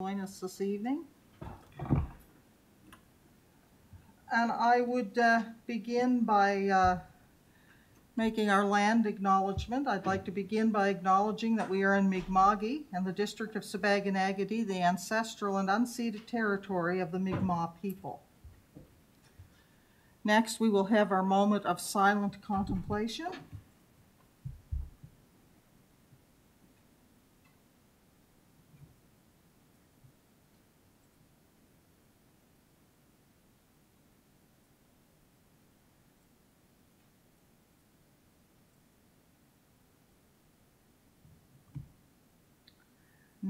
join us this evening. And I would uh, begin by uh, making our land acknowledgement. I'd like to begin by acknowledging that we are in Mi'kma'ki and the district of Sipekne'katik, the ancestral and unceded territory of the Mi'kmaq people. Next, we will have our moment of silent contemplation.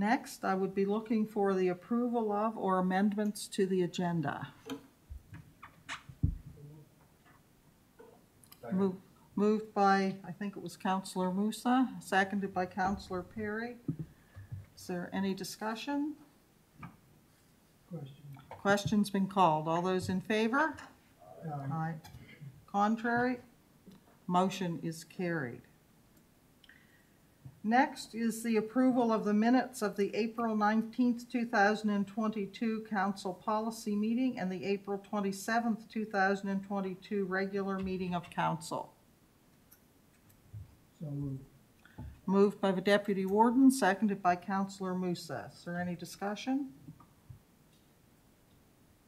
Next, I would be looking for the approval of or amendments to the agenda. Move- Moved by, I think it was Counselor Moussa, seconded by Counselor Perry. Is there any discussion? Question. Question's been called. All those in favor? Aye. Aye. Contrary? Motion is carried. Next is the approval of the minutes of the April nineteenth, two thousand and twenty-two council policy meeting and the April twenty-seventh, two thousand and twenty-two regular meeting of council. So moved. Moved by the deputy warden, seconded by Counselor Moussa. Is there any discussion?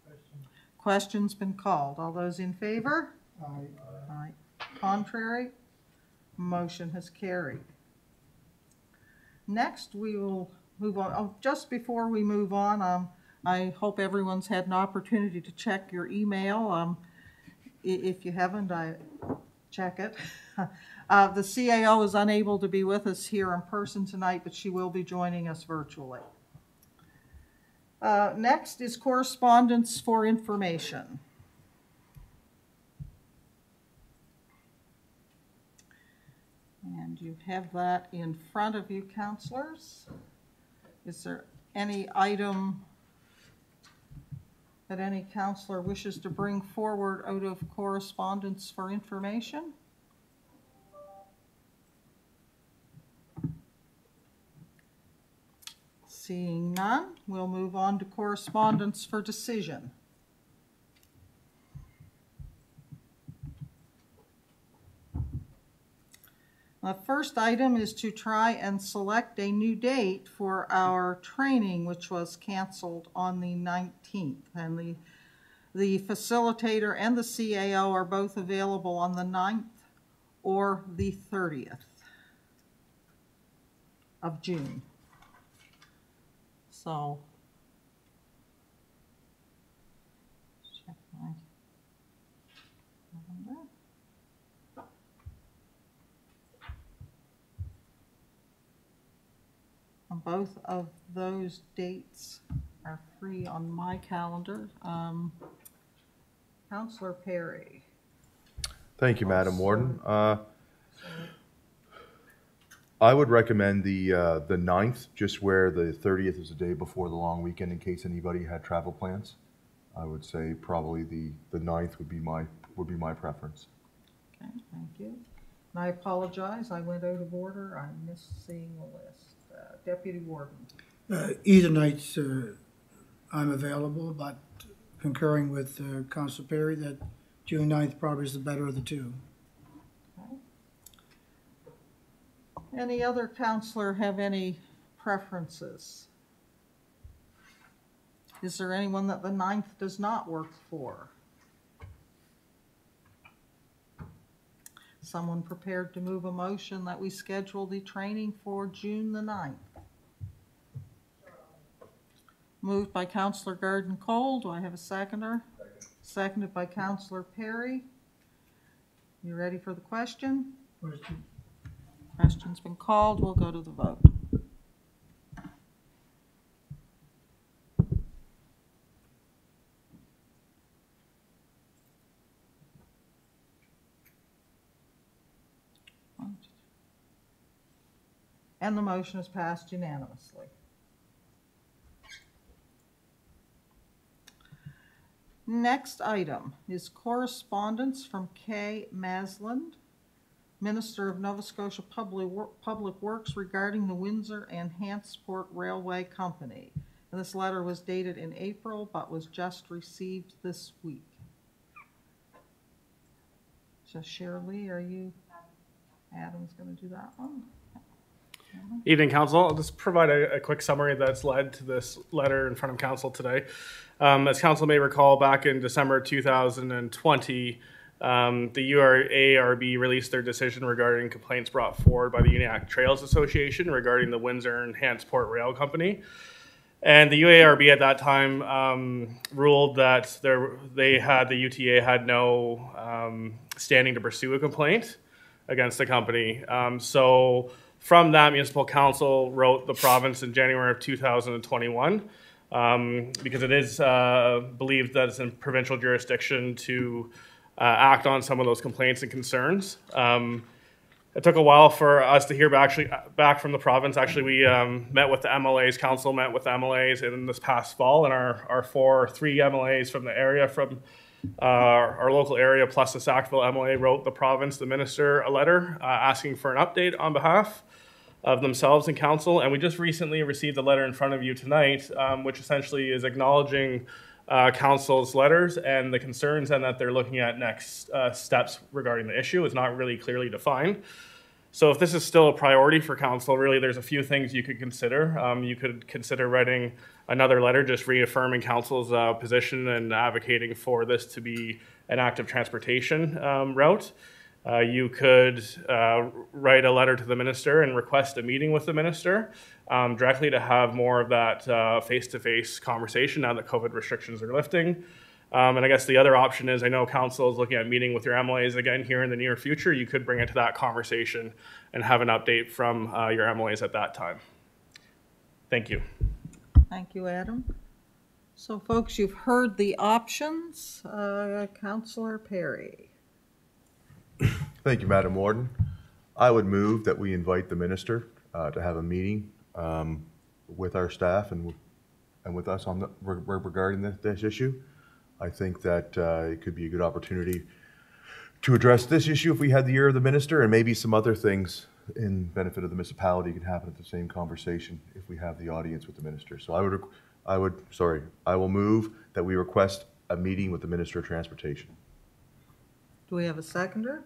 Question. Question's been called. All those in favor? Aye. Aye. Contrary? Motion has carried. Next, we will move on, oh, just before we move on, um, I hope everyone's had an opportunity to check your email. Um, if you haven't, I, check it. Uh, the CAO is unable to be with us here in person tonight, but she will be joining us virtually. Uh, next is correspondence for information. And you have that in front of you, counselors. Is there any item that any counselor wishes to bring forward out of correspondence for information? Seeing none, we'll move on to correspondence for decision. The first item is to try and select a new date for our training, which was canceled on the 19th. And the, the facilitator and the CAO are both available on the 9th or the 30th of June. So. Check my calendar. Both of those dates are free on my calendar. Um, Counselor Perry. Thank you, Madam Warden. Uh, I would recommend the, uh, the ninth, just where the thirtieth is the day before the long weekend in case anybody had travel plans. I would say probably the, the ninth would be my, would be my preference. Okay, thank you. And I apologize, I went out of order, I missed seeing the list. Deputy Warden. Uh, Either night, uh, I'm available, but concurring with uh, Council Perry that June 9th probably is the better of the two. Any other counselor have any preferences? Is there anyone that the ninth does not work for? Someone prepared to move a motion that we schedule the training for June the 9th? Moved by Counselor Garden Cole, do I have a seconder? Seconded by Counselor Perry. You ready for the question? Question. Question's been called, we'll go to the vote. And the motion is passed unanimously. Next item is correspondence from Kay Masland, Minister of Nova Scotia Public Works regarding the Windsor and Hantsport Railway Company. And this letter was dated in April, but was just received this week. So Shirley, are you, Adam's gonna do that one? Evening, Council. I'll just provide a, a quick summary that's led to this letter in front of Council today. Um, as Council may recall, back in December 2020, um, the URARB released their decision regarding complaints brought forward by the Uniacke Trails Association regarding the Windsor and Hantsport Rail Company. And the UARB at that time um, ruled that there, they had, the UTA had no um, standing to pursue a complaint against the company. Um, so from that, municipal council wrote the province in January of 2021 um, because it is uh, believed that it's in provincial jurisdiction to uh, act on some of those complaints and concerns. Um, it took a while for us to hear back, actually, back from the province. Actually, we um, met with the MLAs, council met with MLAs in this past fall, and our, our four, three MLAs from the area, from uh, our local area, plus the Sackville MLA, wrote the province, the minister, a letter uh, asking for an update on behalf of themselves and council. And we just recently received a letter in front of you tonight, um, which essentially is acknowledging uh, council's letters and the concerns and that they're looking at next uh, steps regarding the issue. It's not really clearly defined. So if this is still a priority for council, really there's a few things you could consider. Um, you could consider writing another letter just reaffirming council's uh, position and advocating for this to be an active transportation um, route. Uh, you could uh, write a letter to the minister and request a meeting with the minister um, directly to have more of that uh, face-to-face conversation now that COVID restrictions are lifting. Um, and I guess the other option is I know council is looking at meeting with your MLAs again here in the near future. You could bring it to that conversation and have an update from uh, your MLAs at that time. Thank you. Thank you, Adam. So folks, you've heard the options. Uh, Counselor Perry. Thank you, Madam Warden. I would move that we invite the minister uh, to have a meeting um, with our staff and, and with us on the, re- regarding this, this issue. I think that uh, it could be a good opportunity to address this issue if we had the ear of the minister, and maybe some other things in benefit of the municipality can happen at the same conversation if we have the audience with the minister. So I would, I would, sorry, I will move that we request a meeting with the Minister of Transportation. Do we have a seconder?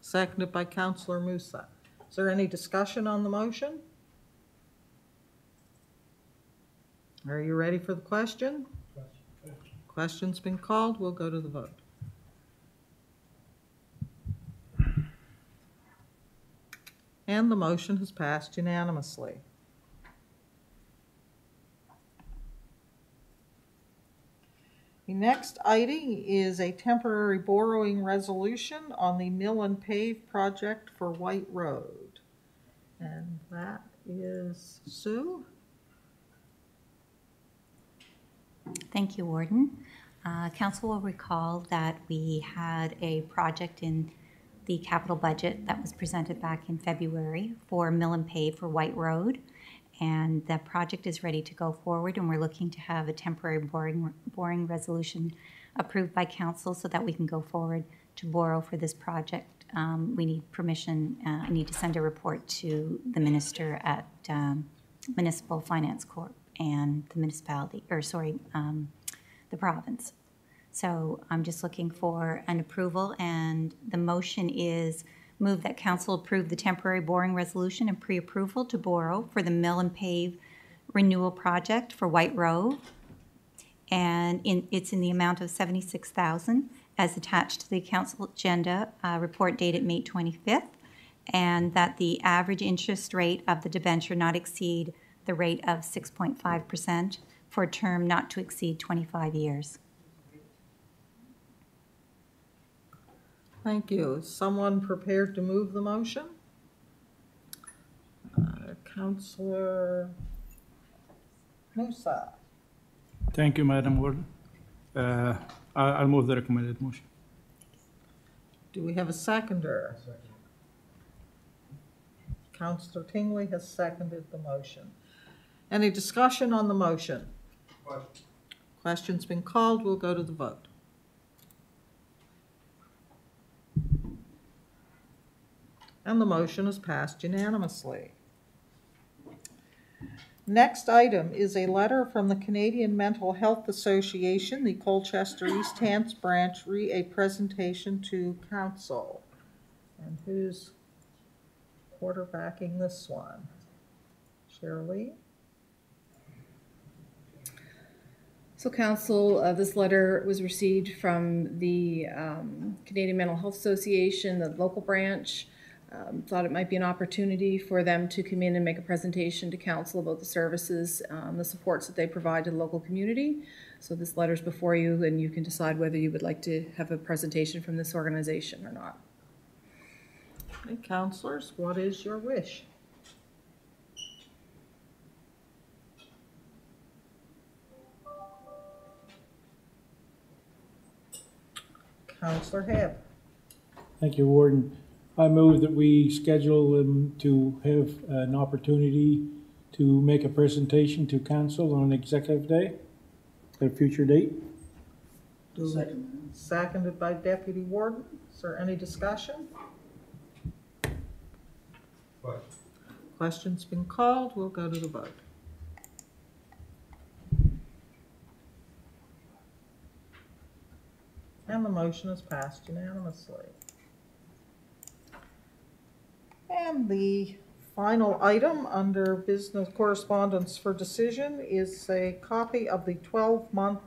Seconded by Counselor Moussa. Is there any discussion on the motion? Are you ready for the question? question? Question's been called, we'll go to the vote. And the motion has passed unanimously. The next item is a temporary borrowing resolution on the mill and pave project for White Road. And that is Sue? Thank you, Warden. Uh, Council will recall that we had a project in the capital budget that was presented back in February for mill and pave for White Road. And the project is ready to go forward, and we're looking to have a temporary boring, boring resolution approved by council so that we can go forward to borrow for this project. Um, we need permission, uh, I need to send a report to the minister at um, Municipal Finance Corp and the municipality, or sorry, um, the province. So I'm just looking for an approval, and the motion is move that council approve the temporary boring resolution and pre-approval to borrow for the mill and pave renewal project for White Row, And in, it's in the amount of seventy-six thousand as attached to the council agenda, uh, report dated May twenty-fifth. And that the average interest rate of the debenture not exceed the rate of six point five percent for a term not to exceed twenty-five years. Thank you. Is someone prepared to move the motion? Uh, Counselor Moussa. Thank you, Madam Warden. Uh, I- I'll move the recommended motion. Do we have a seconder? Counselor Tingley has seconded the motion. Any discussion on the motion? Question's been called, we'll go to the vote. And the motion is passed unanimously. Next item is a letter from the Canadian Mental Health Association, the Colchester East Hants branch, re a presentation to council. And who's quarterbacking this one? Shirley? So council, uh, this letter was received from the um, Canadian Mental Health Association, the local branch. Um, Thought it might be an opportunity for them to come in and make a presentation to council about the services, um, the supports that they provide to the local community. So this letter's before you, and you can decide whether you would like to have a presentation from this organization or not. Okay, counselors, what is your wish? Counselor Hebb. Thank you, Warden. I move that we schedule them to have an opportunity to make a presentation to council on an executive day at a future date. Seconded by Deputy Warden. Is there any discussion? Question's been called. We'll go to the vote. And the motion is passed unanimously. And the final item under business correspondence for decision is a copy of the 12-month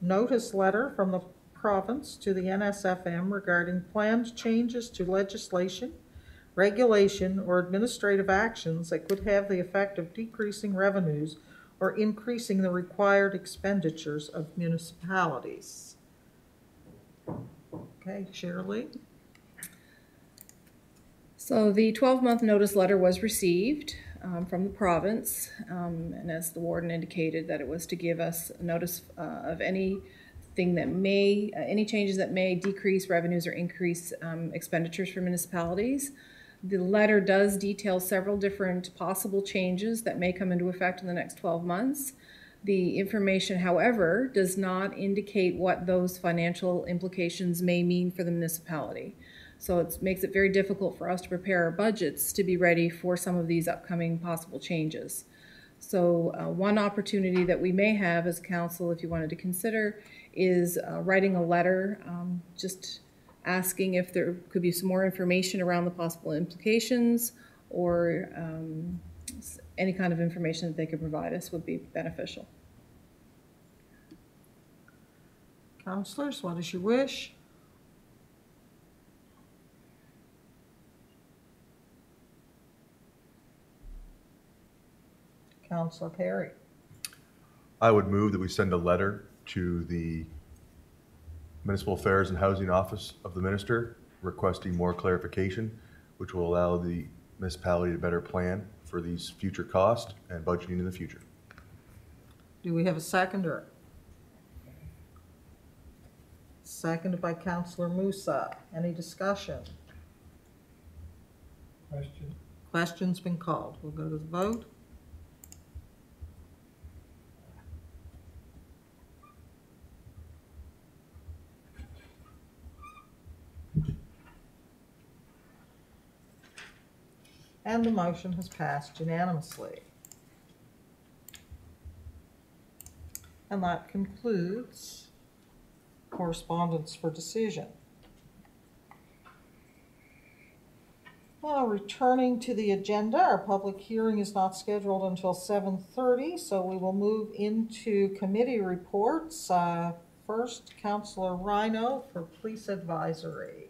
notice letter from the province to the NSFM regarding planned changes to legislation, regulation, or administrative actions that could have the effect of decreasing revenues or increasing the required expenditures of municipalities. Okay, Shirley? So the 12-month notice letter was received um, from the province, um, and as the warden indicated, that it was to give us notice uh, of anything that may, uh, any changes that may decrease revenues or increase um, expenditures for municipalities. The letter does detail several different possible changes that may come into effect in the next 12 months. The information, however, does not indicate what those financial implications may mean for the municipality. So it makes it very difficult for us to prepare our budgets to be ready for some of these upcoming possible changes. So uh, one opportunity that we may have as council, if you wanted to consider, is uh, writing a letter, um, just asking if there could be some more information around the possible implications or um, any kind of information that they could provide us would be beneficial. Counselors, what is your wish? Counselor Perry. I would move that we send a letter to the Municipal Affairs and Housing Office of the Minister requesting more clarification, which will allow the municipality to better plan for these future costs and budgeting in the future. Do we have a seconder? Seconded by Counselor Moussa. Any discussion? Question. Question's been called. We'll go to the vote. And the motion has passed unanimously. And that concludes correspondence for decision. Well, returning to the agenda, our public hearing is not scheduled until seven thirty, so we will move into committee reports. Uh, First, Counselor Rhyno for Police Advisory.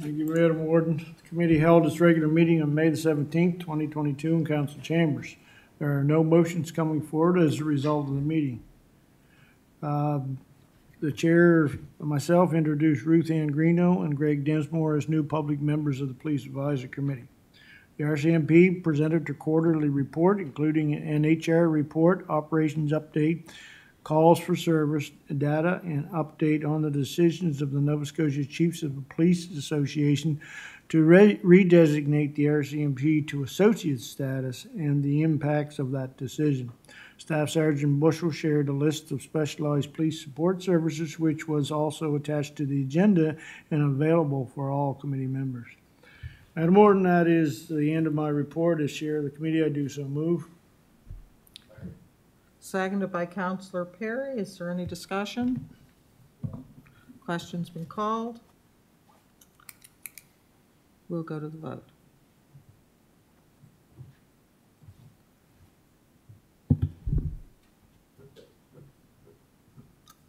Thank you, Madam Warden. The committee held its regular meeting on May the seventeenth, twenty twenty-two in council chambers. There are no motions coming forward as a result of the meeting. Um, The chair, and myself, introduced Ruth Ann Greeno and Greg Densmore as new public members of the Police Advisory Committee. The RCMP presented their quarterly report, including an HR report, operations update, calls for service, data, and update on the decisions of the Nova Scotia Chiefs of Police Association to re- redesignate the RCMP to associate status and the impacts of that decision. Staff Sergeant Bushel shared a list of specialized police support services, which was also attached to the agenda and available for all committee members. Madam Warden, that is the end of my report. As chair of the committee, I do so move. Seconded by Counselor Perry. Is there any discussion? Question's been called. We'll go to the vote.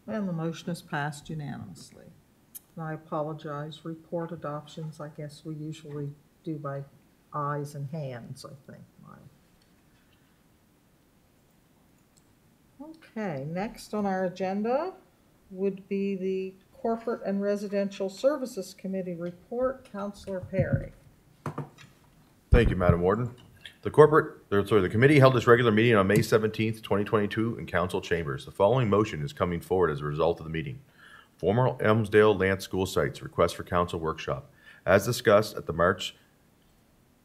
And the motion is passed unanimously. And I apologize, report adoptions, I guess we usually do by eyes and hands, I think. Okay, next on our agenda would be the Corporate and Residential Services Committee report. Counselor Perry. Thank you, Madam Warden. The corporate, sorry, the committee held its regular meeting on May seventeenth, twenty twenty-two in council chambers. The following motion is coming forward as a result of the meeting. Former Elmsdale Lantz School Sites Request for Council Workshop. As discussed at the March,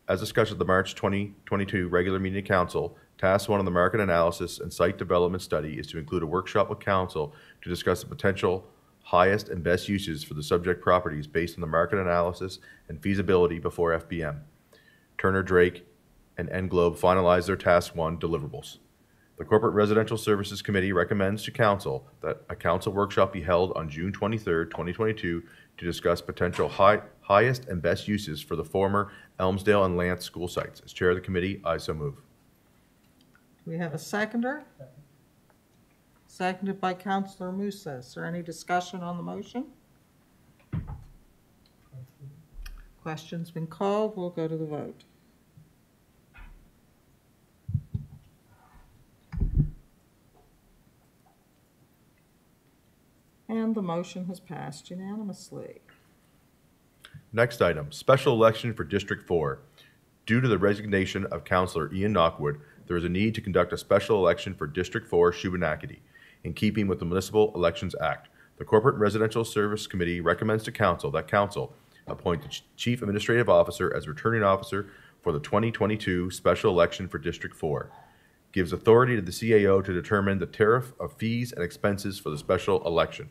as discussed at the March twenty twenty-two regular meeting of council, task one of the market analysis and site development study is to include a workshop with council to discuss the potential highest and best uses for the subject properties based on the market analysis and feasibility before FBM. Turner Drake and Englobe finalized their Task One deliverables. The Corporate Residential Services Committee recommends to Council that a council workshop be held on June twenty-third, twenty twenty-two, to discuss potential high, highest and best uses for the former Elmsdale and Lantz school sites. As Chair of the committee, I so move. We have a seconder? Seconded by Counselor Moussa. Is there any discussion on the motion? Question's been called. We'll go to the vote. And the motion has passed unanimously. Next item, special election for District Four. Due to the resignation of Councilor Ian Knockwood, there is a need to conduct a special election for District Four Shubenacadie in keeping with the Municipal Elections Act. The Corporate Residential Service Committee recommends to Council that Council appoint the Chief Administrative Officer as returning officer for the 2022 special election for District 4. Gives authority to the CAO to determine the tariff of fees and expenses for the special election.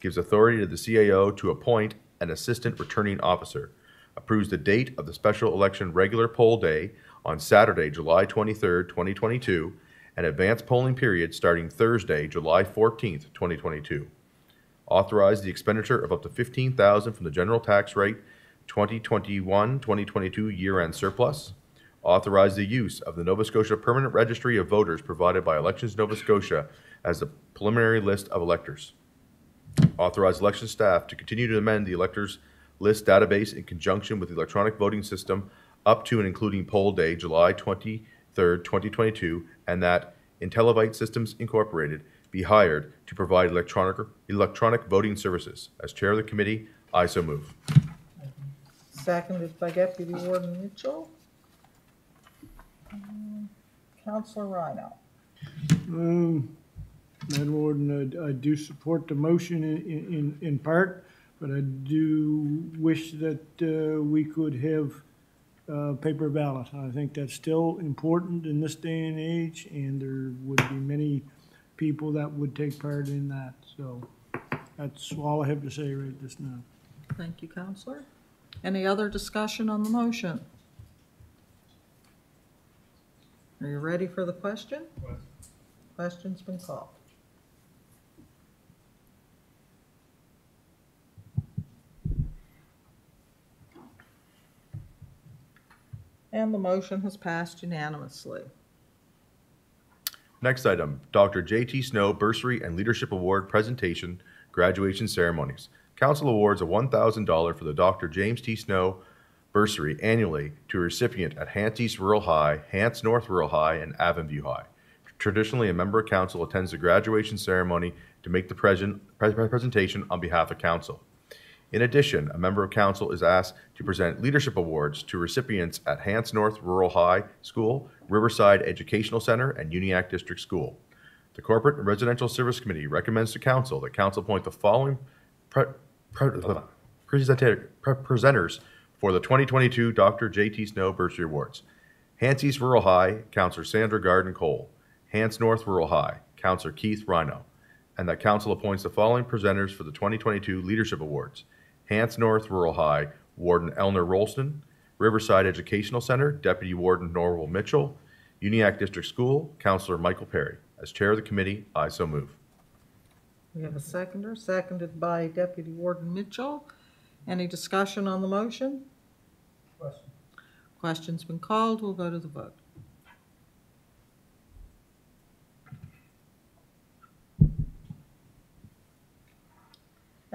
Gives authority to the CAO to appoint an assistant returning officer. Approves the date of the special election regular poll day on Saturday, July 23rd, 2022, and advanced polling period starting Thursday, July 14th, 2022. Authorize the expenditure of up to 15000 from the general tax rate 2021-2022 year-end surplus. Authorize the use of the Nova Scotia Permanent Registry of Voters provided by Elections Nova Scotia as the preliminary list of electors. Authorize election staff to continue to amend the electors list database in conjunction with the electronic voting system up to and including poll day, July 23rd, 2022, and that Intelivote Systems Incorporated be hired to provide electronic, electronic voting services. As chair of the committee, I so move. Seconded by Deputy Warden Mitchell. Um, Counselor Rhyno. Um, Madam Warden, I, I do support the motion in, in, in part, but I do wish that, uh, we could have, uh, paper ballot. I think that's still important in this day and age, and there would be many people that would take part in that, so that's all I have to say right this now. Thank you, Counselor. Any other discussion on the motion? Are you ready for the question? Question's been called. And the motion has passed unanimously. Next item, Dr. J.T. Snow Bursary and Leadership Award Presentation Graduation Ceremonies. Council awards a $1,000 for the Dr. James T. Snow Bursary annually to a recipient at Hants East Rural High, Hants North Rural High, and Avonview High. Traditionally, a member of council attends the graduation ceremony to make the present, pre- presentation on behalf of council. In addition, a member of council is asked to present leadership awards to recipients at Hants North Rural High School, Riverside Educational Center, and Uniacke District School. The Corporate and Residential Service Committee recommends to council that council appoint the following pre- pre- presenta- pre- presenters for the 2022 Dr. J.T. Snow Bursary Awards. Hants East Rural High, Counselor Sandra Garden Cole. Hants North Rural High, Counselor Keith Rhyno. And that council appoints the following presenters for the 2022 Leadership Awards. Hants North Rural High, Warden Eleanor Roulston. Riverside Educational Center, Deputy Warden Norval Mitchell. Uniacke District School, Counselor Michael Perry. As Chair of the committee, I so move. We have a seconder, seconded by Deputy Warden Mitchell. Any discussion on the motion? Question. Question's been called, we'll go to the vote.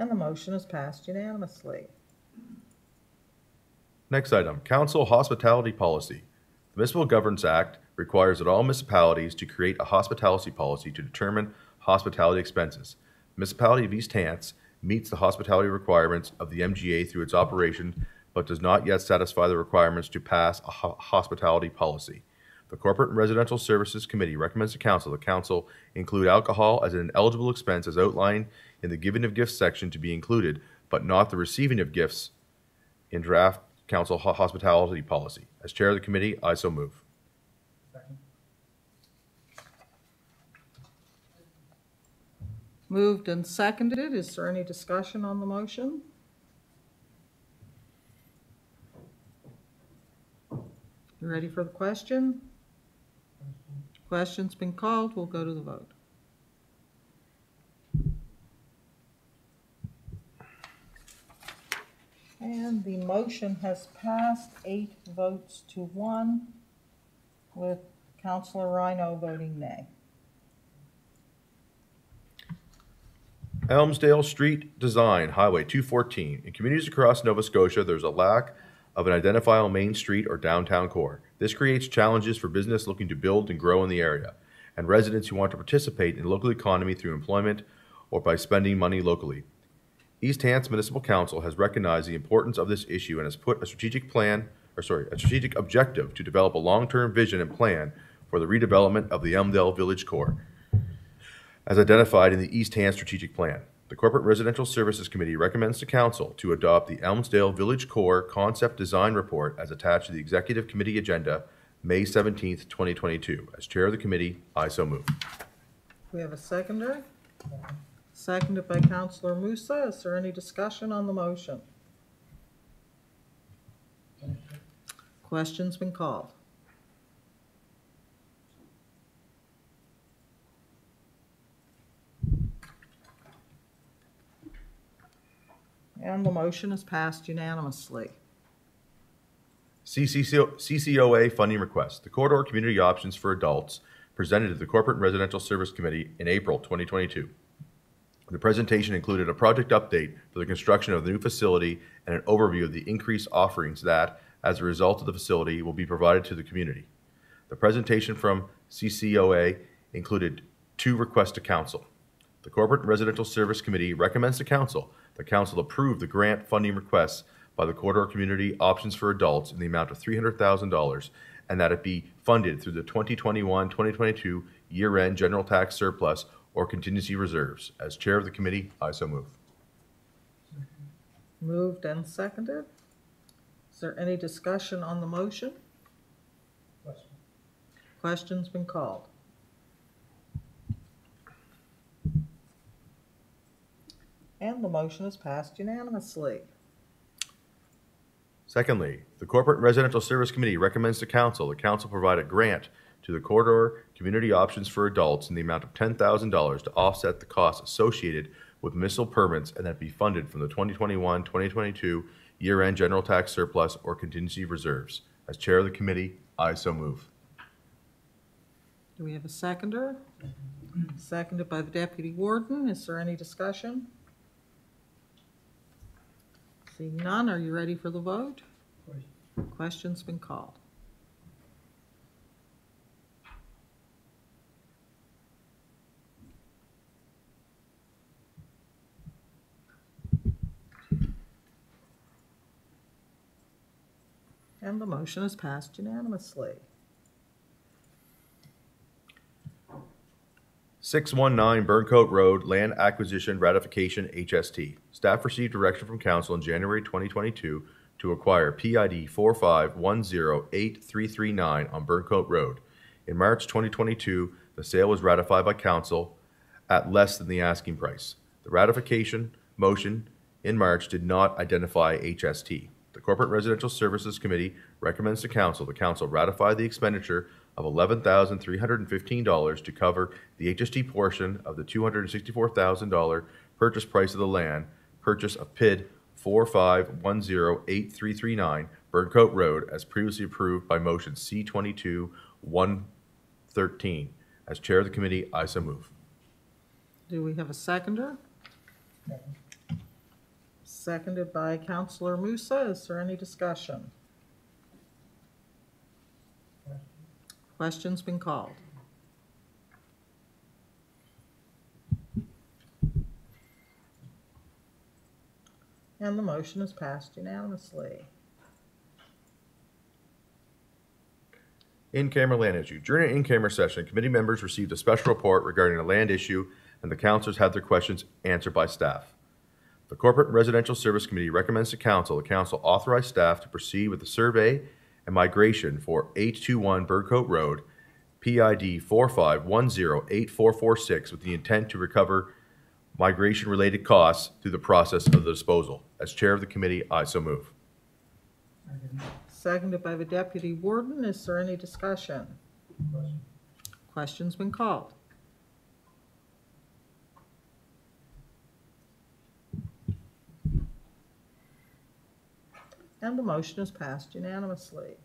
And the motion is passed unanimously. Next item, Council Hospitality Policy. The Municipal Government Act requires that all municipalities to create a hospitality policy to determine hospitality expenses. Municipality of East Hants meets the hospitality requirements of the MGA through its operation, but does not yet satisfy the requirements to pass a ho- hospitality policy. The Corporate and Residential Services Committee recommends to council the council include alcohol as an eligible expense as outlined in the giving of gifts section to be included, but not the receiving of gifts in draft council hospitality policy. As chair of the committee, I so move. Moved and seconded, is there any discussion on the motion? You ready for the question? Question's been called, we'll go to the vote. And the motion has passed eight votes to one, with Councillor Rhyno voting nay. Elmsdale Street Design, Highway 214. In communities across Nova Scotia, there's a lack of an identifiable main street or downtown core. This creates challenges for business looking to build and grow in the area, and residents who want to participate in the local economy through employment or by spending money locally. East Hants Municipal Council has recognized the importance of this issue and has put a strategic plan, or sorry, a strategic objective to develop a long-term vision and plan for the redevelopment of the Elmsdale Village Core as identified in the East Hants Strategic Plan. The Corporate Residential Services Committee recommends to Council to adopt the Elmsdale Village Core Concept Design Report as attached to the Executive Committee Agenda, May 17th, 2022. As Chair of the Committee, I so move. We have a seconder. Seconded by Counselor Moussa. Is there any discussion on the motion? Question's been called. And the motion is passed unanimously. CCOA funding request. The Corridor Community Options for Adults presented to the Corporate and Residential Service Committee in April 2022. The presentation included a project update for the construction of the new facility and an overview of the increased offerings that, as a result of the facility, will be provided to the community. The presentation from CCOA included two requests to council. The Corporate Residential Service Committee recommends to council the council approve the grant funding requests by the Corridor Community Options for Adults in the amount of $300,000 and that it be funded through the 2021-2022 year-end general tax surplus or contingency reserves. As chair of the committee, I so move. Moved and seconded. Is there any discussion on the motion? Question's been called. And the motion is passed unanimously. Secondly, the Corporate and Residential Service Committee recommends to council the council provide a grant to the Corridor Community Options for Adults in the amount of $10,000 to offset the costs associated with missile permits and that be funded from the 2021-2022 year-end general tax surplus or contingency reserves. As chair of the committee, I so move. Do we have a seconder? Seconded by the deputy warden. Is there any discussion? Seeing none, are you ready for the vote? Question's been called. And the motion is passed unanimously. 619 Burncoat Road, Land Acquisition Ratification, HST. Staff received direction from council in January 2022 to acquire PID 45108339 on Burncoat Road. In March 2022, the sale was ratified by council at less than the asking price. The ratification motion in March did not identify HST. The Corporate Residential Services Committee recommends to council, the council ratify the expenditure of $11,315 to cover the HST portion of the $264,000 purchase price of the land, purchase of PID 45108339 Burncoat Road as previously approved by motion C22-113. As chair of the committee, I so move. Do we have a seconder? Seconded by Counselor Moussa. Is there any discussion? Question's been called. And the motion is passed unanimously. In-camera land issue. During an in-camera session, committee members received a special report regarding a land issue, and the councilors had their questions answered by staff. The Corporate and Residential Service Committee recommends to council, the council authorize staff to proceed with the survey and migration for 821 Burncoat Road, PID 45108446, with the intent to recover migration-related costs through the process of the disposal. As chair of the committee, I so move. Seconded by the deputy warden. Is there any discussion? Question's been called. And the motion is passed unanimously.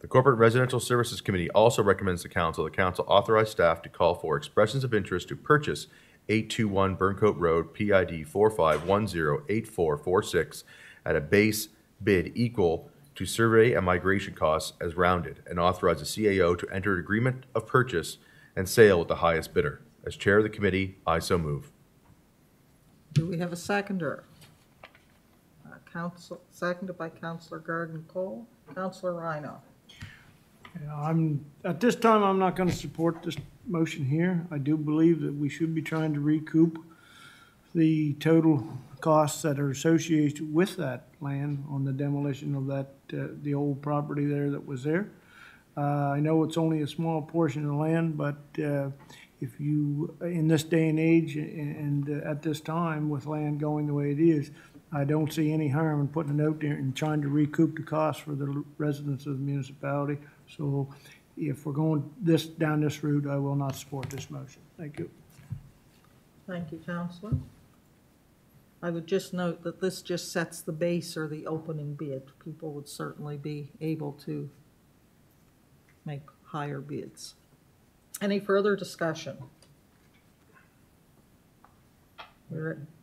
The Corporate Residential Services Committee also recommends to council, the council authorize staff to call for expressions of interest to purchase 821 Burncoat Road, PID 45108446, at a base bid equal to survey and migration costs as rounded, and authorize the CAO to enter an agreement of purchase and sale with the highest bidder. As chair of the committee, I so move. Do we have a seconder? Counsel, seconded by Councilor Garden Cole. Councilor Rhyno. Yeah, I'm, at this time, I'm not gonna support this motion here. I do believe that we should be trying to recoup the total costs that are associated with that land on the demolition of that, uh, the old property there that was there. Uh, I know it's only a small portion of land, but, uh, if you, in this day and age and, and uh, at this time with land going the way it is, I don't see any harm in putting a note there and trying to recoup the cost for the residents of the municipality. So if we're going this, down this route, I will not support this motion. Thank you. Thank you, Counselor. I would just note that this just sets the base or the opening bid. People would certainly be able to make higher bids. Any further discussion?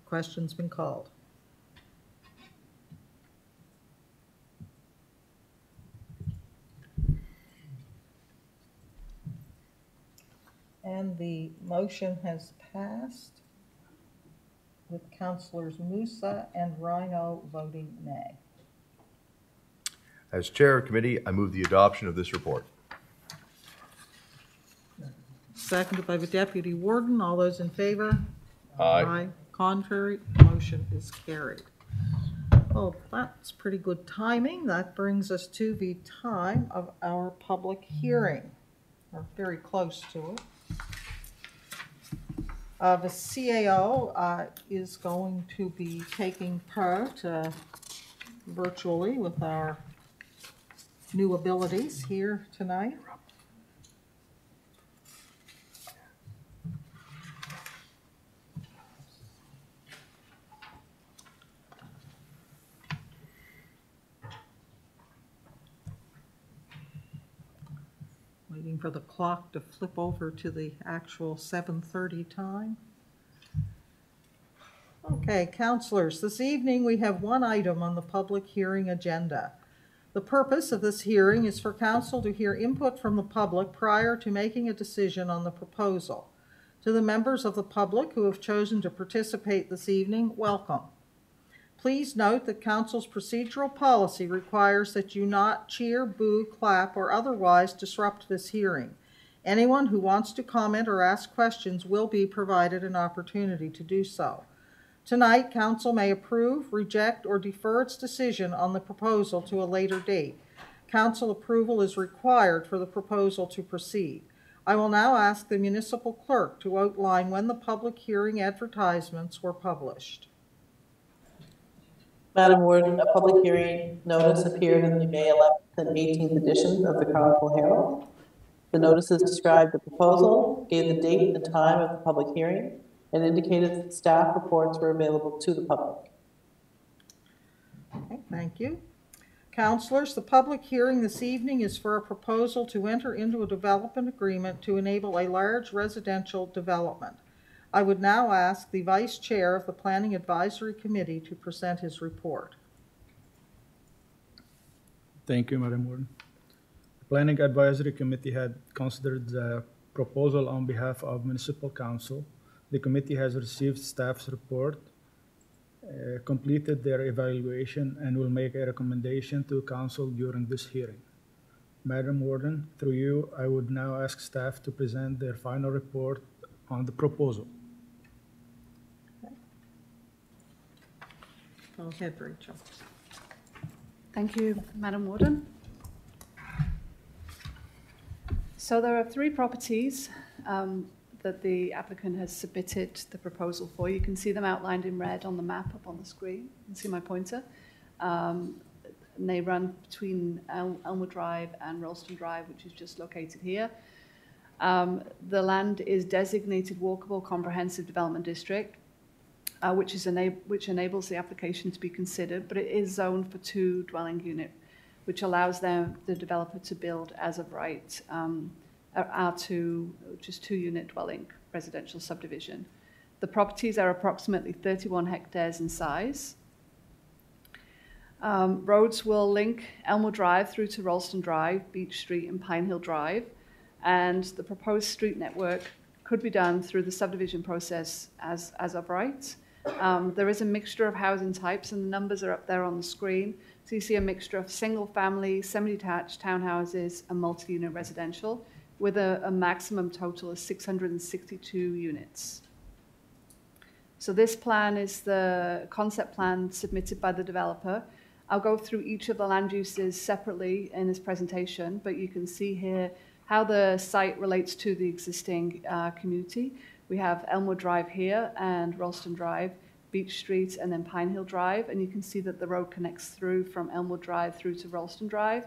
Question's been called. And the motion has passed with Counselors Moussa and Rhyno voting nay. As chair of committee, I move the adoption of this report. Seconded by the deputy warden. All those in favor? Aye. Contrary, motion is carried. Oh, that's pretty good timing. That brings us to the time of our public hearing, or very close to it. Uh, the CAO, uh, is going to be taking part, uh, virtually with our new abilities here tonight. Waiting for the clock to flip over to the actual 7:30 time. Okay, counselors, this evening we have one item on the public hearing agenda. The purpose of this hearing is for council to hear input from the public prior to making a decision on the proposal. To the members of the public who have chosen to participate this evening, welcome. Please note that council's procedural policy requires that you not cheer, boo, clap, or otherwise disrupt this hearing. Anyone who wants to comment or ask questions will be provided an opportunity to do so. Tonight, council may approve, reject, or defer its decision on the proposal to a later date. Council approval is required for the proposal to proceed. I will now ask the municipal clerk to outline when the public hearing advertisements were published. Madam Warden, a public hearing notice appeared in the May 11th and 18th edition of the Chronicle Herald. The notices described the proposal, gave the date and time of the public hearing, and indicated that staff reports were available to the public. Okay, thank you. Counselors, the public hearing this evening is for a proposal to enter into a development agreement to enable a large residential development. I would now ask the Vice Chair of the Planning Advisory Committee to present his report. Thank you, Madam Warden. The Planning Advisory Committee had considered the proposal on behalf of Municipal Council. The committee has received staff's report, uh, completed their evaluation, and will make a recommendation to council during this hearing. Madam Warden, through you, I would now ask staff to present their final report on the proposal. Rachel. Thank you, Madam Warden. So there are three properties um, that the applicant has submitted the proposal for. You can see them outlined in red on the map up on the screen. You can see my pointer. Um, they run between El- Elmwood Drive and Ralston Drive, which is just located here. Um, the land is designated walkable comprehensive development district, uh, which is enab- which enables the application to be considered, but it is zoned for two dwelling unit, which allows them the developer to build as of right um, a R2, which is two unit dwelling residential subdivision. The properties are approximately 31 hectares in size. Um, roads will link Elmwood Drive through to Ralston Drive, Beach Street, and Pine Hill Drive, and the proposed street network could be done through the subdivision process as, as of right. Um, there is a mixture of housing types, and the numbers are up there on the screen. So you see a mixture of single-family, semi-detached townhouses, and multi-unit residential, with a, a maximum total of 662 units. So this plan is the concept plan submitted by the developer. I'll go through each of the land uses separately in this presentation, but you can see here how the site relates to the existing uh, community. We have Elmwood Drive here and Ralston Drive, Beach Street, and then Pine Hill Drive. And you can see that the road connects through from Elmwood Drive through to Ralston Drive.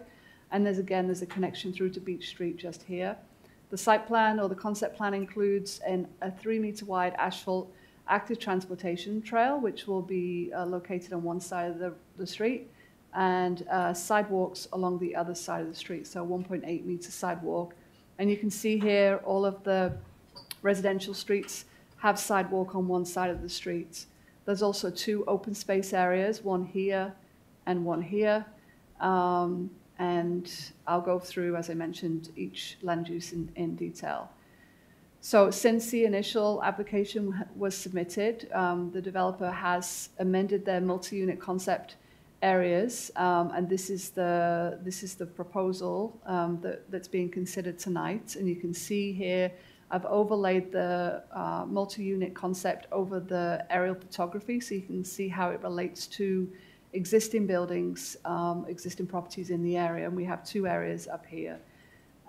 And there's again, there's a connection through to Beach Street just here. The site plan or the concept plan includes an, a three meter wide asphalt active transportation trail, which will be uh, located on one side of the, the street, and uh, sidewalks along the other side of the street, so 1.8 meter sidewalk. And you can see here all of the residential streets have sidewalk on one side of the street. There's also two open space areas, one here and one here. Um, and I'll go through, as I mentioned, each land use in, in detail. So since the initial application was submitted, um, the developer has amended their multi-unit concept areas, um, and this is the this is the proposal um, that, that's being considered tonight. And you can see here, I've overlaid the uh, multi-unit concept over the aerial photography, so you can see how it relates to existing buildings, um, existing properties in the area. And we have two areas up here,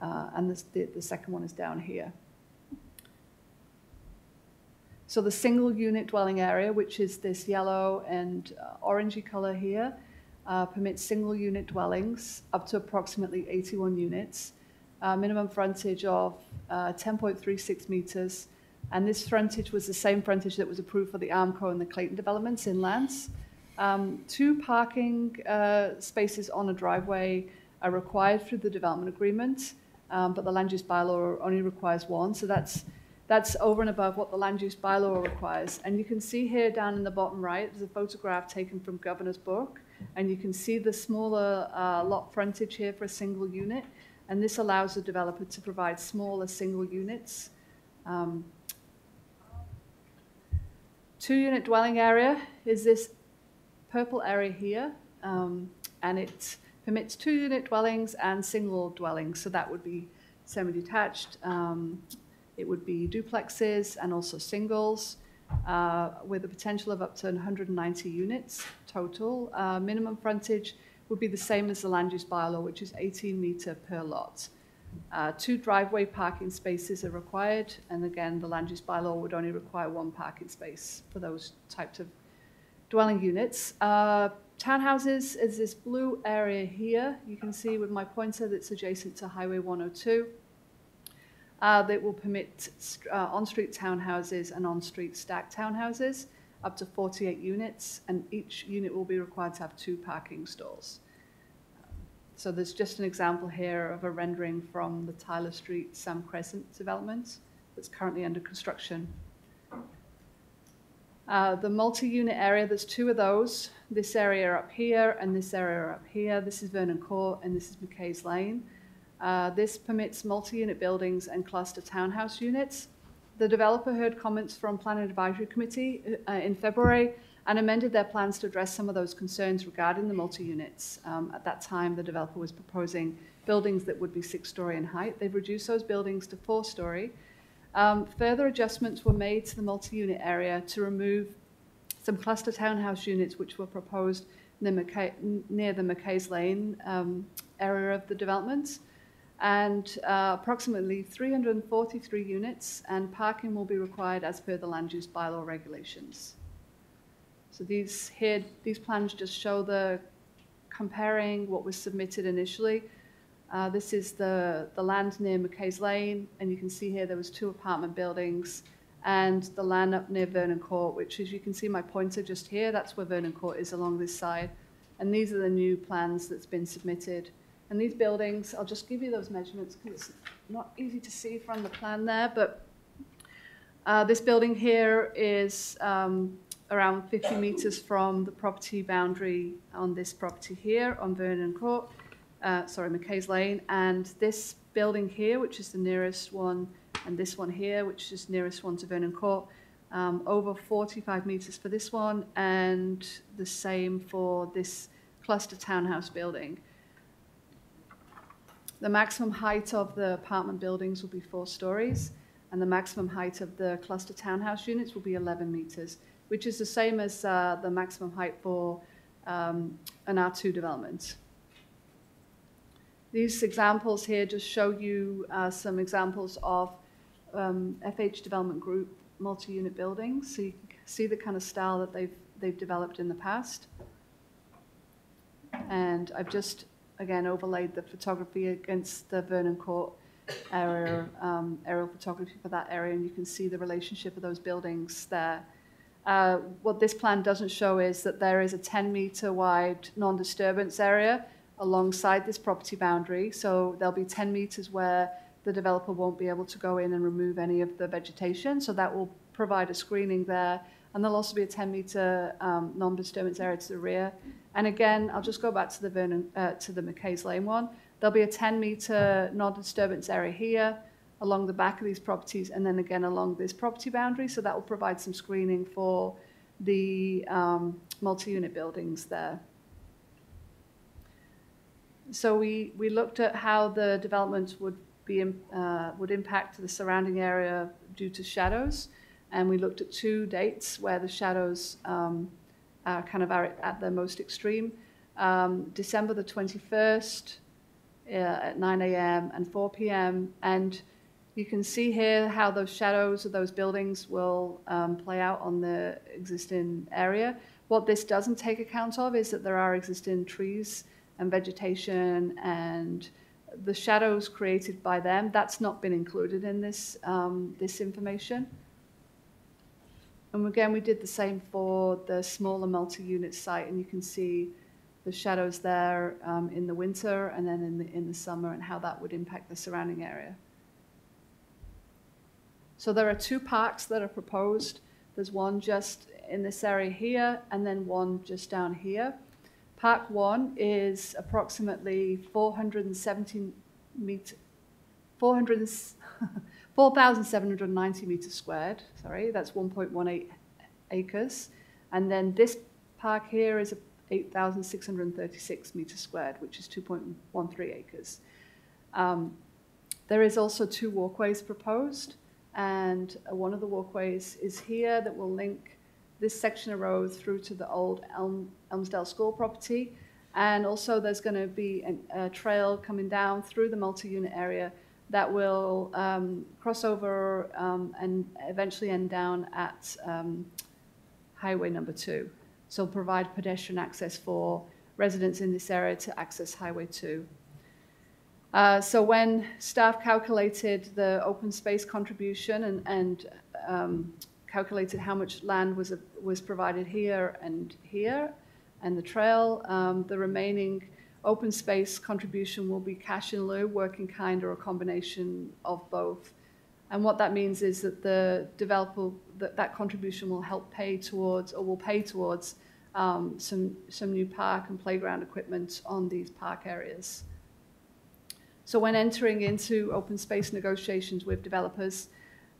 uh, and this, the, the second one is down here. So the single unit dwelling area, which is this yellow and uh, orangey color here, uh, permits single unit dwellings up to approximately 81 units, uh, minimum frontage of uh, 10.36 meters. And this frontage was the same frontage that was approved for the Armco and the Clayton developments in Lantz. Um, two parking uh, spaces on a driveway are required through the development agreement, um, but the land use bylaw only requires one. So that's that's over and above what the land use bylaw requires. And you can see here down in the bottom right, there's a photograph taken from Governor's Brook, and you can see the smaller uh, lot frontage here for a single unit. And this allows the developer to provide smaller single units. Um, two unit dwelling area is this purple area here, um, and it permits two unit dwellings and single dwellings. So that would be semi detached. Um, it would be duplexes and also singles uh, with a potential of up to 190 units total. Uh, minimum frontage would be the same as the land use bylaw, which is 18 meter per lot. Uh, two driveway parking spaces are required, and again, the land use bylaw would only require one parking space for those types of dwelling units. Uh, townhouses is this blue area here. You can see with my pointer that's adjacent to Highway 102. Uh, that will permit uh, on-street townhouses and on-street stacked townhouses up to 48 units, and each unit will be required to have two parking stalls. So there's just an example here of a rendering from the Tyler Street Sam Crescent development that's currently under construction. Uh, the multi-unit area, there's two of those. This area up here and this area up here. This is Vernon Court and this is McKay's Lane. Uh, this permits multi-unit buildings and cluster townhouse units. The developer heard comments from Planning Advisory Committee uh, in February and amended their plans to address some of those concerns regarding the multi-units. Um, at that time, the developer was proposing buildings that would be six-story in height. They've reduced those buildings to four-story. Um, further adjustments were made to the multi-unit area to remove some cluster townhouse units which were proposed near, the McKay's Lane um, area of the development. And uh, approximately 343 units and parking will be required as per the land use bylaw regulations. So these here, these plans just show the comparing what was submitted initially. Uh, this is the, the land near McKay's Lane, and you can see here there was two apartment buildings, and the land up near Vernon Court, which as you can see my pointer just here, that's where Vernon Court is along this side. And these are the new plans that's been submitted. And these buildings, I'll just give you those measurements because it's not easy to see from the plan there, but uh, this building here is um, around 50 meters from the property boundary on this property here on Vernon Court, uh, sorry, McKay's Lane. And this building here, which is the nearest one, and this one here, which is nearest one to Vernon Court, um, over 45 meters for this one, and the same for this cluster townhouse building. The maximum height of the apartment buildings will be four stories, and the maximum height of the cluster townhouse units will be 11 meters which is the same as uh, the maximum height for um, an R2 development. These examples here just show you uh, some examples of um, FH Development Group multi-unit buildings, so you can see the kind of style that they've, they've developed in the past. And I've just, again, overlaid the photography against the Vernon Court area, um, aerial photography for that area, and you can see the relationship of those buildings there. Uh, what this plan doesn't show is that there is a 10 meter wide non-disturbance area alongside this property boundary. So there'll be 10 meters where the developer won't be able to go in and remove any of the vegetation. So that will provide a screening there. And there'll also be a 10 meter um, non-disturbance area to the rear. And again, I'll just go back to the Vernon, uh, to the McKay's Lane one. There'll be a 10 meter non-disturbance area here along the back of these properties and then again along this property boundary. So that will provide some screening for the um, multi-unit buildings there. So we, we looked at how the development would be uh, would impact the surrounding area due to shadows, and we looked at two dates where the shadows um, are kind of are at their most extreme. Um, December the 21st uh, at 9 a.m. and 4 p.m. and you can see here how those shadows of those buildings will um, play out on the existing area. What this doesn't take account of is that there are existing trees and vegetation and the shadows created by them. That's not been included in this, um, this information. And again, we did the same for the smaller multi-unit site, and you can see the shadows there um, in the winter and then in the, in the summer and how that would impact the surrounding area. So there are two parks that are proposed. There's one just in this area here, and then one just down here. Park one is approximately 470 meter, 400, 4,790 meters squared. Sorry, that's 1.18 acres. And then this park here is 8,636 meters squared, which is 2.13 acres. Um, there is also two walkways proposed and one of the walkways is here that will link this section of road through to the old Elm, Elmsdale School property. And also there's going to be an, a trail coming down through the multi-unit area that will um, cross over um, and eventually end down at um, highway number two. So provide pedestrian access for residents in this area to access Highway 2. Uh, so when staff calculated the open space contribution and, and um, calculated how much land was, was provided here and here and the trail, um, the remaining open space contribution will be cash in lieu, work in kind, or a combination of both. And what that means is that the developer, that, that contribution will help pay towards, or will pay towards um, some, some new park and playground equipment on these park areas. So when entering into open space negotiations with developers,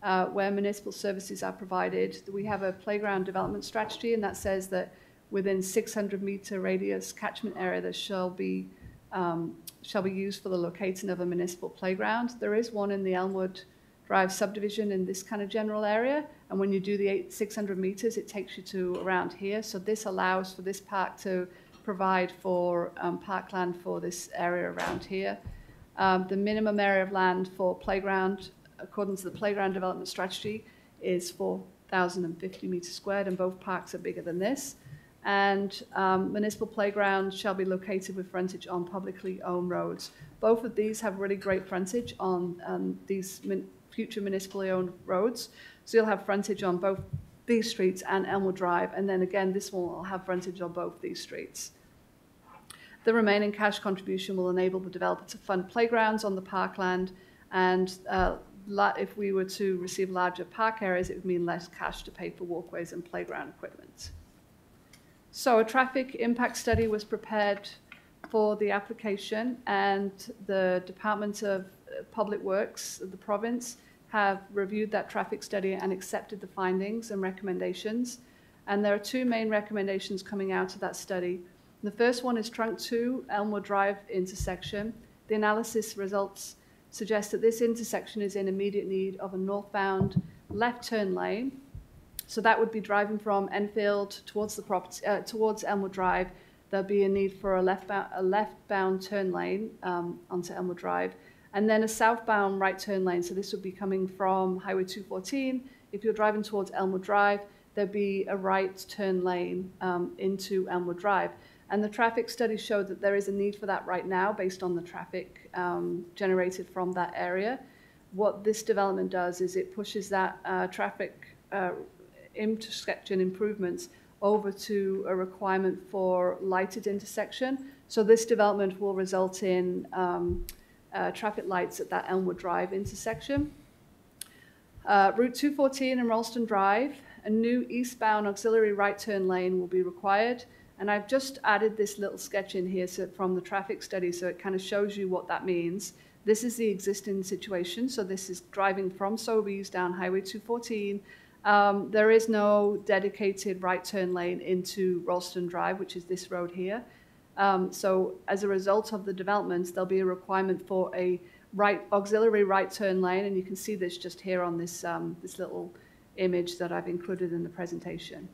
uh, where municipal services are provided, we have a playground development strategy, and that says that within 600 meter radius catchment area that shall be um, shall be used for the locating of a municipal playground. There is one in the Elmwood Drive subdivision in this kind of general area, and when you do the eight, 600 meters, it takes you to around here. So this allows for this park to provide for um, parkland for this area around here. Um, the minimum area of land for playground, according to the playground development strategy, is 4,050 meters squared, and both parks are bigger than this. And um, municipal playgrounds shall be located with frontage on publicly owned roads. Both of these have really great frontage on um, these min future municipally owned roads. So you'll have frontage on both these streets and Elmwood Drive, and then again, this one will have frontage on both these streets. The remaining cash contribution will enable the developer to fund playgrounds on the parkland, and uh, if we were to receive larger park areas, it would mean less cash to pay for walkways and playground equipment. So a traffic impact study was prepared for the application, and the Department of Public Works of the province have reviewed that traffic study and accepted the findings and recommendations. And there are two main recommendations coming out of that study. The first one is Trunk 2, Elmwood Drive intersection. The analysis results suggest that this intersection is in immediate need of a northbound left turn lane. So that would be driving from Enfield towards the property, uh, towards Elmwood Drive. There'll be a need for a left-bound, a left-bound turn lane um, onto Elmwood Drive, and then a southbound right turn lane. So this would be coming from Highway 214. If you're driving towards Elmwood Drive, there'd be a right turn lane um, into Elmwood Drive. And the traffic study showed that there is a need for that right now based on the traffic um, generated from that area. What this development does is it pushes that uh, traffic uh, intersection improvements over to a requirement for lighted intersection. So this development will result in um, uh, traffic lights at that Elmwood Drive intersection. Uh, Route 214 and Ralston Drive, a new eastbound auxiliary right turn lane will be required and I've just added this little sketch in here so, from the traffic study so it kind of shows you what that means. This is the existing situation. So this is driving from Sobeys down Highway 214. Um, there is no dedicated right turn lane into Ralston Drive, which is this road here. Um, so as a result of the developments, there'll be a requirement for a right auxiliary right turn lane, and you can see this just here on this, um, this little image that I've included in the presentation.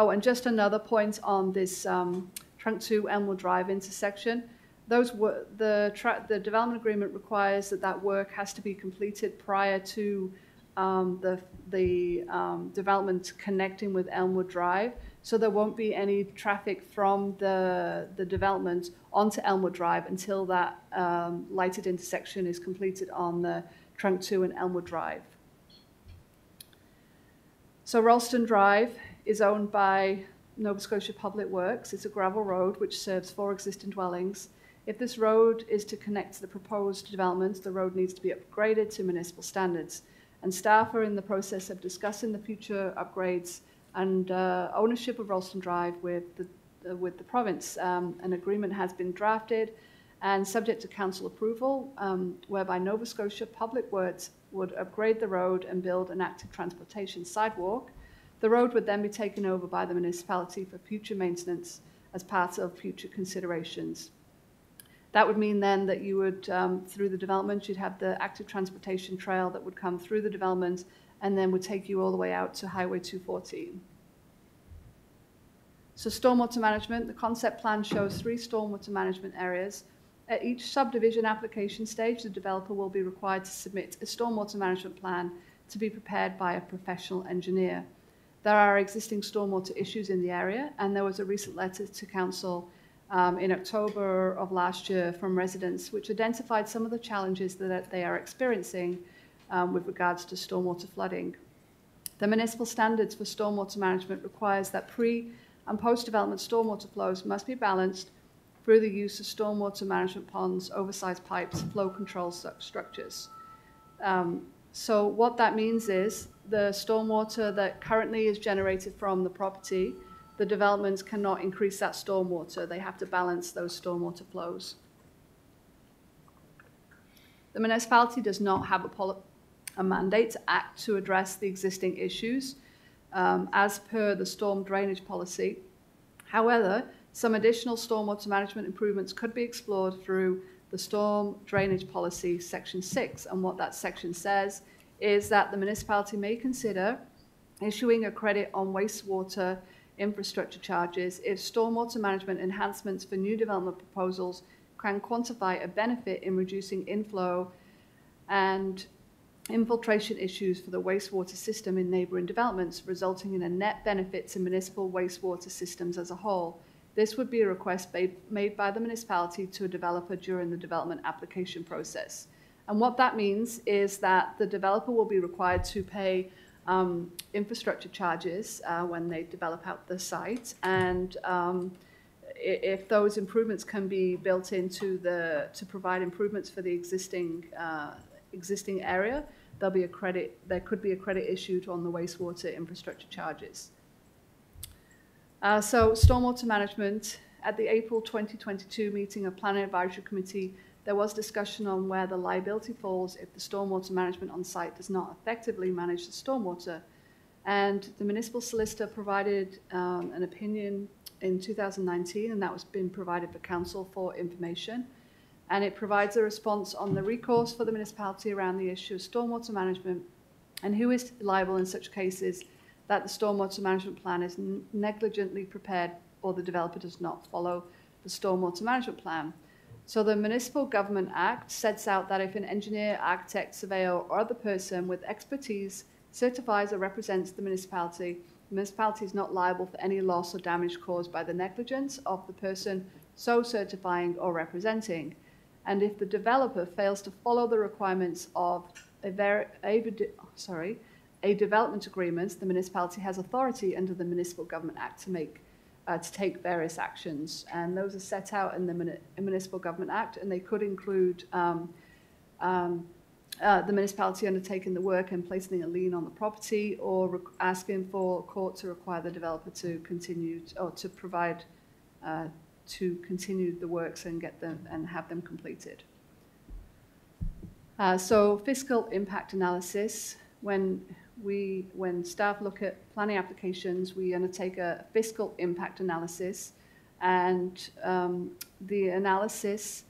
Oh, and just another point on this um, Trunk 2 Elmwood Drive intersection. Those were, the, the development agreement requires that that work has to be completed prior to um, the, the um, development connecting with Elmwood Drive. So there won't be any traffic from the, the development onto Elmwood Drive until that um, lighted intersection is completed on the Trunk 2 and Elmwood Drive. So Ralston Drive is owned by Nova Scotia Public Works. It's a gravel road which serves four existing dwellings. If this road is to connect to the proposed development, the road needs to be upgraded to municipal standards. And staff are in the process of discussing the future upgrades and uh, ownership of Ralston Drive with the, uh, with the province. Um, an agreement has been drafted and subject to council approval, um, whereby Nova Scotia Public Works would upgrade the road and build an active transportation sidewalk the road would then be taken over by the municipality for future maintenance as part of future considerations. That would mean then that you would, um, through the development, you'd have the active transportation trail that would come through the development and then would take you all the way out to Highway 214. So stormwater management, the concept plan shows three stormwater management areas. At each subdivision application stage, the developer will be required to submit a stormwater management plan to be prepared by a professional engineer. There are existing stormwater issues in the area, and there was a recent letter to council um, in October of last year from residents, which identified some of the challenges that they are experiencing um, with regards to stormwater flooding. The municipal standards for stormwater management requires that pre and post-development stormwater flows must be balanced through the use of stormwater management ponds, oversized pipes, flow control structures. Um, so what that means is the stormwater that currently is generated from the property, the developments cannot increase that stormwater. They have to balance those stormwater flows. The municipality does not have a, a mandate to act to address the existing issues um, as per the storm drainage policy. However, some additional stormwater management improvements could be explored through the storm drainage policy, section six. And what that section says is that the municipality may consider issuing a credit on wastewater infrastructure charges if stormwater management enhancements for new development proposals can quantify a benefit in reducing inflow and infiltration issues for the wastewater system in neighbouring developments, resulting in a net benefit to municipal wastewater systems as a whole. This would be a request made by the municipality to a developer during the development application process. And what that means is that the developer will be required to pay um, infrastructure charges uh, when they develop out the site. And um, if those improvements can be built into the, to provide improvements for the existing, uh, existing area, there'll be a credit, there could be a credit issued on the wastewater infrastructure charges. Uh, so stormwater management, at the April 2022 meeting of Planning Advisory Committee, there was discussion on where the liability falls if the stormwater management on site does not effectively manage the stormwater. And the municipal solicitor provided um, an opinion in 2019, and that was been provided for council for information. And it provides a response on the recourse for the municipality around the issue of stormwater management and who is liable in such cases that the stormwater management plan is negligently prepared or the developer does not follow the stormwater management plan. So the Municipal Government Act sets out that if an engineer, architect, surveyor, or other person with expertise certifies or represents the municipality, the municipality is not liable for any loss or damage caused by the negligence of the person so certifying or representing. And if the developer fails to follow the requirements of a, a, sorry, a development agreement, the municipality has authority under the Municipal Government Act to make uh, to take various actions, and those are set out in the Mun Municipal Government Act, and they could include um, um, uh, the municipality undertaking the work and placing a lien on the property, or asking for court to require the developer to continue to, or to provide uh, to continue the works and get them and have them completed. Uh, so fiscal impact analysis when we, when staff look at planning applications, we undertake a fiscal impact analysis, and um, the analysis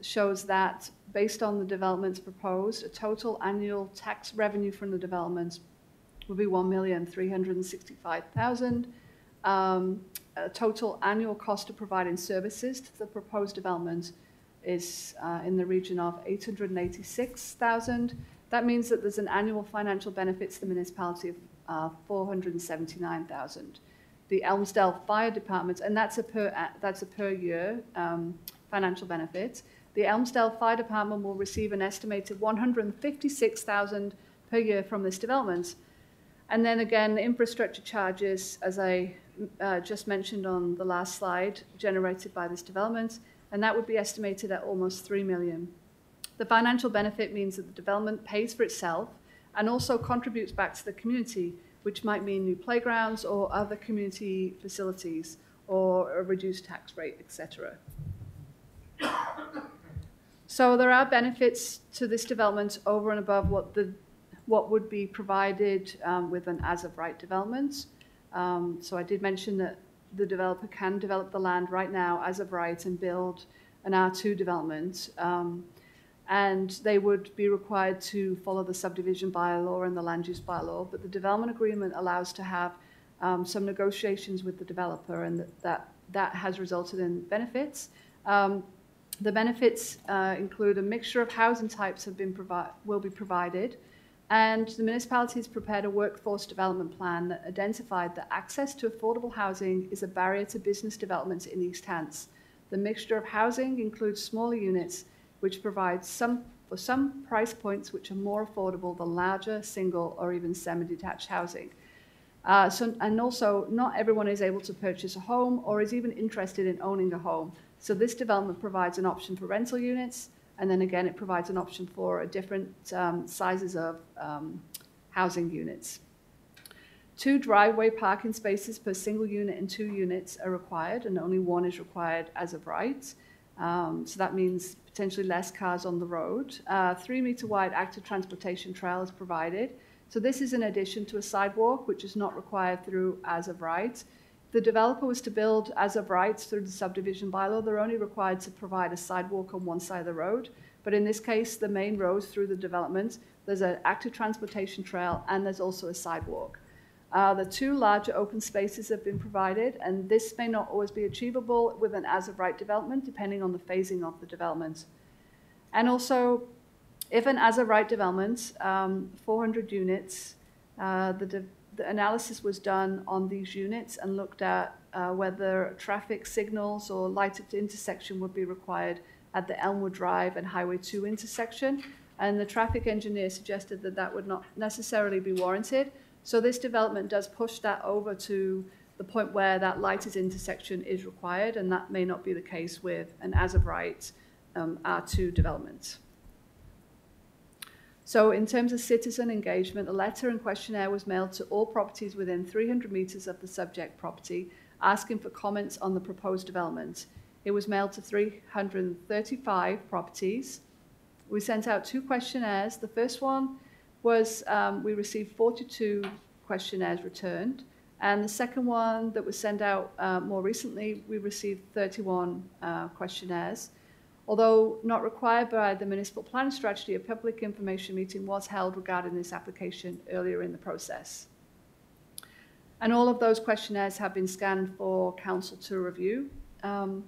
shows that based on the developments proposed, a total annual tax revenue from the developments will be 1,365,000. Um, a total annual cost of providing services to the proposed development is uh, in the region of 886,000 that means that there's an annual financial benefit to the municipality of uh, 479,000. The Elmsdale Fire Department, and that's a per, uh, that's a per year um, financial benefit. The Elmsdale Fire Department will receive an estimated 156,000 per year from this development. And then again, infrastructure charges, as I uh, just mentioned on the last slide, generated by this development, and that would be estimated at almost 3 million. The financial benefit means that the development pays for itself and also contributes back to the community, which might mean new playgrounds or other community facilities or a reduced tax rate, etc. So there are benefits to this development over and above what the what would be provided um, with an as-of-right development. Um, so I did mention that the developer can develop the land right now as of right and build an R2 development. Um, and they would be required to follow the subdivision bylaw and the land use bylaw. But the development agreement allows to have um, some negotiations with the developer, and that that, that has resulted in benefits. Um, the benefits uh, include a mixture of housing types have been provi- will be provided. And the municipalities prepared a workforce development plan that identified that access to affordable housing is a barrier to business development in East Hants. The mixture of housing includes smaller units, which provides some for some price points which are more affordable than larger, single, or even semi-detached housing. Uh, so, and also, not everyone is able to purchase a home or is even interested in owning a home. So this development provides an option for rental units, and then again, it provides an option for different um, sizes of um, housing units. Two driveway parking spaces per single unit and two units are required, and only one is required as of right. Um, so that means potentially less cars on the road. Uh, three meter wide active transportation trail is provided. So this is in addition to a sidewalk, which is not required through as of right. The developer was to build as of rights through the subdivision bylaw. They're only required to provide a sidewalk on one side of the road. But in this case, the main road through the development, there's an active transportation trail and there's also a sidewalk. Uh, the two larger open spaces have been provided, and this may not always be achievable with an as of right development, depending on the phasing of the development. And also, if an as of right development, um, 400 units, uh, the, the analysis was done on these units and looked at uh, whether traffic signals or lighted intersection would be required at the Elmwood Drive and Highway 2 intersection. And the traffic engineer suggested that that would not necessarily be warranted. So this development does push that over to the point where that lighted intersection is required, and that may not be the case with an as of right um, R2 development. So in terms of citizen engagement, a letter and questionnaire was mailed to all properties within 300 metres of the subject property, asking for comments on the proposed development. It was mailed to 335 properties. We sent out two questionnaires. The first one was um, we received 42 questionnaires returned. And the second one that was sent out uh, more recently, we received 31 uh, questionnaires. Although not required by the municipal planning strategy, a public information meeting was held regarding this application earlier in the process. And all of those questionnaires have been scanned for council to review. Um,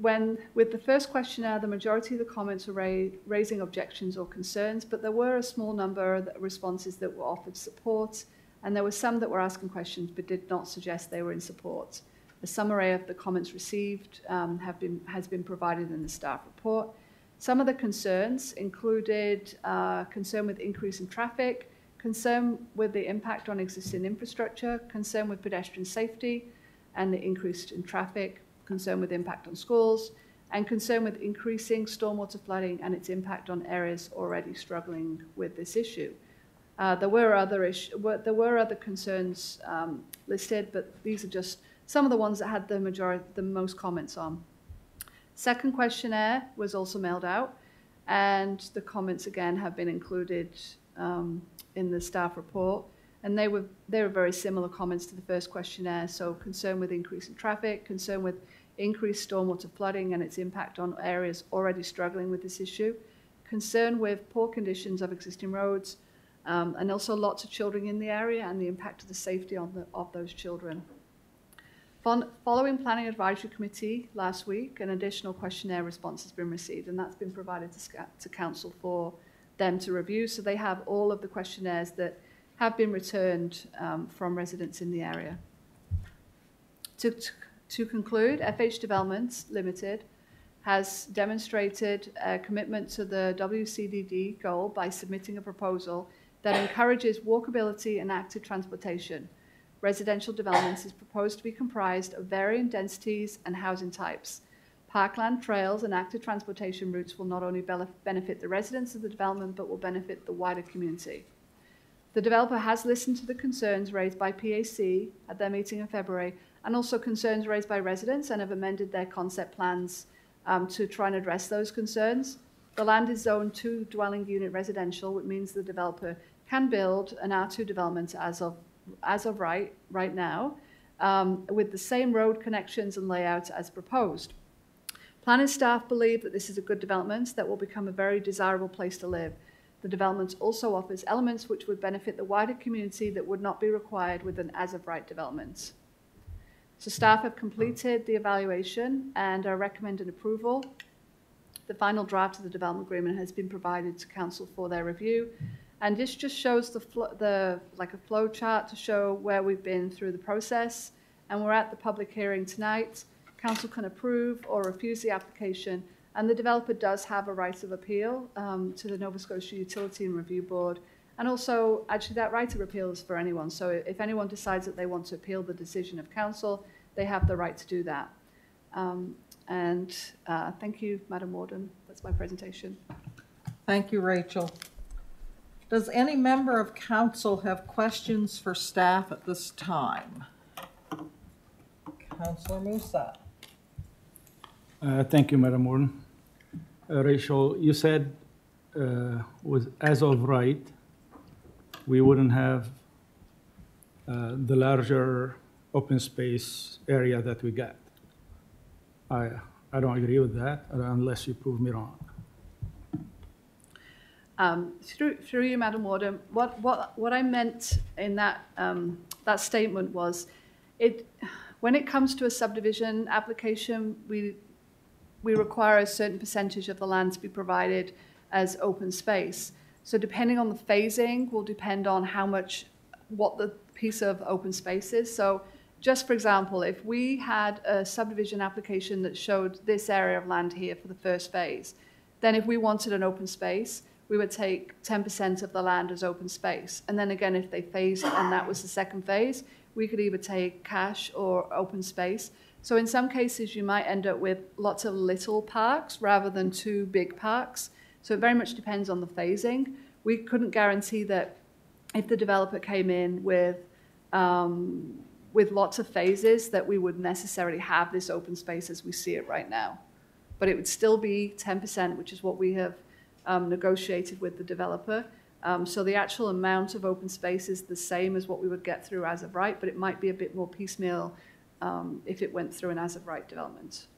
when, with the first questionnaire, the majority of the comments were ra raising objections or concerns, but there were a small number of responses that were offered support, and there were some that were asking questions but did not suggest they were in support. A summary of the comments received um, have been, has been provided in the staff report. Some of the concerns included uh, concern with increase in traffic, concern with the impact on existing infrastructure, concern with pedestrian safety and the increase in traffic, concern with impact on schools, and concern with increasing stormwater flooding and its impact on areas already struggling with this issue. Uh, there were other ish- there were other concerns um, listed, but these are just some of the ones that had the majority, the most comments on. Second questionnaire was also mailed out, and the comments again have been included um, in the staff report. And they were they were very similar comments to the first questionnaire. So concern with increasing traffic, concern with increased stormwater flooding and its impact on areas already struggling with this issue, concern with poor conditions of existing roads, um, and also lots of children in the area and the impact of the safety of, the, of those children. Following Planning Advisory Committee last week, an additional questionnaire response has been received, and that's been provided to, to Council for them to review. So they have all of the questionnaires that have been returned um, from residents in the area. To, to, to conclude, FH Developments Limited has demonstrated a commitment to the WCDD goal by submitting a proposal that encourages walkability and active transportation residential developments is proposed to be comprised of varying densities and housing types. Parkland trails and active transportation routes will not only benefit the residents of the development, but will benefit the wider community. The developer has listened to the concerns raised by PAC at their meeting in February and also concerns raised by residents and have amended their concept plans um, to try and address those concerns. The land is zoned two dwelling unit residential, which means the developer can build an R2 development as of as of right, right now, um, with the same road connections and layouts as proposed. Planning staff believe that this is a good development that will become a very desirable place to live. The development also offers elements which would benefit the wider community that would not be required with an as-of-right development. So staff have completed the evaluation and are recommending approval. the final draft of the development agreement has been provided to council for their review. And this just shows the, the, like a flow chart to show where we've been through the process. And we're at the public hearing tonight. Council can approve or refuse the application. And the developer does have a right of appeal um, to the Nova Scotia Utility and Review Board. And also, actually, that right of appeal is for anyone. So if anyone decides that they want to appeal the decision of council, they have the right to do that. Um, and uh, thank you, Madam Warden. That's my presentation. Thank you, Rachel. Does any member of council have questions for staff at this time? Counselor Moussa. Uh, Thank you, Madam Warden. Uh, Rachel, you said uh, with, as of right, we wouldn't have uh, the larger open space area that we got. I, I don't agree with that uh, unless you prove me wrong. Um, through, through you, Madam Warden, what, what, what I meant in that, um, that statement was, it, when it comes to a subdivision application, we, we require a certain percentage of the land to be provided as open space. So depending on the phasing will depend on how much, what the piece of open space is. So just for example, if we had a subdivision application that showed this area of land here for the first phase, then if we wanted an open space, we would take 10% of the land as open space. And then again, if they phased and that was the second phase, we could either take cash or open space. So in some cases, you might end up with lots of little parks rather than two big parks. So it very much depends on the phasing. We couldn't guarantee that if the developer came in with um, with lots of phases that we would necessarily have this open space as we see it right now. But it would still be 10%, which is what we have um, negotiated with the developer. Um, so the actual amount of open space is the same as what we would get through as of right, but it might be a bit more piecemeal um, if it went through an as of right development.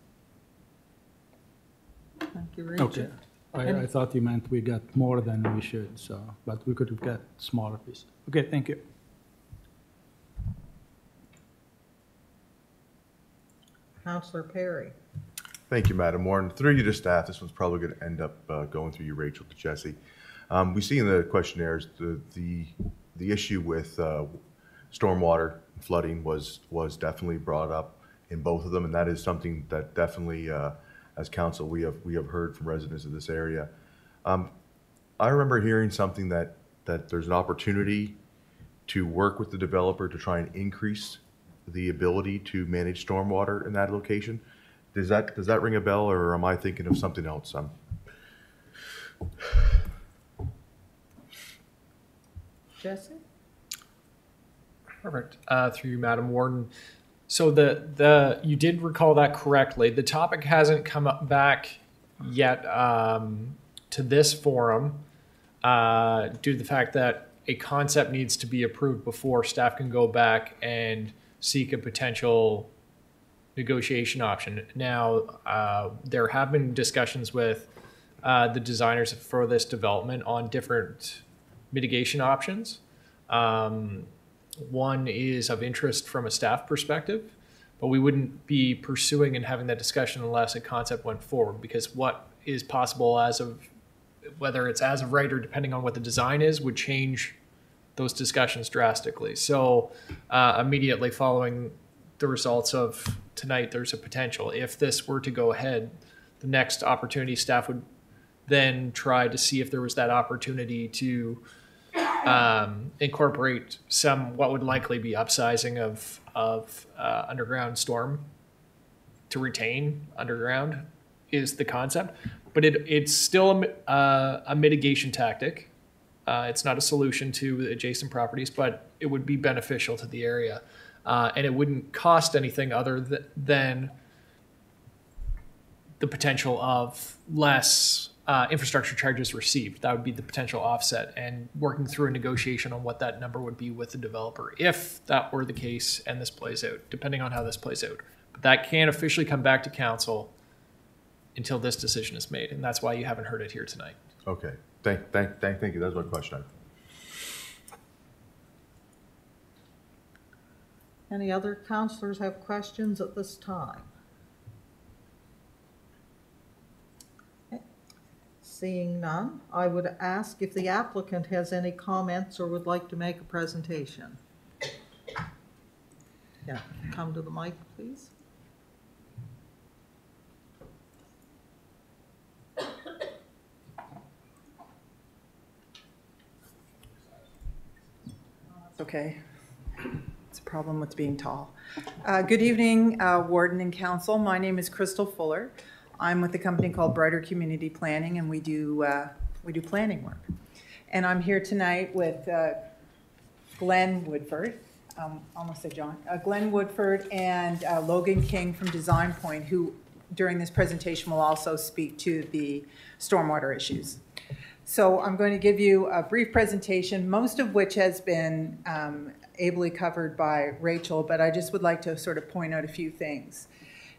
Thank you, Rachel. Okay. I, I thought you meant we got more than we should, so, but we could have got smaller pieces. Okay, thank you. Counselor Perry. Thank you, Madam Warden. Through you to staff, this one's probably going to end up uh, going through you, Rachel, to Jesse. Um, We see in the questionnaires, the, the, the issue with uh, stormwater flooding was, was definitely brought up in both of them, and that is something that definitely, uh, as council, we have, we have heard from residents of this area. Um, I remember hearing something that, that there's an opportunity to work with the developer to try and increase the ability to manage stormwater in that location. Does that, does that ring a bell, or am I thinking of something else? Um, Jesse? Perfect. Uh, through you, Madam Warden. So the the you did recall that correctly. The topic hasn't come up back yet um, to this forum uh, due to the fact that a concept needs to be approved before staff can go back and seek a potential negotiation option. Now, uh, there have been discussions with uh, the designers for this development on different mitigation options. Um, one is of interest from a staff perspective, but we wouldn't be pursuing and having that discussion unless a concept went forward because what is possible as of whether it's as of right or depending on what the design is would change those discussions drastically. So uh, immediately following the results of tonight, there's a potential. If this were to go ahead, the next opportunity staff would then try to see if there was that opportunity to um, incorporate some what would likely be upsizing of of uh, underground storm to retain underground is the concept, but it it's still a, uh, a mitigation tactic. Uh, it's not a solution to adjacent properties, but it would be beneficial to the area, uh, and it wouldn't cost anything other th- than the potential of less uh, infrastructure charges received. That would be the potential offset, and working through a negotiation on what that number would be with the developer, if that were the case and this plays out, depending on how this plays out. But that can't officially come back to council until this decision is made, and that's why you haven't heard it here tonight. Okay, thank, thank, thank, thank you, that's my question. Any other counselors have questions at this time? Seeing none, I would ask if the applicant has any comments or would like to make a presentation. Yeah, come to the mic, please. Okay. It's a problem with being tall. Uh, Good evening, uh, Warden and Council. My name is Crystal Fuller. I'm with a company called Brighter Community Planning, and we do, uh, we do planning work. And I'm here tonight with uh, Glenn Woodford, um, almost said John, uh, Glenn Woodford and uh, Logan King from Design Point, who during this presentation will also speak to the stormwater issues. So I'm going to give you a brief presentation, most of which has been um, ably covered by Rachel, but I just would like to sort of point out a few things.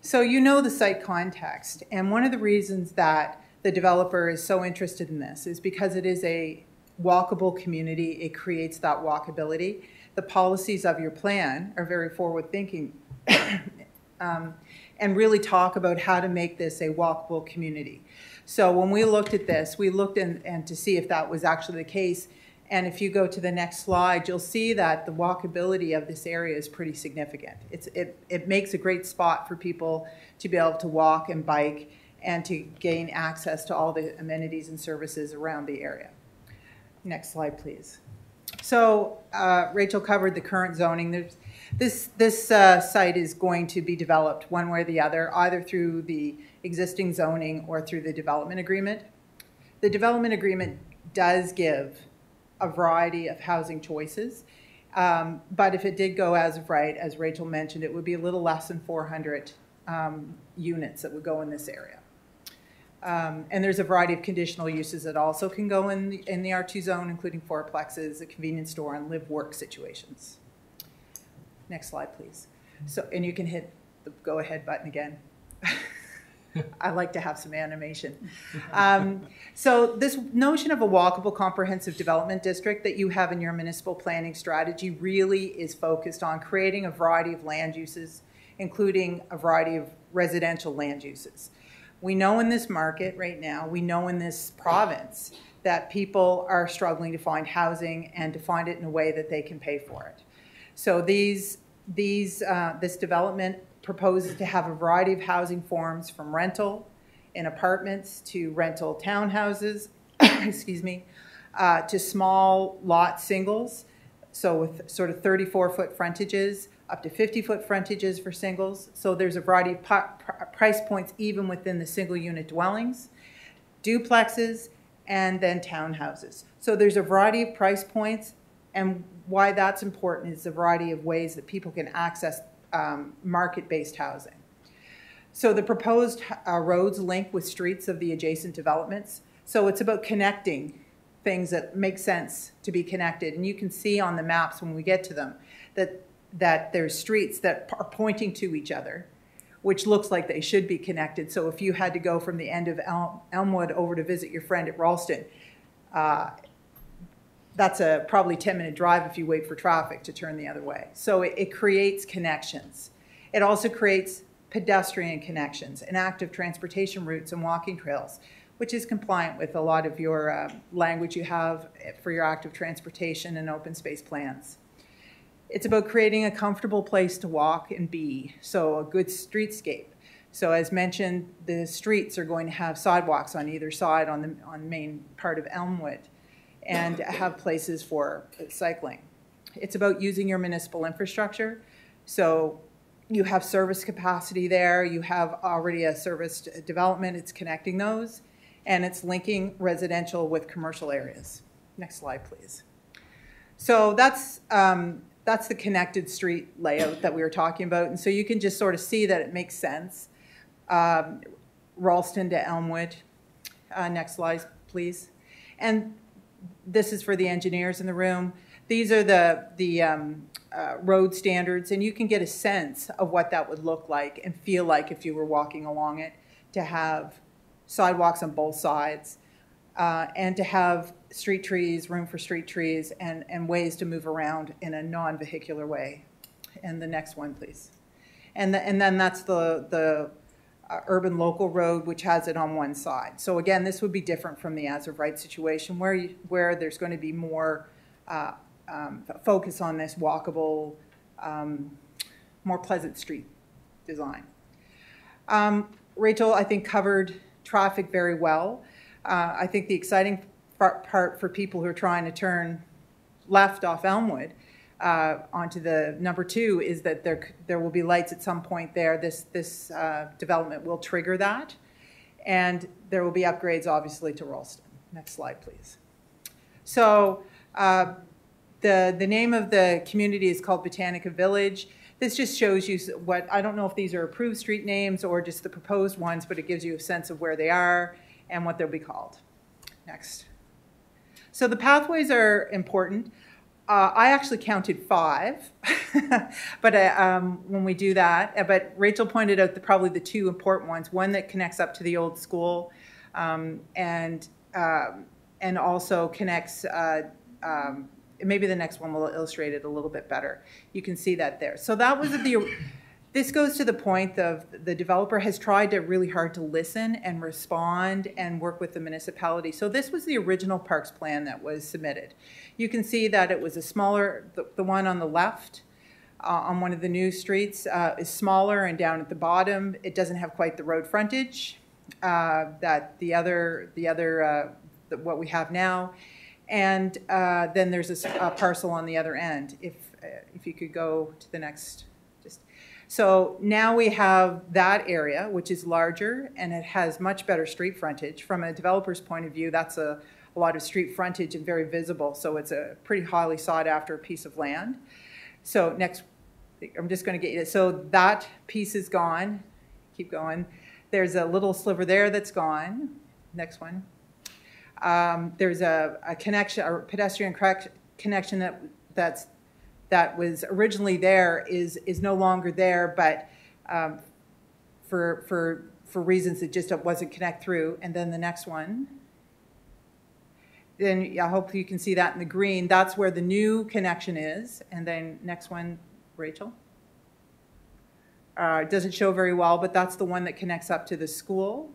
So you know the site context, and one of the reasons that the developer is so interested in this is because it is a walkable community. It creates that walkability. The policies of your plan are very forward-thinking um, and really talk about how to make this a walkable community. So when we looked at this, we looked in, and to see if that was actually the case. And if you go to the next slide, you'll see that the walkability of this area is pretty significant. It's, it, it makes a great spot for people to be able to walk and bike and to gain access to all the amenities and services around the area. Next slide, please. So uh, Rachel covered the current zoning. There's, this this uh, site is going to be developed one way or the other, either through the existing zoning or through the development agreement. The development agreement does give a variety of housing choices, um, but if it did go as of right, as Rachel mentioned, it would be a little less than 400 um, units that would go in this area. Um, and there's a variety of conditional uses that also can go in the, in the R2 zone, including fourplexes, a convenience store, and live-work situations. Next slide, please. So, and you can hit the go ahead button again. I like to have some animation. Um, so this notion of a walkable comprehensive development district that you have in your municipal planning strategy really is focused on creating a variety of land uses, including a variety of residential land uses. We know in this market right now, we know in this province that people are struggling to find housing and to find it in a way that they can pay for it. So these, these, uh, this development proposes to have a variety of housing forms from rental in apartments to rental townhouses, excuse me, uh, to small lot singles. So with sort of 34 foot frontages, up to 50 foot frontages for singles. So there's a variety of price points even within the single unit dwellings, duplexes, and then townhouses. So there's a variety of price points and why that's important is the variety of ways that people can access um, market-based housing. So the proposed uh, roads link with streets of the adjacent developments. So it's about connecting things that make sense to be connected. And you can see on the maps when we get to them that, that there's streets that are pointing to each other, which looks like they should be connected. So if you had to go from the end of El Elmwood over to visit your friend at Ralston, uh, that's a probably 10 minute drive if you wait for traffic to turn the other way. So it, it creates connections. It also creates pedestrian connections and active transportation routes and walking trails, which is compliant with a lot of your uh, language you have for your active transportation and open space plans. It's about creating a comfortable place to walk and be, so a good streetscape. So as mentioned, the streets are going to have sidewalks on either side on the on main part of Elmwood and have places for cycling. It's about using your municipal infrastructure. So you have service capacity there, you have already a service development, it's connecting those, and it's linking residential with commercial areas. Next slide, please. So that's, um, that's the connected street layout that we were talking about. And so you can just sort of see that it makes sense. Um, Ralston to Elmwood. Uh, next slide, please. And this is for the engineers in the room. These are the, the um, uh, road standards, and you can get a sense of what that would look like and feel like if you were walking along it, to have sidewalks on both sides, uh, and to have street trees, room for street trees, and, and ways to move around in a non-vehicular way. And the next one, please. And, the, and then that's the, the uh, urban local road, which has it on one side. So again, this would be different from the as of right situation where, you- where there's going to be more uh, um, focus on this walkable, um, more pleasant street design. Um, Rachel, I think, covered traffic very well. Uh, I think the exciting part for people who are trying to turn left off Elmwood uh, onto the number two is that there, there will be lights at some point there. This, this uh, development will trigger that. And there will be upgrades, obviously, to Ralston. Next slide, please. So uh, the, the name of the community is called Botanica Village. This just shows you what, I don't know if these are approved street names or just the proposed ones, but it gives you a sense of where they are and what they'll be called. Next. So the pathways are important. Uh, I actually counted five, but uh, um, when we do that, uh, but Rachel pointed out the, probably the two important ones. One that connects up to the old school, um, and um, and also connects. Uh, um, maybe the next one will illustrate it a little bit better. You can see that there. So that was the. This goes to the point of the developer has tried to really hard to listen and respond and work with the municipality. So this was the original parks plan that was submitted. You can see that it was a smaller, the, the one on the left uh, on one of the new streets uh, is smaller and down at the bottom, it doesn't have quite the road frontage uh, that the other, the other, uh, the- what we have now. And uh, then there's a a parcel on the other end. If, uh, if you could go to the next. So now we have that area, which is larger and it has much better street frontage. From a developer's point of view, that's a, a lot of street frontage and very visible. So it's a pretty highly sought after piece of land. So next, I'm just going to get you, so that piece is gone. Keep going. There's a little sliver there that's gone. Next one. Um, there's a, a connection, a pedestrian connection that, that's, that was originally there is, is no longer there, but, um, for, for, for reasons it just wasn't connect through. And then the next one. Then I hope you can see that in the green. That's where the new connection is. And then next one, Rachel. Uh, doesn't show very well, but that's the one that connects up to the school.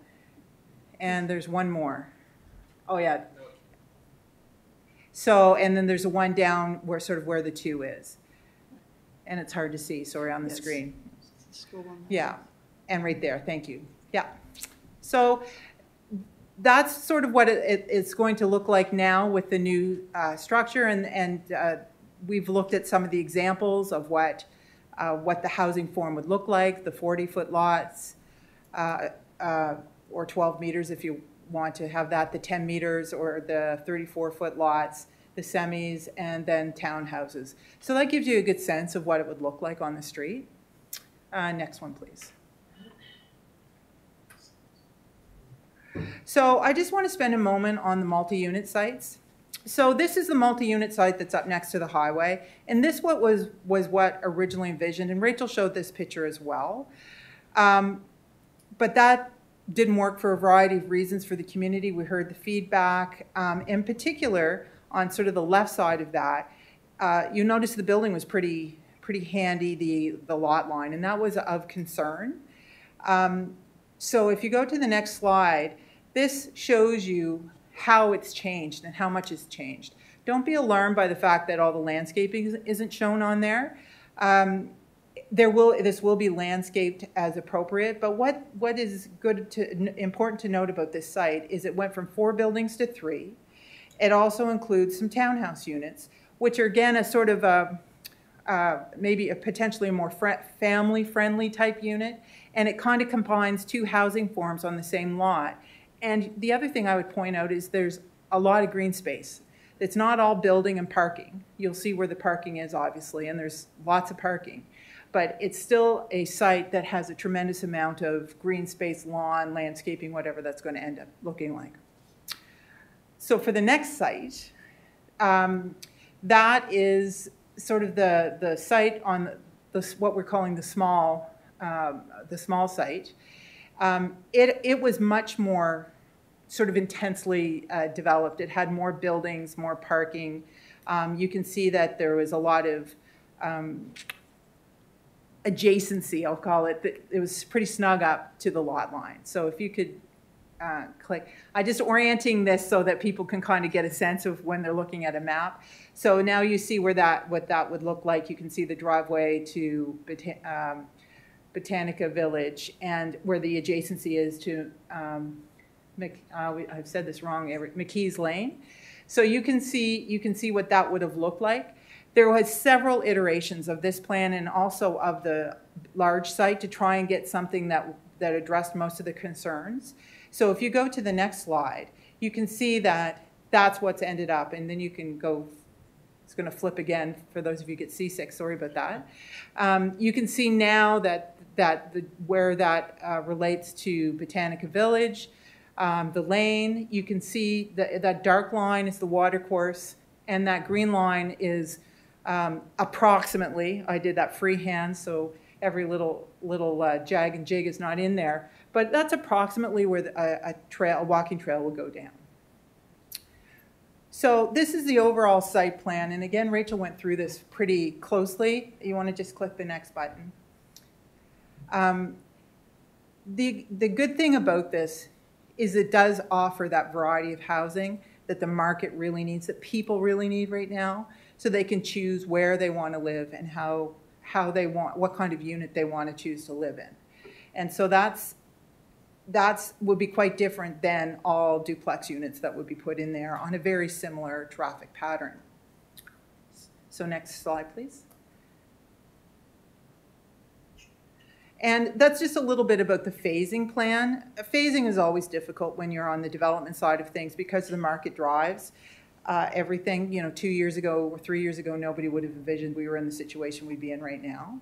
And there's one more. Oh, yeah. So, and then there's a one down where sort of where the two is. And it's hard to see, sorry, on the Yes. screen. Yeah, and right there, thank you. Yeah. So that's sort of what it, it- it's going to look like now with the new uh, structure, and, and uh, we've looked at some of the examples of what, uh, what the housing form would look like, the 40-foot lots, uh, uh, or 12 meters if you want to have that, the 10 meters, or the 34-foot lots, the semis, and then townhouses. So that gives you a good sense of what it would look like on the street. Uh, Next one, please. So I just want to spend a moment on the multi-unit sites. So this is the multi-unit site that's up next to the highway, and this what was, was what originally envisioned, and Rachel showed this picture as well. Um, But that didn't work for a variety of reasons for the community. We heard the feedback. Um, In particular, on sort of the left side of that, uh, you notice the building was pretty, pretty handy, the, the lot line, and that was of concern. Um, So if you go to the next slide, this shows you how it's changed and how much it's changed. Don't be alarmed by the fact that all the landscaping is- isn't shown on there. Um, there will, this will be landscaped as appropriate, but what, what is good to, important to note about this site is it went from four buildings to three. It also includes some townhouse units, which are again a sort of a, uh, maybe a potentially a more fr- family-friendly type unit, and it kind of combines two housing forms on the same lot. And the other thing I would point out is there's a lot of green space. It's not all building and parking. You'll see where the parking is, obviously, and there's lots of parking. But it's still a site that has a tremendous amount of green space, lawn, landscaping, whatever that's going to end up looking like. So for the next site, um, that is sort of the, the site on the, what we're calling the small, um, the small site. Um, it, it was much more sort of intensely uh, developed. It had more buildings, more parking. Um, you can see that there was a lot of um, adjacency, I'll call it, that it was pretty snug up to the lot line. So if you could uh, click, I'm just orienting this so that people can kind of get a sense of when they're looking at a map. So now you see where that, what that would look like. You can see the driveway to um, Botanica Village and where the adjacency is to, um, Mc- uh, I've said this wrong, McKees Lane. So you can see, you can see what that would have looked like. There was several iterations of this plan and also of the large site to try and get something that, that addressed most of the concerns. So if you go to the next slide, you can see that that's what's ended up, and then you can go, it's gonna flip again for those of you who get seasick, sorry about that. Um, you can see now that, that the, where that uh, relates to Botanica Village, um, the lane, you can see that, that dark line is the water course, and that green line is um, approximately, I did that freehand, so every little, little uh, jag and jig is not in there, but that's approximately where the, a, a trail, a walking trail will go down. So this is the overall site plan, and again, Rachel went through this pretty closely. You want to just click the next button. Um, the, the good thing about this is it does offer that variety of housing that the market really needs, that people really need right now, so they can choose where they want to live and how, how they want, what kind of unit they want to choose to live in. And so that's, that's, would be quite different than all duplex units that would be put in there on a very similar traffic pattern. So next slide, please. And that's just a little bit about the phasing plan. Phasing is always difficult when you're on the development side of things because the market drives uh, everything. You know, two years ago or three years ago, nobody would have envisioned we were in the situation we'd be in right now.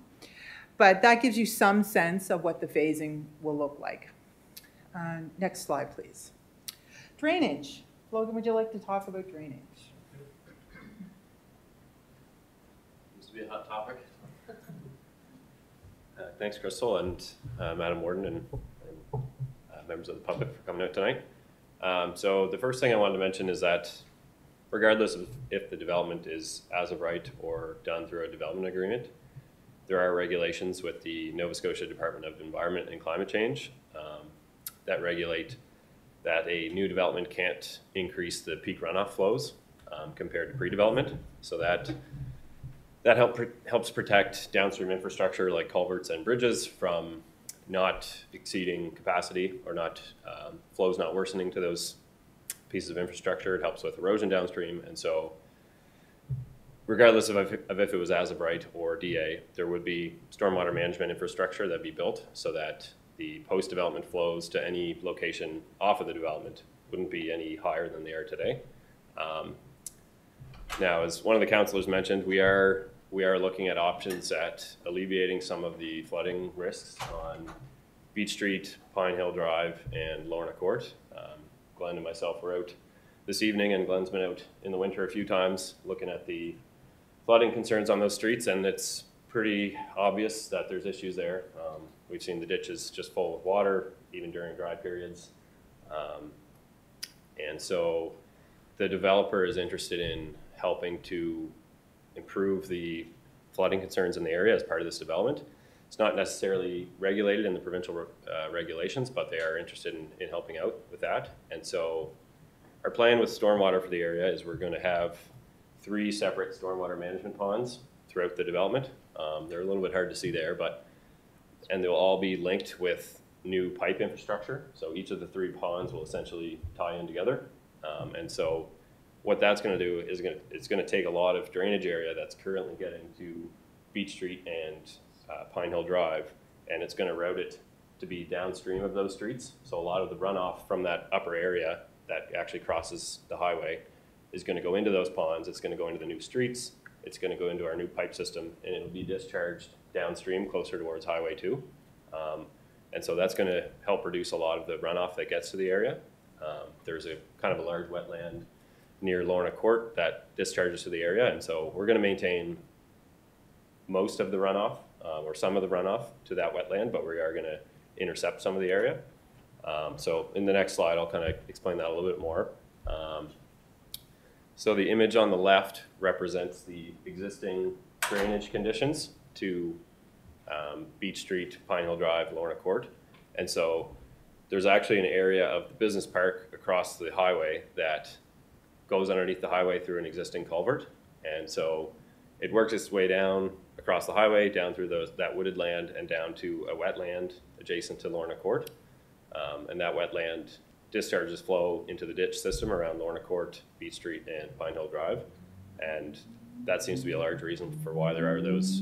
But that gives you some sense of what the phasing will look like. Uh, next slide, please. Drainage. Logan, would you like to talk about drainage? Seems to be a hot topic. Uh, Thanks, Crystal, and uh, Madam Warden, and and, uh, members of the public for coming out tonight. Um, So the first thing I wanted to mention is that regardless of if the development is as of right or done through a development agreement, there are regulations with the Nova Scotia Department of Environment and Climate Change um, that regulate that a new development can't increase the peak runoff flows um, compared to pre-development. So that that help, helps protect downstream infrastructure like culverts and bridges from not exceeding capacity or not um, flows not worsening to those pieces of infrastructure. It helps with erosion downstream, and so regardless of if, of if it was right or DA, there would be stormwater management infrastructure that'd be built so that the post-development flows to any location off of the development wouldn't be any higher than they are today. Um, now, as one of the councilors mentioned, we are we are looking at options at alleviating some of the flooding risks on Beach Street, Pine Hill Drive, and Lorna Court. Glenn and myself were out this evening, and Glenn's been out in the winter a few times looking at the flooding concerns on those streets, and it's pretty obvious that there's issues there. Um, we've seen the ditches just full of water, even during dry periods. Um, and so the developer is interested in helping to improve the flooding concerns in the area as part of this development. It's not necessarily regulated in the provincial uh, regulations, but they are interested in, in helping out with that. And so our plan with stormwater for the area is we're going to have three separate stormwater management ponds throughout the development. Um, they're a little bit hard to see there, but and they'll all be linked with new pipe infrastructure. So each of the three ponds will essentially tie in together. Um, and so what that's going to do is going to, it's going to take a lot of drainage area that's currently getting to Beach Street and uh, Pine Hill Drive, and it's going to route it to be downstream of those streets. So a lot of the runoff from that upper area that actually crosses the highway is going to go into those ponds. It's going to go into the new streets. It's going to go into our new pipe system, and it'll be discharged downstream closer towards Highway 2. Um, and so that's going to help reduce a lot of the runoff that gets to the area. Um, there's a kind of a large wetland near Lorna Court that discharges to the area, and so we're going to maintain most of the runoff uh, or some of the runoff to that wetland, but we are going to intercept some of the area. Um, so in the next slide, I'll kind of explain that a little bit more. Um, so the image on the left represents the existing drainage conditions to um, Beach Street, Pine Hill Drive, Lorna Court. And so there's actually an area of the business park across the highway that goes underneath the highway through an existing culvert. And so it works its way down across the highway, down through those, that wooded land and down to a wetland adjacent to Lorna Court. Um, and that wetland discharges flow into the ditch system around Lorna Court, Beach Street, and Pine Hill Drive. And that seems to be a large reason for why there are those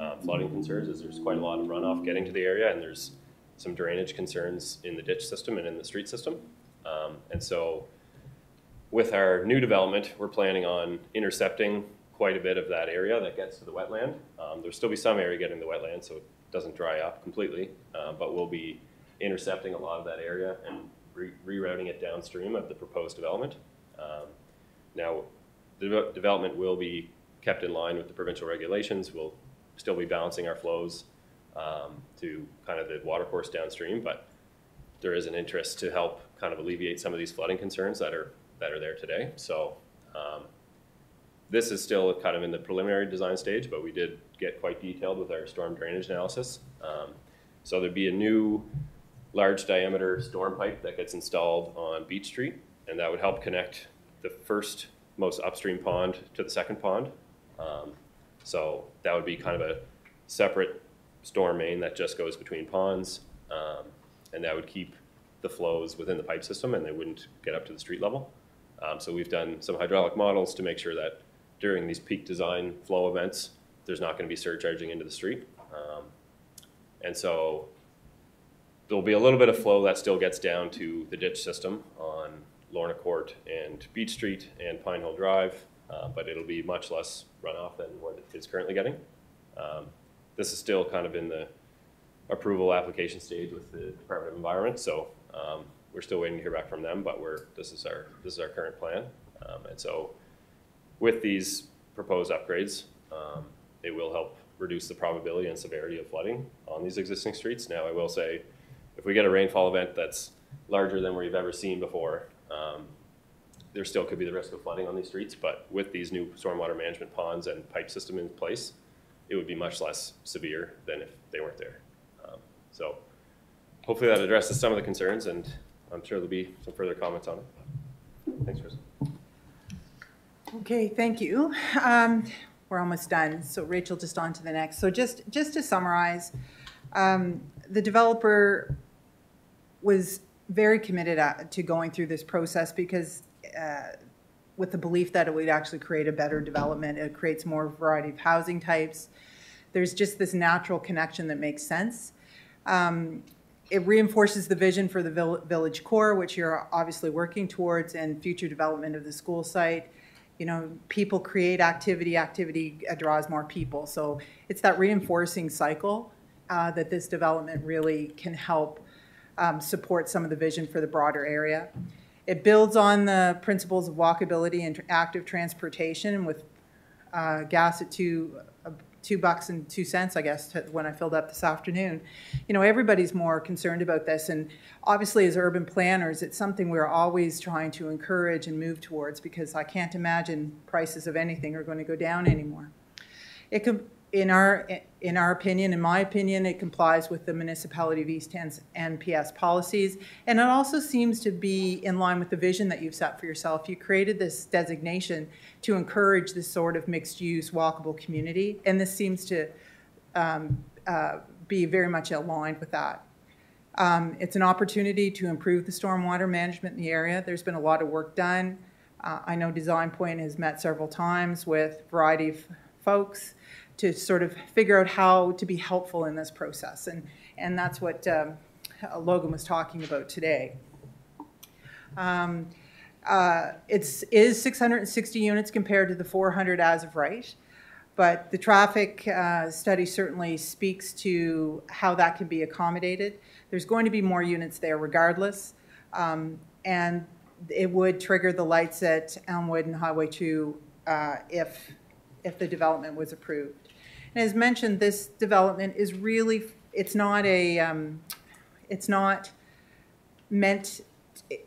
uh, flooding concerns, is there's quite a lot of runoff getting to the area, and there's some drainage concerns in the ditch system and in the street system. Um, and so with our new development, we're planning on intercepting quite a bit of that area that gets to the wetland. Um, there'll still be some area getting the wetland, so it doesn't dry up completely, uh, but we'll be intercepting a lot of that area and re- rerouting it downstream of the proposed development. Um, now, the de- development will be kept in line with the provincial regulations. We'll still be balancing our flows um, to kind of the watercourse downstream, but there is an interest to help kind of alleviate some of these flooding concerns that are that are there today. So um, this is still kind of in the preliminary design stage, but we did get quite detailed with our storm drainage analysis. Um, so there'd be a new large diameter storm pipe that gets installed on Beach Street, and that would help connect the first most upstream pond to the second pond. Um, so that would be kind of a separate storm main that just goes between ponds, um, and that would keep the flows within the pipe system and they wouldn't get up to the street level. Um, so we've done some hydraulic models to make sure that during these peak design flow events, there's not going to be surcharging into the street. Um, and so there'll be a little bit of flow that still gets down to the ditch system on Lorna Court and Beach Street and Pine Hill Drive, uh, but it'll be much less runoff than what it is currently getting. Um, this is still kind of in the approval application stage with the Department of Environment, so um, we're still waiting to hear back from them, but we're, this is our, this is our current plan. Um, and so with these proposed upgrades, um, it will help reduce the probability and severity of flooding on these existing streets. Now, I will say, if we get a rainfall event that's larger than we've ever seen before, um, there still could be the risk of flooding on these streets, but with these new stormwater management ponds and pipe system in place, it would be much less severe than if they weren't there. Um, so hopefully that addresses some of the concerns, and I'm sure there'll be some further comments on it. Thanks, Chris. Okay, thank you. Um, We're almost done, so Rachel, just on to the next. So just, just to summarize, um, the developer was very committed to going through this process because uh, with the belief that it would actually create a better development, it creates more variety of housing types. There's just this natural connection that makes sense. Um, It reinforces the vision for the vill- village core, which you're obviously working towards, and future development of the school site. You know, people create activity, activity uh, draws more people. So it's that reinforcing cycle uh, that this development really can help um, support some of the vision for the broader area. It builds on the principles of walkability and active transportation with uh, gas at two, two bucks and two cents, I guess, to- when I filled up this afternoon. You know, everybody's more concerned about this, and obviously, as urban planners, it's something we're always trying to encourage and move towards, because I can't imagine prices of anything are going to go down anymore. It could, in our, in our opinion, in my opinion, it complies with the municipality of East Hants' NPS policies. And it also seems to be in line with the vision that you've set for yourself. You created this designation to encourage this sort of mixed-use, walkable community. And this seems to um, uh, be very much aligned with that. Um, It's an opportunity to improve the stormwater management in the area. There's been a lot of work done. Uh, I know Design Point has met several times with a variety of folks to sort of figure out how to be helpful in this process. And, and that's what um, Logan was talking about today. Um, uh, It's, 660 units compared to the 400 as of right. But the traffic uh, study certainly speaks to how that can be accommodated. There's going to be more units there regardless. Um, And it would trigger the lights at Elmwood and Highway 2 uh, if, if the development was approved. And as mentioned, this development is really, it's not a, um, it's not meant,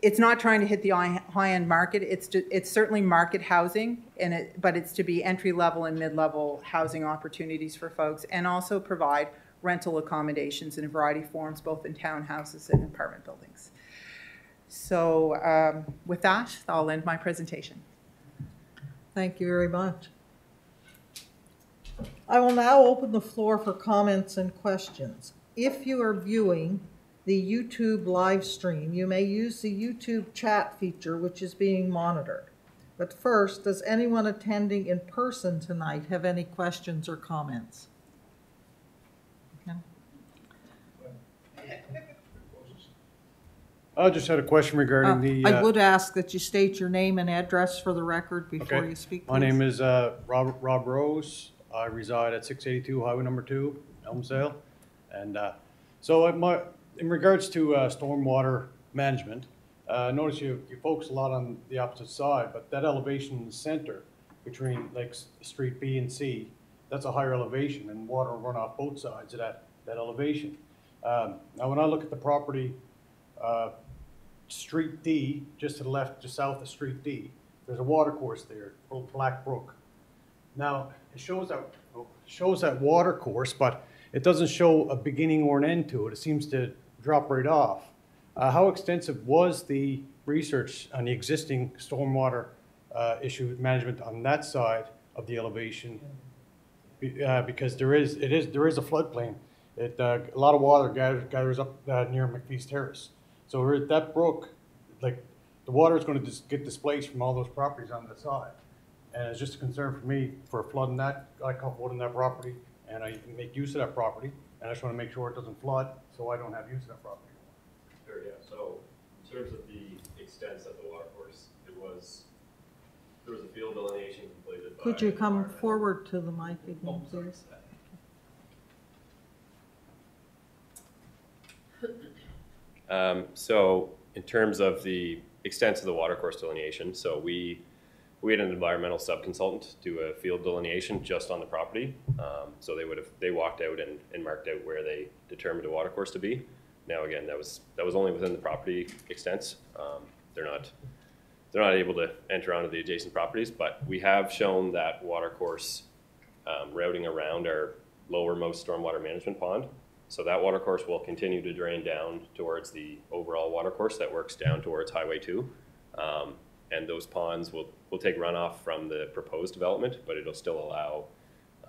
it's not trying to hit the high- high-end market. It's, ju- it's certainly market housing, and it, but it's to be entry-level and mid-level housing opportunities for folks, and also provide rental accommodations in a variety of forms, both in townhouses and apartment buildings. So um, with that, I'll end my presentation. Thank you very much. I will now open the floor for comments and questions. If you are viewing the YouTube live stream, you may use the YouTube chat feature, which is being monitored. But first, does anyone attending in person tonight have any questions or comments? Okay. I just had a question regarding the. Uh, I uh, would ask that you state your name and address for the record before Okay. you speak, My name is uh, Robert Rob Rose. I reside at 682 Highway Number 2, Elmsdale. And uh, so my, in regards to uh, stormwater management, uh, notice you, you focus a lot on the opposite side, but that elevation in the center between like Street B and C, that's a higher elevation and water will run off both sides of that, that elevation. Um, Now, when I look at the property, uh, Street D, just to the left, just south of Street D, there's a water course there, called Black Brook. Now, it shows that, shows that water course, but it doesn't show a beginning or an end to it. It seems to drop right off. Uh, how extensive was the research on the existing stormwater, uh, issue management on that side of the elevation? Be- Uh, because there is, it is, there is a floodplain. It, uh, a lot of water gathers, gathers up, uh, near McPhee's Terrace. So we're- that brook, like, the water is gonna just get displaced from all those properties on the side. And it's just a concern for me for flooding that, I come flooding that property, and I make use of that property, and I just wanna make sure it doesn't flood, so I don't have use of that property. Sure, yeah, so in terms of the extents of the water course, it was, there was a field delineation completed by. Could you come environmental- forward to the mic again, Oh, sorry. please? Um, so in terms of the extent of the water course delineation, so we, we had an environmental subconsultant do a field delineation just on the property. Um, so they would have, they walked out and, and marked out where they determined a water course to be. Now, again, that was, that was only within the property extents. Um, they're not, they're not able to enter onto the adjacent properties, but we have shown that water course um, routing around our lowermost stormwater management pond. So that water course will continue to drain down towards the overall water course that works down towards Highway two. Um, and those ponds will, will take runoff from the proposed development, but it'll still allow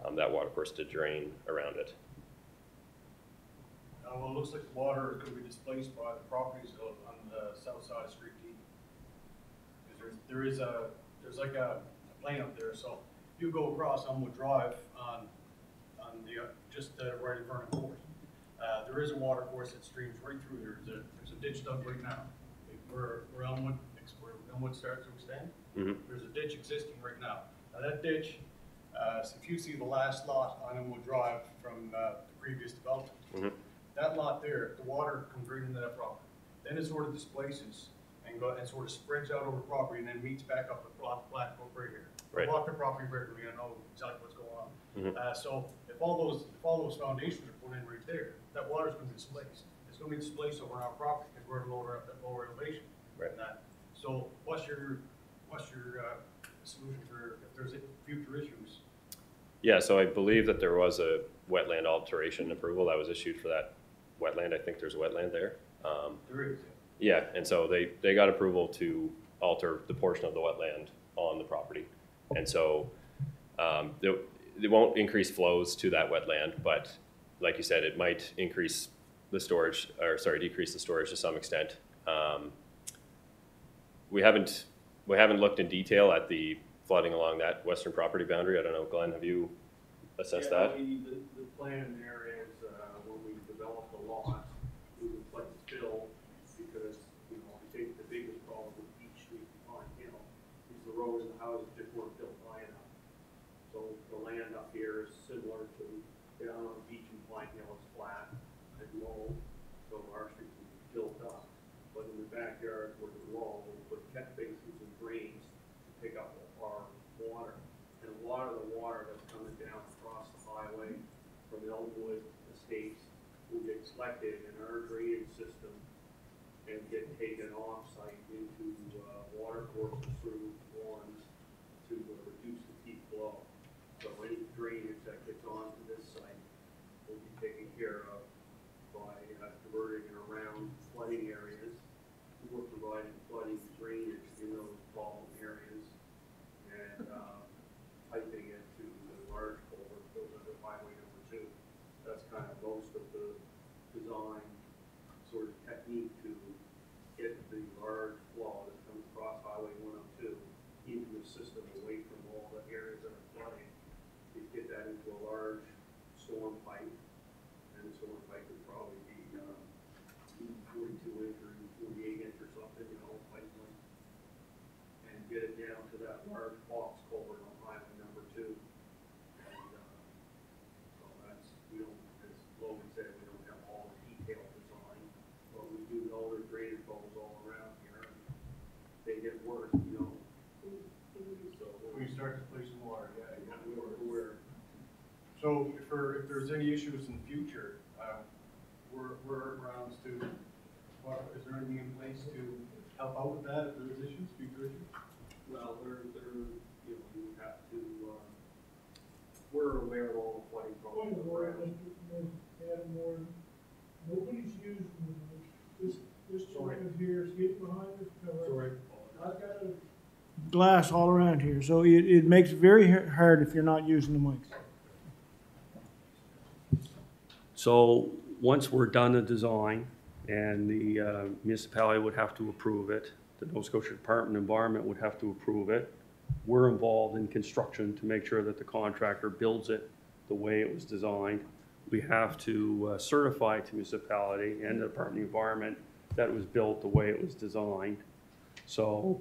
um, that water course to drain around it. Uh, well, it looks like the water could be displaced by the properties on the south side of Street D. There's, there is a, there's like a a up there, so if you go across Elmwood Drive on, on the, uh, just uh, right in front of Court, uh, there is a water course that streams right through there. There's a, there's a ditch dug right now. Where, where Elmwood, Elmwood starts to extend, Mhm. there's a ditch existing right now. Now, that ditch, uh, so if you see the last lot on Elmwood Drive from, uh, the previous development, Mhm. that lot there, the water comes right into that property. Then it sort of displaces and go, and sort of spreads out over the property and then meets back up with Black, Black right here. Right. I walk the property regularly, I know exactly what's going on. Mhm. Uh, so if all those, if all those foundations are put in right there, that water's gonna be displaced. It's gonna be displaced over our property, because we're at lower, at lower elevation. Right. than that. So what's your, what's your, uh, solution for if there's future issues? Yeah, so I believe that there was a wetland alteration approval that was issued for that wetland. I think there's a wetland there. Um, There is, Yeah, and so they, they got approval to alter the portion of the wetland on the property. And so, um, they, they won't increase flows to that wetland, but like you said, it might increase the storage, or sorry, decrease the storage to some extent. Um, we haven't, we haven't looked in detail at the flooding along that western property boundary. I don't know, Glenn, have you assessed Yeah, that? the, the, the plan there is, uh, when we develop the lot, we would like to fill, because, you know, I think the biggest problem with Beach Street and Pine Hill is the roads and the houses just weren't built high enough. So the land up here is similar to, down on the beach in Pine Hill, it's flat and low, so our street can be built up. But in the backyard where the low, we put catch basins and drains to pick up our water. And a lot of the water that's coming down across the highway from Elmwood Estates collected in our drainage system and get taken off-site into, uh, water courses through lawns to uh, reduce the peak flow. So any drainage that gets onto this site will be taken care providing flooding drainage in those problem areas and, uh, piping it to the large culvert goes under highway number two. That's kind of most of the design sort of technique to get the large flow that comes across highway one oh two into the system away from all the areas that are flooding. You get that into a large storm pipe, and the storm pipe would probably be, um, forty-two inch or forty-eight inch or something, you know, pipe length. And get it down to that large box culvert on highway number two. And, uh, so that's, we don't, as Logan said, we don't have all the detailed design, but we do know there's drainage bowls all around here. and They get worse, you know. So. We start to play some water, yeah. Yeah, we're aware. So if, there- if there's any issues in the future, uh, we're, we're grounds to, what, is there anything in place to help out with that if there's issues, future issues? Well, there, there, you know, you have to, uh, we're aware of all the flooding Point problems of order, around. Madam Warden. Nobody's using this, this gentleman here is getting behind this cover. Sorry. I've got a. Glass all around here, so it, it makes it very hard if you're not using the mics. So, once we're done the design, and the uh, municipality would have to approve it, the Nova Scotia Department of Environment would have to approve it, we're involved in construction to make sure that the contractor builds it the way it was designed. We have to uh, certify to municipality and the Department of Environment that it was built the way it was designed. So,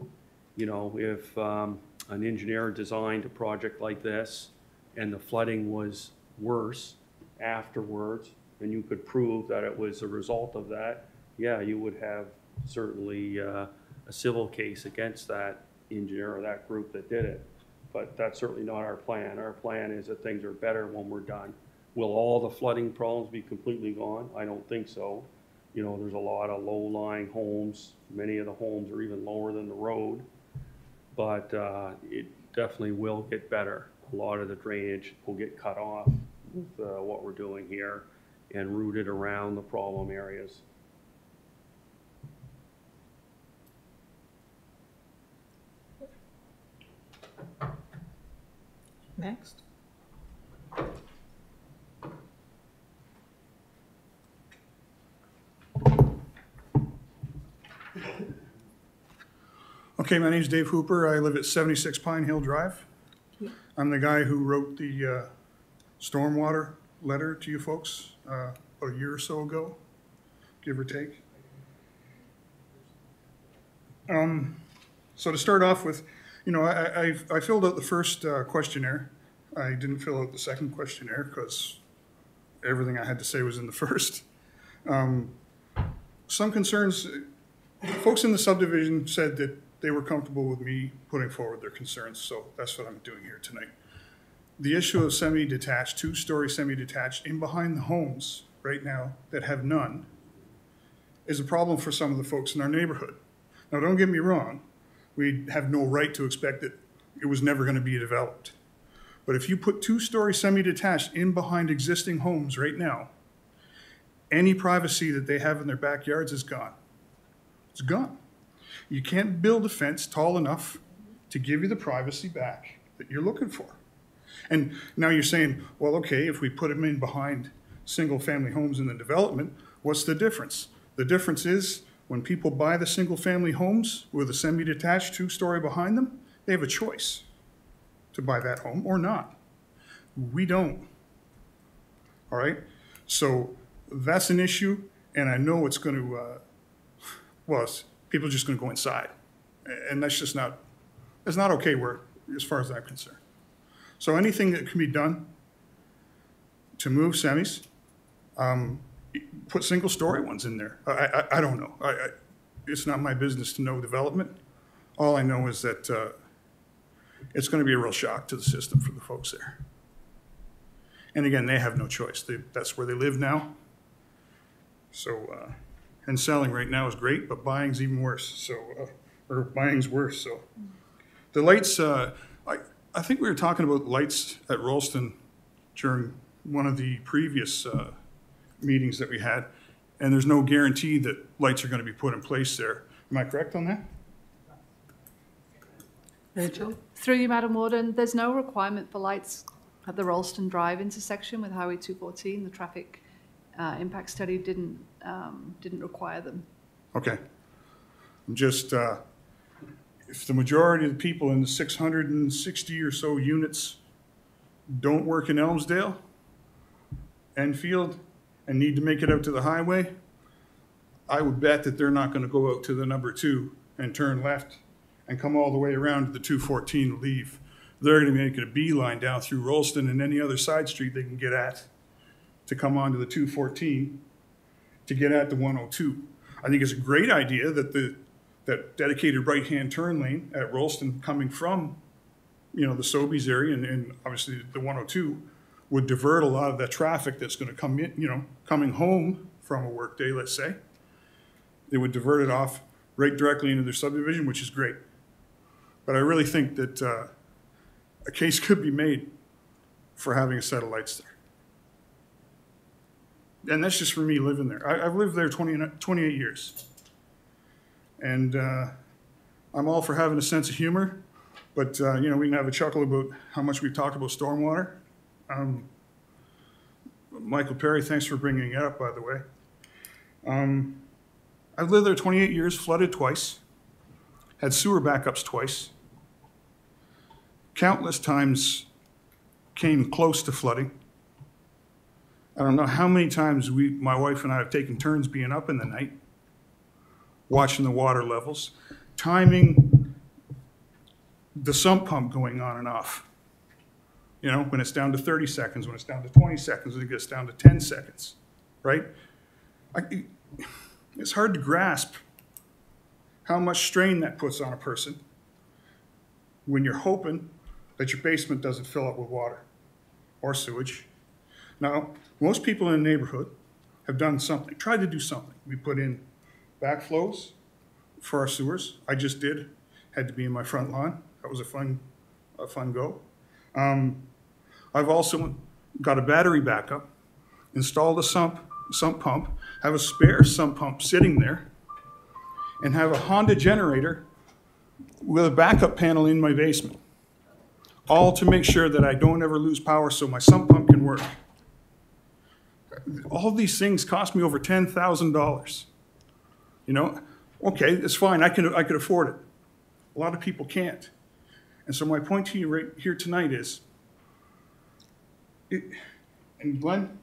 you know, if um, an engineer designed a project like this and the flooding was worse afterwards, and you could prove that it was a result of that, yeah, you would have certainly uh, a civil case against that engineer or that group that did it. But that's certainly not our plan. Our plan is that things are better when we're done. Will all the flooding problems be completely gone? I don't think so. You know, there's a lot of low-lying homes. Many of the homes are even lower than the road. But uh, it definitely will get better. A lot of the drainage will get cut off with uh, what we're doing here and routed around the problem areas. Next. Okay, my name's Dave Hooper. I live at 76 Pine Hill Drive. I'm the guy who wrote the uh, stormwater letter to you folks uh, a year or so ago, give or take. Um, So to start off with, you know, I, I, I filled out the first uh, questionnaire. I didn't fill out the second questionnaire because everything I had to say was in the first. Um, Some concerns, folks in the subdivision said that they were comfortable with me putting forward their concerns, so that's what I'm doing here tonight. The issue of semi-detached, two-story semi-detached in behind the homes right now that have none is a problem for some of the folks in our neighborhood. Now, don't get me wrong, we have no right to expect that it was never gonna be developed. But if you put two-story semi-detached in behind existing homes right now, any privacy that they have in their backyards is gone. It's gone. You can't build a fence tall enough to give you the privacy back that you're looking for. And now you're saying, well, okay, if we put them in behind single-family homes in the development, what's the difference? The difference is when people buy the single-family homes with a semi-detached two-story behind them, they have a choice to buy that home or not. We don't. All right? So that's an issue, and I know it's going to, uh, well, it's, people are just going to go inside. And that's just not, that's not okay where, as far as I'm concerned. So anything that can be done to move semis, um, put single-story ones in there. I, I, I don't know. I, I, it's not my business to know development. All I know is that, uh, it's gonna be a real shock to the system for the folks there. And again, they have no choice. They, that's where they live now. So, uh, and selling right now is great, but buying's even worse, so, uh, or buying's worse, so. The lights, uh, I, I think we were talking about lights at Rolston during one of the previous, uh, meetings that we had, and there's no guarantee that lights are gonna be put in place there. Am I correct on that? Rachel? Through you, Madam Warden, there's no requirement for lights at the Ralston Drive intersection with Highway 214. The traffic uh, impact study didn't, um, didn't require them. Okay. I'm just, uh, if the majority of the people in the six hundred and sixty or so units don't work in Elmsdale, Enfield, and need to make it out to the highway, I would bet that they're not gonna go out to the number two and turn left and come all the way around to the two fourteen to leave. They're gonna be making a beeline down through Rolston and any other side street they can get at to come onto the two fourteen to get at the one oh two. I think it's a great idea that the, that dedicated right-hand turn lane at Rolston coming from, you know, the Sobeys area and, and obviously the one oh two would divert a lot of that traffic that's gonna come in, you know, coming home from a workday, let's say. They would divert it off right directly into their subdivision, which is great. But I really think that, uh, a case could be made for having a set of lights there. And that's just for me living there. I, I've lived there 20, 28 years. And uh, I'm all for having a sense of humor, but uh, you know we can have a chuckle about how much we've talked about stormwater. Um, Michael Perry, thanks for bringing it up, by the way. Um, I've lived there 28 years, flooded twice, had sewer backups twice, countless times came close to flooding. I don't know how many times we, my wife and I have taken turns being up in the night, watching the water levels, timing the sump pump going on and off. You know, when it's down to 30 seconds, when it's down to 20 seconds, when it gets down to 10 seconds, right? I, it's hard to grasp how much strain that puts on a person when you're hoping that your basement doesn't fill up with water or sewage. Now, most people in the neighborhood have done something, tried to do something. We put in backflows for our sewers. I just did, had to be in my front lawn. That was a fun, a fun go. Um, I've also got a battery backup, installed a sump, sump pump, have a spare sump pump sitting there, and have a Honda generator with a backup panel in my basement. All to make sure that I don't ever lose power so my sump pump can work. All these things cost me over ten thousand dollars. You know, okay, it's fine. I can I could afford it. A lot of people can't. And so my point to you right here tonight is, it, and Glenn,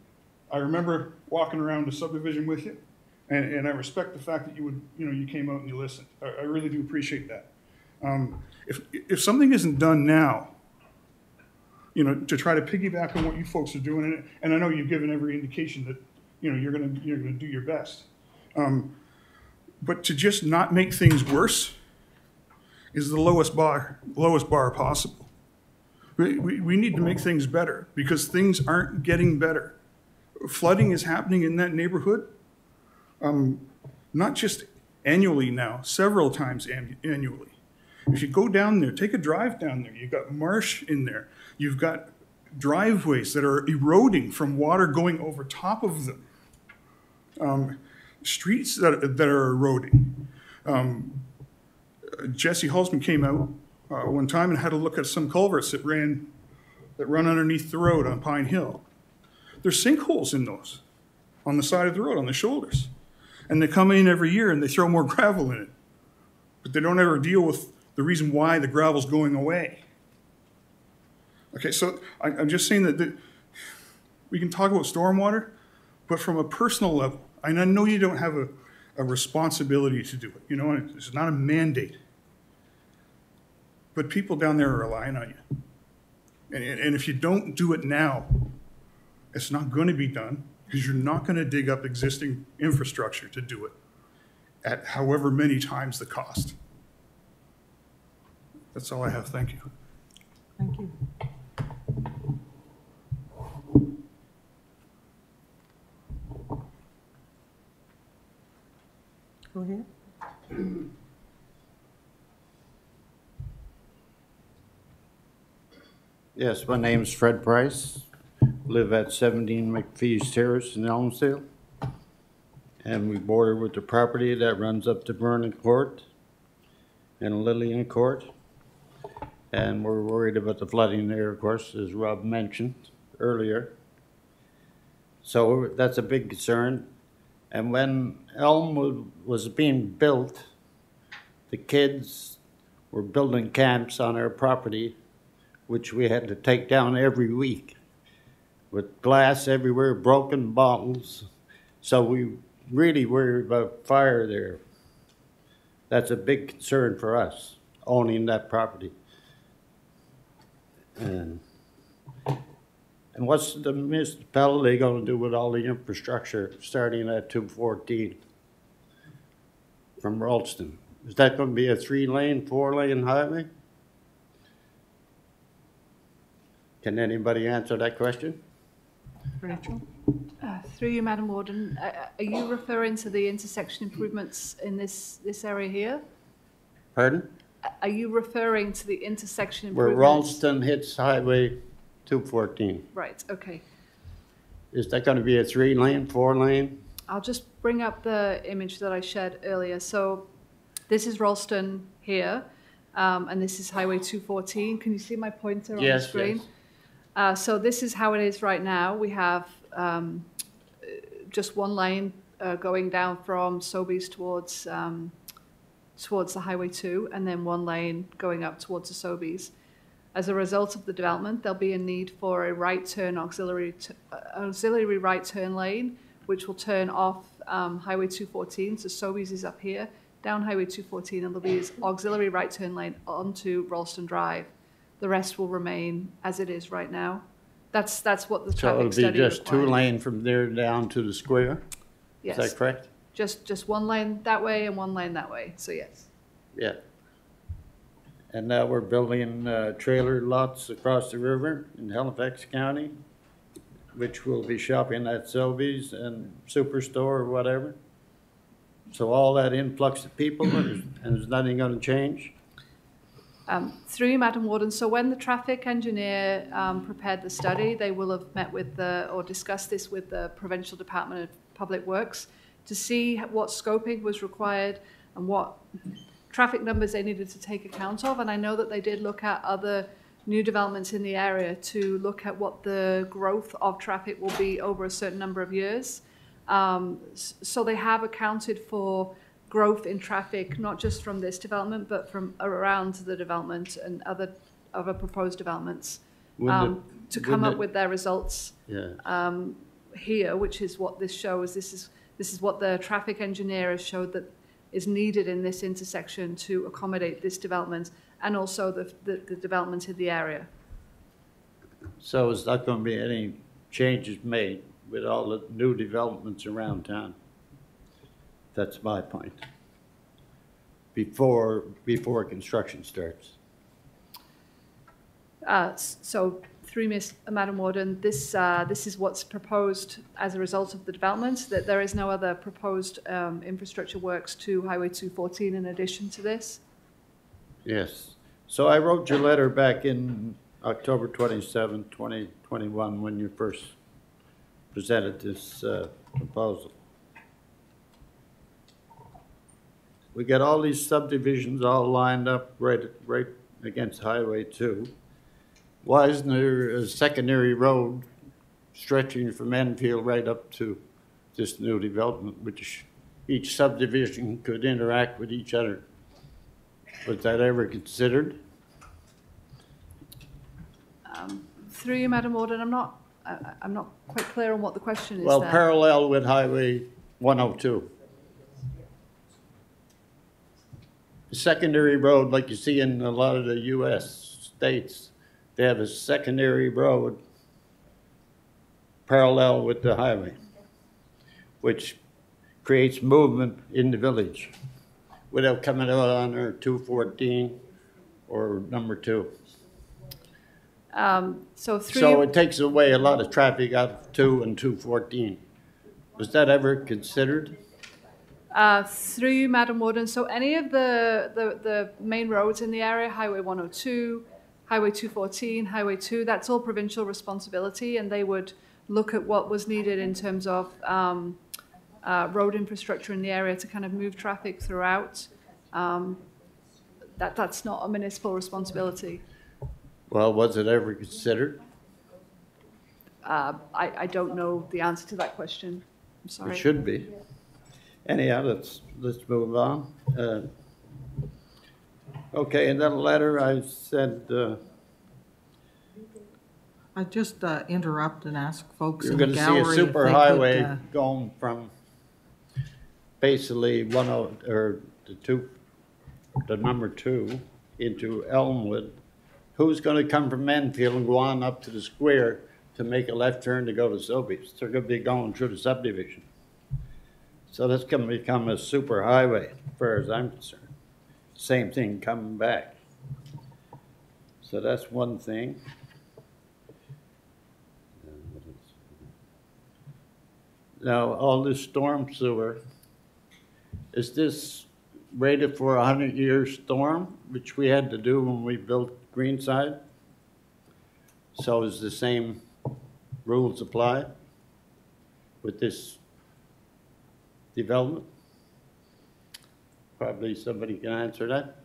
I remember walking around the subdivision with you, and, and I respect the fact that you would, you know, you came out and you listened. I, I really do appreciate that. Um, if if something isn't done now, you know, to try to piggyback on what you folks are doing, and, I know you've given every indication that, you know, you're gonna you're gonna do your best. Um, but to just not make things worse is the lowest bar, lowest bar possible. We, we, we need to make things better because things aren't getting better. Flooding is happening in that neighborhood, um, not just annually now, several times annually. If you go down there, take a drive down there, you've got marsh in there, you've got driveways that are eroding from water going over top of them. Um, streets that, that are eroding. Um, Jesse Halsman came out uh, one time and had a look at some culverts that ran that run underneath the road on Pine Hill. There's sinkholes in those on the side of the road, on the shoulders. And they come in every year and they throw more gravel in it. But they don't ever deal with the reason why the gravel's going away. Okay, so I, I'm just saying that the, we can talk about stormwater, but from a personal level, and I know you don't have a, a responsibility to do it, you know, it's not a mandate. But people down there are relying on you. And, and if you don't do it now, it's not going to be done because you're not going to dig up existing infrastructure to do it at however many times the cost. That's all I have. Thank you. Thank you. Go ahead. Yes, my name is Fred Price. Live at 17 McPhee's Terrace in Elmsdale. and we border with the property that runs up to Vernon Court and Lillian Court. And we're worried about the flooding there, of course, as Rob mentioned earlier. So that's a big concern. And when Elmwood was being built, the kids were building camps on our property, which we had to take down every week with glass everywhere, broken bottles. So we really worry about fire there. That's a big concern for us, owning that property. And, and what's the municipality gonna do with all the infrastructure starting at two fourteen from Ralston? Is that gonna be a three-lane, four-lane highway? Can anybody answer that question? Rachel? Uh, Through you, Madam Warden, uh, uh, are you referring to the intersection improvements in this, this area here? Pardon? Uh, Are you referring to the intersection improvements? Where? Ralston hits Highway two fourteen. Right, okay. Is that gonna be a three-lane, four-lane? I'll just bring up the image that I shared earlier. So this is Ralston here, um, and this is Highway 214. Can you see my pointer on the Yes, screen? yes. Uh, so this is how it is right now. We have um, uh, just one lane uh, going down from Sobeys towards um, towards the Highway 2, and then one lane going up towards the Sobeys. As a result of the development, there'll be a need for a right turn auxiliary t- uh, auxiliary right turn lane, which will turn off um, Highway 214. So Sobeys is up here, down Highway 214, and there'll be this auxiliary right turn lane onto Ralston Drive. The rest will remain as it is right now. That's that's what the So traffic it'll be study just two required. lane from there down to the square? Is Yes. that correct? Just just one lane that way and one lane that way. So yes. Yeah. And now we're building uh, trailer lots across the river in Halifax County, which will be shopping at Sylvie's and Superstore or whatever. So all that influx of people, and there's nothing gonna change? Um, through you, Madam Warden, so when the traffic engineer um, prepared the study, they will have met with the, or discussed this with the Provincial Department of Public Works to see what scoping was required and what traffic numbers they needed to take account of. And I know that they did look at other new developments in the area to look at what the growth of traffic will be over a certain number of years. Um, so they have accounted for growth in traffic, not just from this development, but from around the development and other other proposed developments, um, it- to come up it- with their results Yeah. um, here, which is what this shows. This is this is what the traffic engineer has showed that is needed in this intersection to accommodate this development and also the, the, the development in the area. So is not gonna be any changes made with all the new developments around town? That's my point. Before, before construction starts. Uh, so through Ms. Madam Warden, this uh, this is what's proposed as a result of the development. That there is no other proposed um, infrastructure works to Highway 214 in addition to this. Yes. So I wrote your letter back in October 27, 2021, when you first presented this uh, proposal. We got all these subdivisions all lined up right, right against Highway 2. Why isn't there a secondary road stretching from Enfield right up to this new development, which each subdivision could interact with each other? Was that ever considered? Um, through you, Madam Warden, I'm not I, I'm not quite clear on what the question is Well, there. parallel with Highway 102. The Secondary road, like you see in a lot of the US states, they have a secondary road parallel with the highway, which creates movement in the village without coming out on our 214 or number two. Um, so through So it takes away a lot of traffic out of two and two fourteen. Was that ever considered? Uh, through you, Madam Warden, so any of the, the, the main roads in the area, Highway 102, Highway 214, Highway 2, that's all provincial responsibility, and they would look at what was needed in terms of um, uh, road infrastructure in the area to kind of move traffic throughout. Um, that, that's not a municipal responsibility. Well, was it ever considered? Uh, I, I don't know the answer to that question. I'm sorry. It should be. Anyhow, let's, let's move on. Uh, Okay, in that letter, I said, uh, I just uh, interrupt and ask folks you're in the gonna see a gallery if they highway could, uh, going from basically one of, or the two, the number two into Elmwood. Who's gonna come from Enfield and go on up to the square to make a left turn to go to Sobeys? They're gonna be going through the subdivision. So that's gonna become a super highway, as far as I'm concerned. Same thing coming back. So that's one thing. Now, all this storm sewer, is this rated for a hundred-year storm, which we had to do when we built Greenside? So is the same rules apply with this development? Probably somebody can answer that.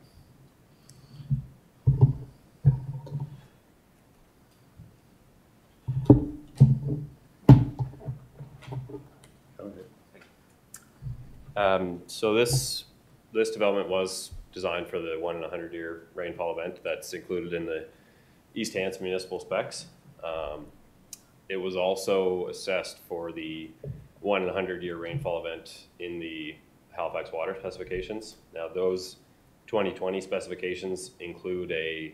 Um, so this, this development was designed for the one in a hundred year rainfall event that's included in the East Hants municipal specs. Um, it was also assessed for the one in a hundred year rainfall event in the Halifax water specifications. Now those 2020 specifications include a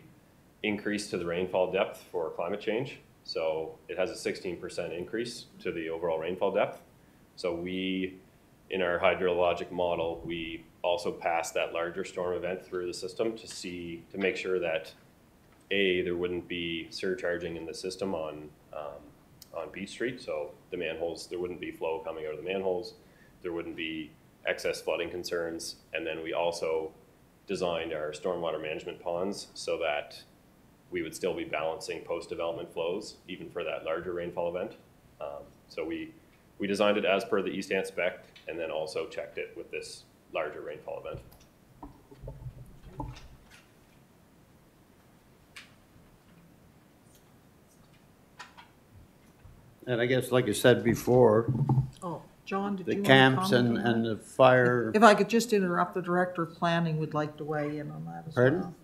increase to the rainfall depth for climate change. So it has a 16% increase to the overall rainfall depth. So we, in our hydrologic model, we also passed that larger storm event through the system to see, to make sure that A, there wouldn't be surcharging in the system on, um, on Beach Street. So the manholes, there wouldn't be flow coming out of the manholes. There wouldn't be excess flooding concerns. And then we also designed our stormwater management ponds so that we would still be balancing post-development flows, even for that larger rainfall event. Um, so we, we designed it as per the East Hants spec and then also checked it with this larger rainfall event. And I guess, like I said before, Oh, John, did the you want to camps comment and, on that? and the fire, If I could just interrupt, the Director of Planning would like to weigh in on that as well.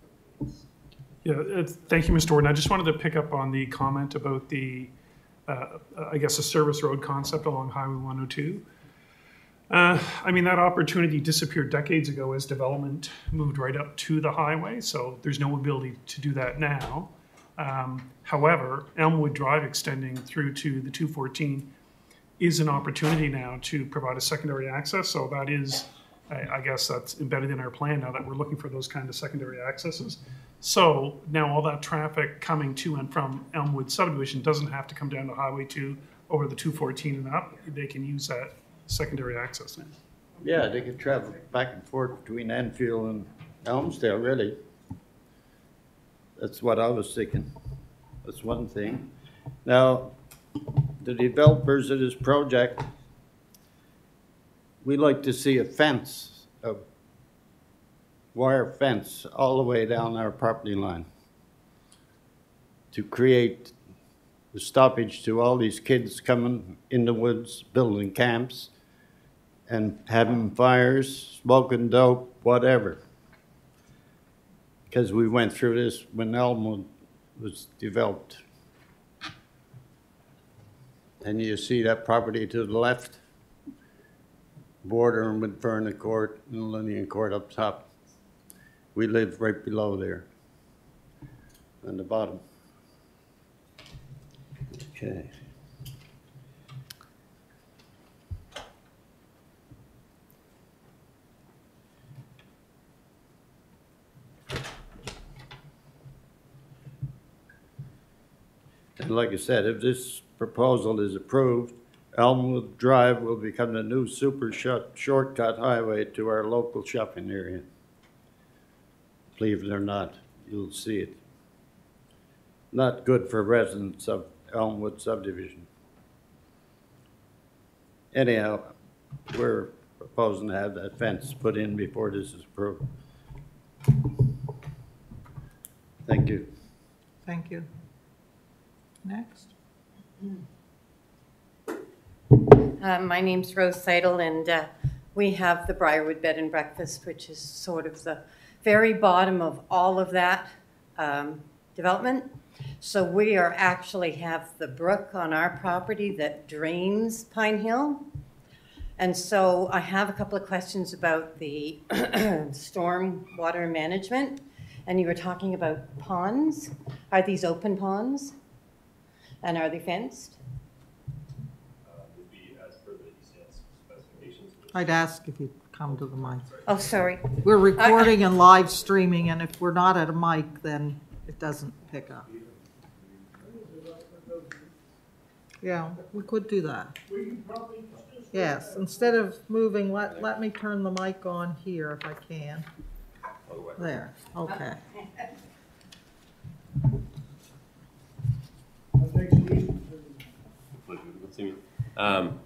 Yeah, uh, thank you, Mr. Warden. I just wanted to pick up on the comment about the, uh, I guess, a service road concept along Highway 102. Uh, I mean, that opportunity disappeared decades ago as development moved right up to the highway, so there's no ability to do that now. Um, However, Elmwood Drive extending through to the 214 is an opportunity now to provide a secondary access, so that is, I, I guess that's embedded in our plan now that we're looking for those kind of secondary accesses. So now all that traffic coming to and from Elmwood subdivision doesn't have to come down to Highway 2 over the 214 and up. They can use that secondary access now. Yeah, they could travel back and forth between Enfield and Elmsdale, really. That's what I was thinking. That's one thing. Now, the developers of this project, we like to see a fence, a wire fence all the way down our property line to create the stoppage to all these kids coming in the woods, building camps, and having fires, smoking dope, whatever. Because we went through this when Elmwood was developed. And you see that property to the left, bordering with Vernon Court and Lillian Court up top. We live right below there, on the bottom. Okay. And like I said, if this proposal is approved, Elmwood Drive will become the new super short, shortcut highway to our local shopping area. Believe it or not, you'll see it. Not good for residents of Elmwood subdivision. Anyhow, we're proposing to have that fence put in before this is approved. Thank you. Thank you. Next. Uh, My name's Rose Seidel, and uh, we have the Briarwood Bed and Breakfast, which is sort of the very bottom of all of that um, development. So we are actually have the brook on our property that drains Pine Hill. And so I have a couple of questions about the storm water management. And you were talking about ponds. Are these open ponds? And are they fenced? would be as per the ECS specifications. I'd ask if you'd come to the mic. Oh, sorry. We're recording and live streaming, and if we're not at a mic, then it doesn't pick up. Yeah, we could do that. Yes, instead of moving, let, let me turn the mic on here if I can. There, okay. Um,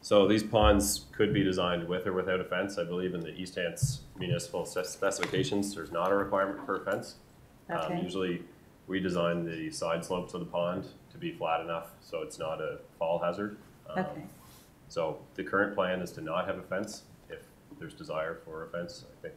so these ponds could be designed with or without a fence. I believe in the East Hants municipal specifications, there's not a requirement for a fence. Um, Usually, we design the side slopes of the pond to be flat enough so it's not a fall hazard. Um, Okay. So the current plan is to not have a fence. If there's desire for a fence, I think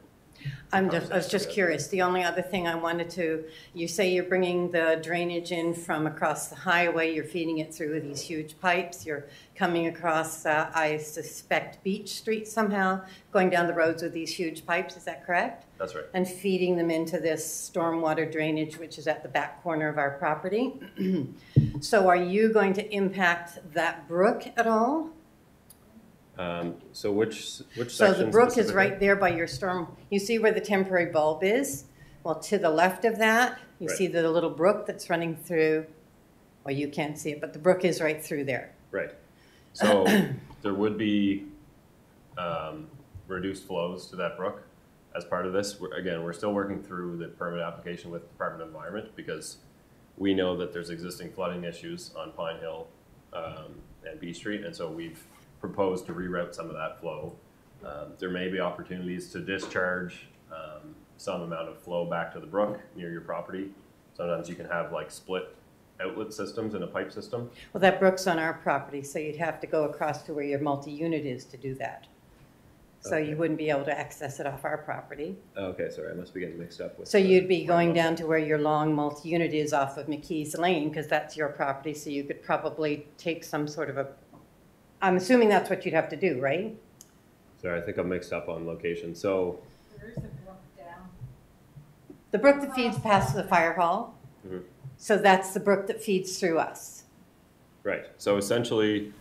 I'm just, I was just curious. The only other thing I wanted to, you say you're bringing the drainage in from across the highway, you're feeding it through these huge pipes, you're coming across, uh, I suspect Beach Street somehow, going down the roads with these huge pipes, is that correct? That's right. And feeding them into this stormwater drainage, which is at the back corner of our property. So are you going to impact that brook at all? Um, so which, which So the brook is right there by your storm, you see where the temporary bulb is? Well, to the left of that, you Right. see the little brook that's running through, well, you can't see it, but the brook is right through there. Right. So there would be um, reduced flows to that brook as part of this. We're- Again, we're still working through the permit application with Department of Environment because we know that there's existing flooding issues on Pine Hill um, and B Street, and so we've proposed to reroute some of that flow. Um, There may be opportunities to discharge um, some amount of flow back to the brook near your property. Sometimes you can have like split outlet systems in a pipe system. Well, that brook's on our property, so you'd have to go across to where your multi-unit is to do that. So you wouldn't be able to access it off our property. Okay, sorry, I must be getting mixed up with. So you'd be going down to where your long multi-unit is off of McKee's Lane, because that's your property, so you could probably take some sort of a, I'm assuming that's what you'd have to do, right? Sorry, I think I'm mixed up on location. So, The brook that feeds past the fire hall, Mhm. so that's the brook that feeds through us. right, so essentially,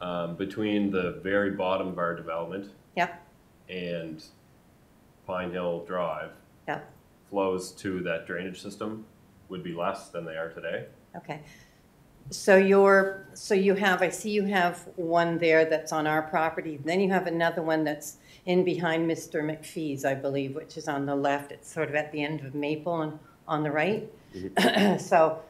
um, between the very bottom of our development Yep, and Pine Hill Drive, yep, flows to that drainage system would be less than they are today. okay. So you're, so you have, I see you have one there that's on our property, then you have another one that's in behind Mr. McPhee's, I believe, which is on the left, it's sort of at the end of Maple and on the right. So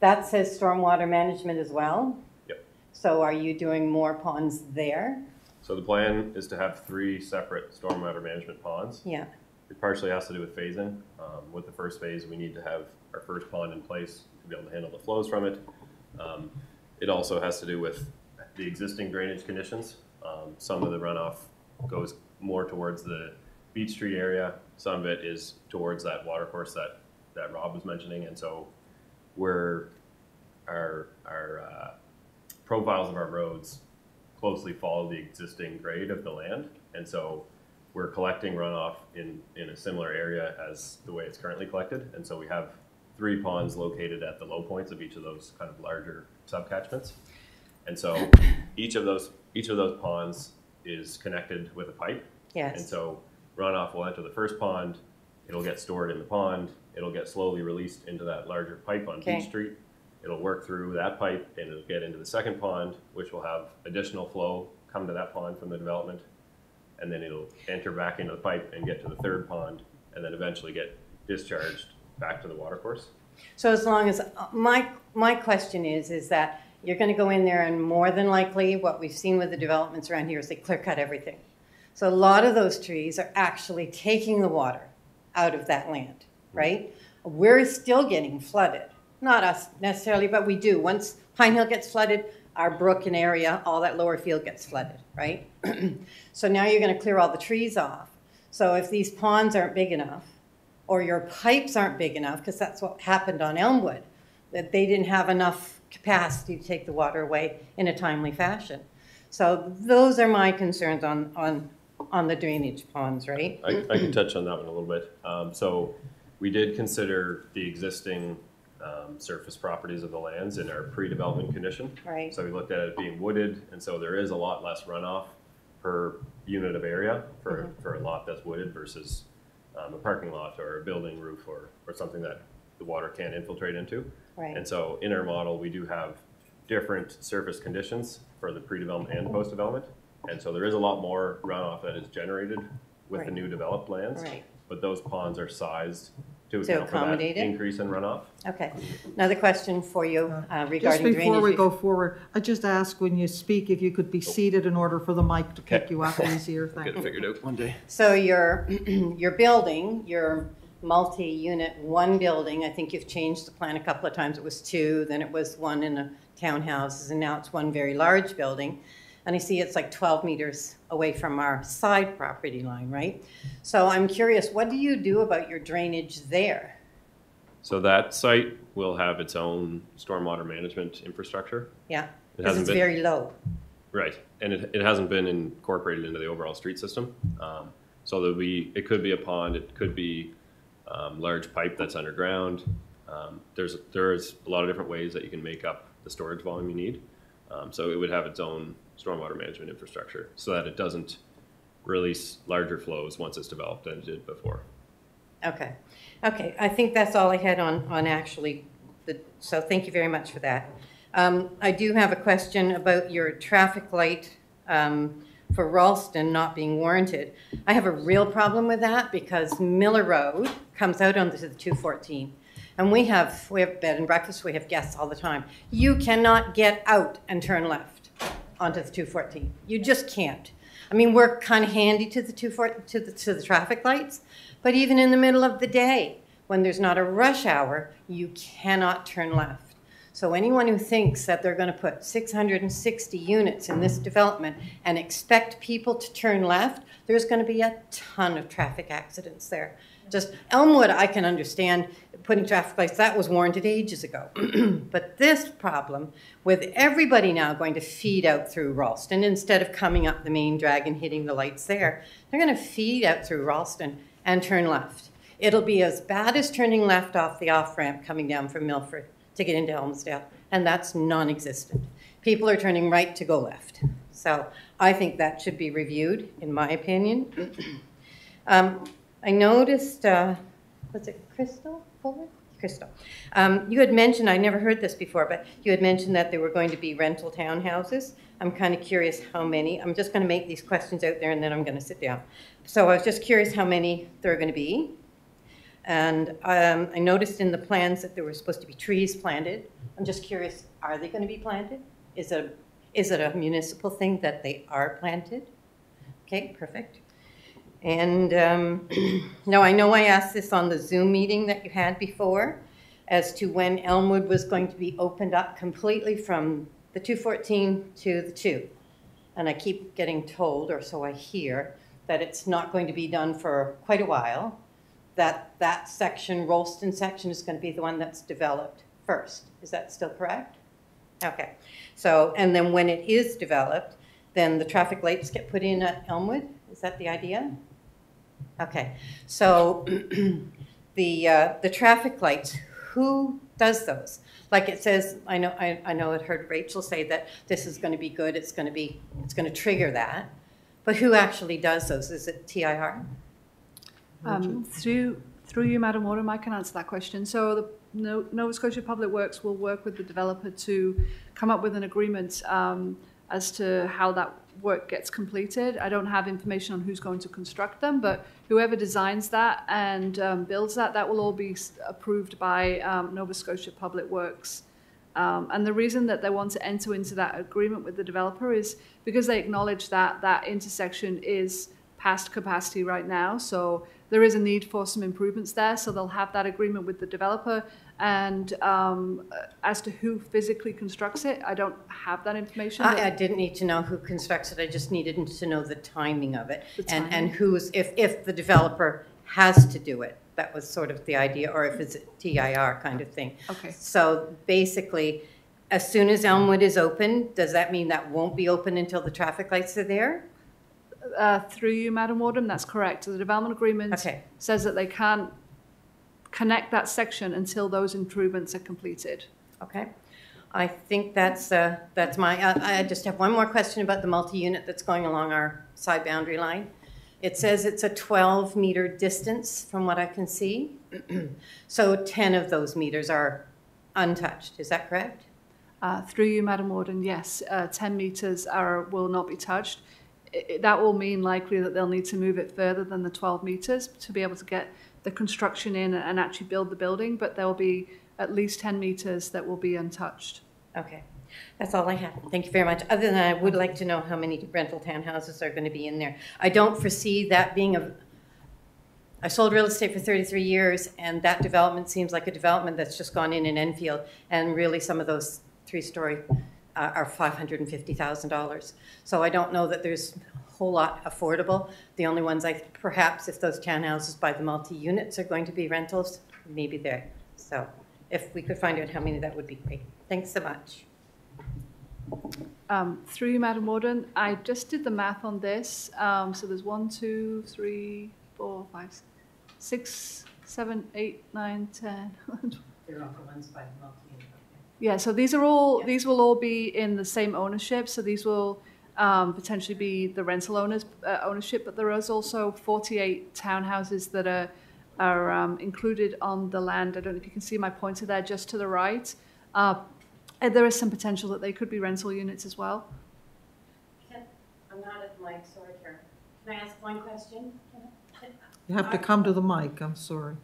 that says stormwater management as well? Yep. So are you doing more ponds there? So the plan is to have three separate stormwater management ponds. Yeah, It partially has to do with phasing. Um, with the first phase, we need to have our first pond in place to be able to handle the flows from it. Um, it also has to do with the existing drainage conditions. Um, some of the runoff goes more towards the Beach Street area. Some of it is towards that water course that, that Rob was mentioning. And so we're, our, our, uh, profiles of our roads closely follow the existing grade of the land. And so we're collecting runoff in, in a similar area as the way it's currently collected. And so we have three ponds located at the low points of each of those kind of larger subcatchments. And so each of those, each of those ponds is connected with a pipe. Yes. And so runoff will enter the first pond, it'll get stored in the pond, it'll get slowly released into that larger pipe on Okay. Beach Street. It'll work through that pipe and it'll get into the second pond, which will have additional flow come to that pond from the development. And then it'll enter back into the pipe and get to the third pond and then eventually get discharged back to the water course. So as long as, my, my question is, is that You're gonna go in there and more than likely, what we've seen with the developments around here is they clear cut everything. So a lot of those trees are actually taking the water out of that land, mm-hmm. right? We're still getting flooded. Not us necessarily, but we do. Once Pine Hill gets flooded, our brook and area, all that lower field gets flooded, right? so now you're gonna clear all the trees off. So if these ponds aren't big enough, or your pipes aren't big enough, because that's what happened on Elmwood, that they didn't have enough capacity to take the water away in a timely fashion. So those are my concerns on, on, on the drainage ponds, right? I, I can touch on that one a little bit. Um, so we did consider the existing um, surface properties of the lands in our pre-development condition. Right. So we looked at it being wooded, and so there is a lot less runoff per unit of area for, Mhm. for a lot that's wooded versus um, a parking lot or a building roof or, or something that the water can't infiltrate into. Right. And so in our model, we do have different surface conditions for the pre-development and post-development. And so there is a lot more runoff that is generated with the new developed lands. Right. But those ponds are sized to To account for that accommodate it? increase in runoff. Okay. Another question for you uh, Just regarding drainage. before we go forward, I just ask when you speak if you could be seated in order for the mic to pick you up easier. Thank Get it you. figured out one day. So your, your building, your multi-unit, one building, I think you've changed the plan a couple of times. It was two, then it was one in the townhouses, and now it's one very large building. And I see it's like 12 meters away from our side property line, right? So I'm curious, what do you do about your drainage there? So that site will have its own stormwater management infrastructure. Yeah, It because hasn't it's been- very low. Right, and it, it hasn't been incorporated into the overall street system. Um, so there'll be, it could be a pond, it could be, um, large pipe that's underground. Um, there's, there's a lot of different ways that you can make up the storage volume you need. Um, so it would have its own stormwater management infrastructure so that it doesn't release larger flows once it's developed than it did before. Okay, okay, I think that's all I had on, on actually, the, so thank you very much for that. Um, I do have a question about your traffic light, um, for Ralston not being warranted. I have a real problem with that because Miller Road comes out onto the two fourteen. And we have, we have bed and breakfast, we have guests all the time. You cannot get out and turn left onto the two fourteen. You just can't. I mean, we're kind of handy to the to the, to the traffic lights, but even in the middle of the day, when there's not a rush hour, you cannot turn left. So anyone who thinks that they're put six hundred and sixty units in this development and expect people to turn left, there's gonna be a ton of traffic accidents there. Just Elmwood, I can understand putting traffic lights, that was warranted ages ago. But this problem, with everybody now going to feed out through Ralston instead of coming up the main drag and hitting the lights there, they're gonna feed out through Ralston and turn left. It'll be as bad as turning left off the off-ramp coming down from Milford to get into Elmsdale, and that's non-existent. People are turning right to go left. So I think that should be reviewed, in my opinion. Um, I noticed, uh, was it Crystal Fuller? Crystal. Um, you had mentioned, I never heard this before, but you had mentioned that there were going to be rental townhouses. I'm kind of curious how many. I'm just going to make these questions out there and then I'm going to sit down. So I was just curious how many there are going to be. And um, I noticed in the plans that there were supposed to be trees planted. I'm just curious, are they going to be planted? Is it, a, is it a municipal thing that they are planted? Okay, perfect. And um, now I know I asked this on the Zoom meeting that you had before as to when Elmwood was going to be opened up completely from the 214 to the 2. And I keep getting told, or so I hear, that it's not going to be done for quite a while. That that section, Rolston section, is going to be the one that's developed first. Is that still correct? Okay. So, and then when it is developed, then the traffic lights get put in at Elmwood? Is that the idea? Okay, so the, uh, the traffic lights, who does those? Like it says, I know, I, I know I heard Rachel say that this is gonna be good, it's gonna be, it's gonna trigger that. But who actually does those? Is it TIR? Um, through, through you, Madam Warden, I can answer that question. So the Nova Scotia Public Works will work with the developer to come up with an agreement um, as to how that work gets completed. I don't have information on who's going to construct them, but whoever designs that and um, builds that, that will all be approved by um, Nova Scotia Public Works Um, and the reason that they want to enter into that agreement with the developer is because they acknowledge that that intersection is past capacity right now. So there is a need for some improvements there. So they'll have that agreement with the developer. And um, as to who physically constructs it, I don't have that information. I, I didn't need to know who constructs it, I just needed to know the timing of it. The And, and timing. who's, if, if the developer has to do it, that was sort of the idea, or if it's a TIR kind of thing. Okay. So basically, as soon as Elmwood is open, does that mean that won't be open until the traffic lights are there? Uh, through you, Madam Warden, that's correct. The development agreement Okay. says that they can't connect that section until those improvements are completed. Okay. I think that's, uh, that's my, I, I just have one more question about the multi-unit that's going along our side boundary line. It says it's a 12-meter distance from what I can see. So 10 of those meters are untouched, is that correct? Uh, through you, Madam Warden, yes, uh, 10 metres are, will not be touched. I- I- that will mean likely that they'll need to move it further than the 12 metres to be able to get the construction in and actually build the building, but there will be at least 10 metres that will be untouched. Okay, that's all I have. Thank you very much. Other than I would like to know how many rental townhouses are going to be in there. I don't foresee that being a, I sold real estate for 33 years, and that development seems like a development that's just gone in in Enfield, and really some of those three-story uh, are $550,000. So I don't know that there's whole lot affordable. The only ones I, perhaps if those townhouses by the multi-units are going to be rentals, maybe there. So if we could find out how many, that would be great. Thanks so much. Um, through you, Madam Warden, I just did the math on this. Um, so there's one, two, three, four, five, six, seven, eight, nine, ten. They're not the ones by the multi-unit. Yeah, so these are all, these will all be in the same ownership, so these will um, potentially be the rental owners' uh, ownership, but there is also 48 townhouses that are, are um, included on the land. I don't know if you can see my pointer there, just to the right. Uh, and there is some potential that they could be rental units as well. I'm not at the mic, sorry, Karen. Can I ask one question? You have to come to the mic, I'm sorry.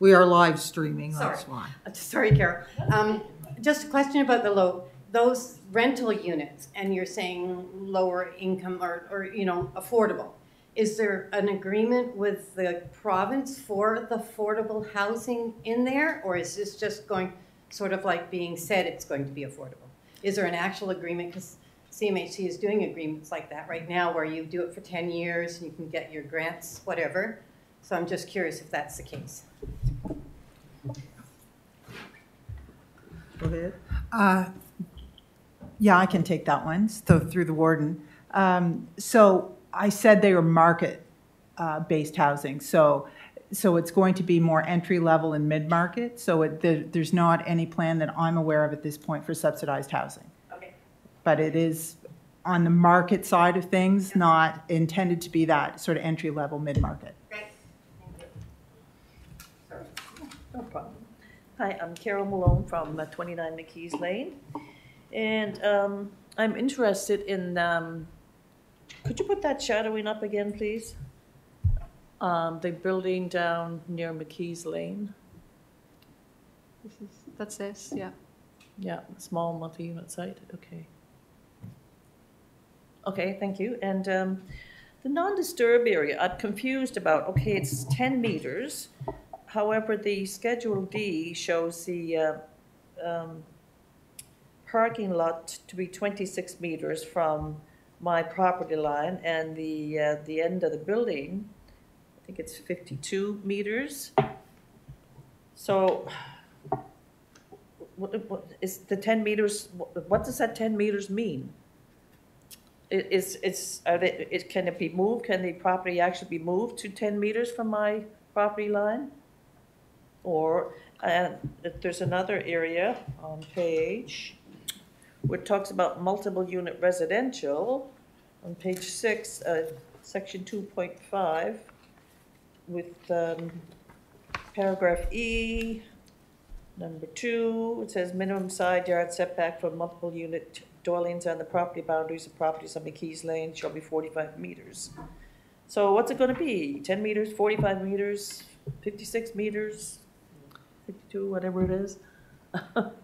We are live streaming, that's Sorry. why. Uh, Sorry, Carol. Um, Just a question about the low, those rental units, and you're saying lower income or, or, you know, affordable. Is there an agreement with the province for the affordable housing in there? Or is this just going, sort of like being said it's going to be affordable? Is there an actual agreement? Because CMHC is doing agreements like that right now where you do it for 10 years, and you can get your grants, whatever. So I'm just curious if that's the case. Go ahead. Uh, Yeah, I can take that one, so through the warden. Um, So I said they were market-based housing, so, so it's going to be more entry-level and mid-market, so it, there- there's not any plan that I'm aware of at this point for subsidized housing. Okay. But it is on the market side of things, not intended to be that sort of entry-level, mid-market. No problem. Hi, I'm Carol Malone from uh, 29 McKees Lane. And um, I'm interested in, um, could you put that shadowing up again, please? Um, The building down near McKees Lane. This is, that's this, yeah. Yeah, small multi-unit site, okay. Okay, thank you. And um, the non-disturb area, I'm confused about, okay, it's 10 meters. However, the Schedule D shows the uh, um, parking lot to be 26 meters from my property line, and the, uh, the end of the building, I think it's 52 meters. So what, what, is the 10 meters, what, does that 10 meters mean? I- Is, is, are they, it, can it be moved, can the property actually be moved to 10 meters from my property line? Or, and there's another area on page, where it talks about multiple unit residential, on page six, uh, section two point five, with, um, paragraph E, number two, it says minimum side yard setback for multiple unit dwellings on the property boundaries of properties on McKees Lane shall be forty-five meters. So what's it gonna be, ten meters, forty-five meters, fifty-six meters, fifty-two, whatever it is?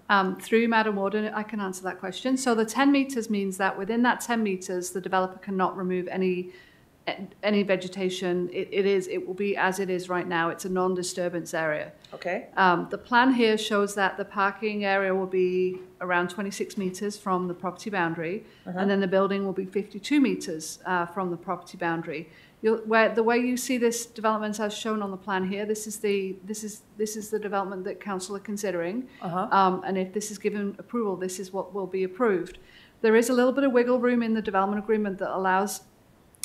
Um, through Madam Warden, I can answer that question. So the 10 metres means that within that 10 metres, the developer cannot remove any any vegetation. It, it is, it will be as it is right now. It's a non-disturbance area. Okay. Um, the plan here shows that the parking area will be around 26 metres from the property boundary, Uh-huh. and then the building will be 52 metres uh, from the property boundary. You'll, where the way you see this development as shown on the plan here, this is the this is this is the development that council are considering, Uh-huh. um, and if this is given approval, this is what will be approved. There is a little bit of wiggle room in the development agreement that allows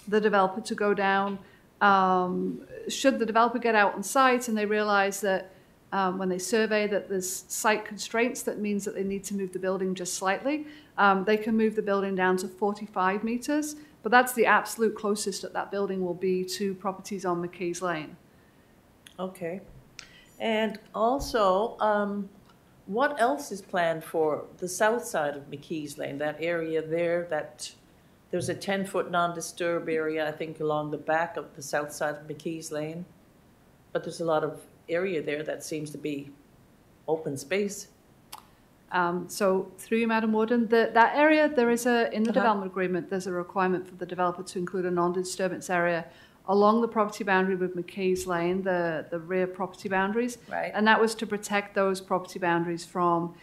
the developer to go down. Um, should the developer get out on site and they realize that um, when they survey that there's site constraints, that means that they need to move the building just slightly, um, they can move the building down to 45 meters. But that's the absolute closest that that building will be to properties on McKay's Lane. Okay. And also, um, what else is planned for the south side of McKees Lane, that area there, that, there's a ten-foot non-disturb area, I think, along the back of the south side of McKees Lane. But there's a lot of area there that seems to be open space. Um, so through you, Madam Warden, the, that area, there is a, in the Uh-huh. development agreement, there's a requirement for the developer to include a non-disturbance area along the property boundary with McKay's Lane, the, the rear property boundaries. Right. And that was to protect those property boundaries from,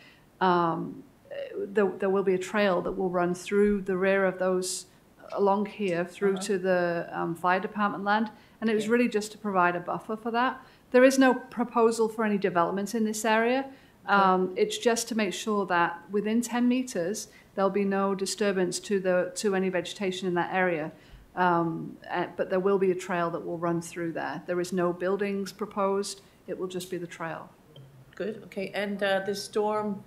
um, uh, there, will be a trail that will run through the rear of those, along here, through Uh-huh. to the um, fire department land. And it was really just to provide a buffer for that. There is no proposal for any development in this area. Um, it's just to make sure that within 10 meters, there'll be no disturbance to the, to any vegetation in that area. Um, uh, but there will be a trail that will run through there. There is no buildings proposed. It will just be the trail. Good, okay, and uh, the storm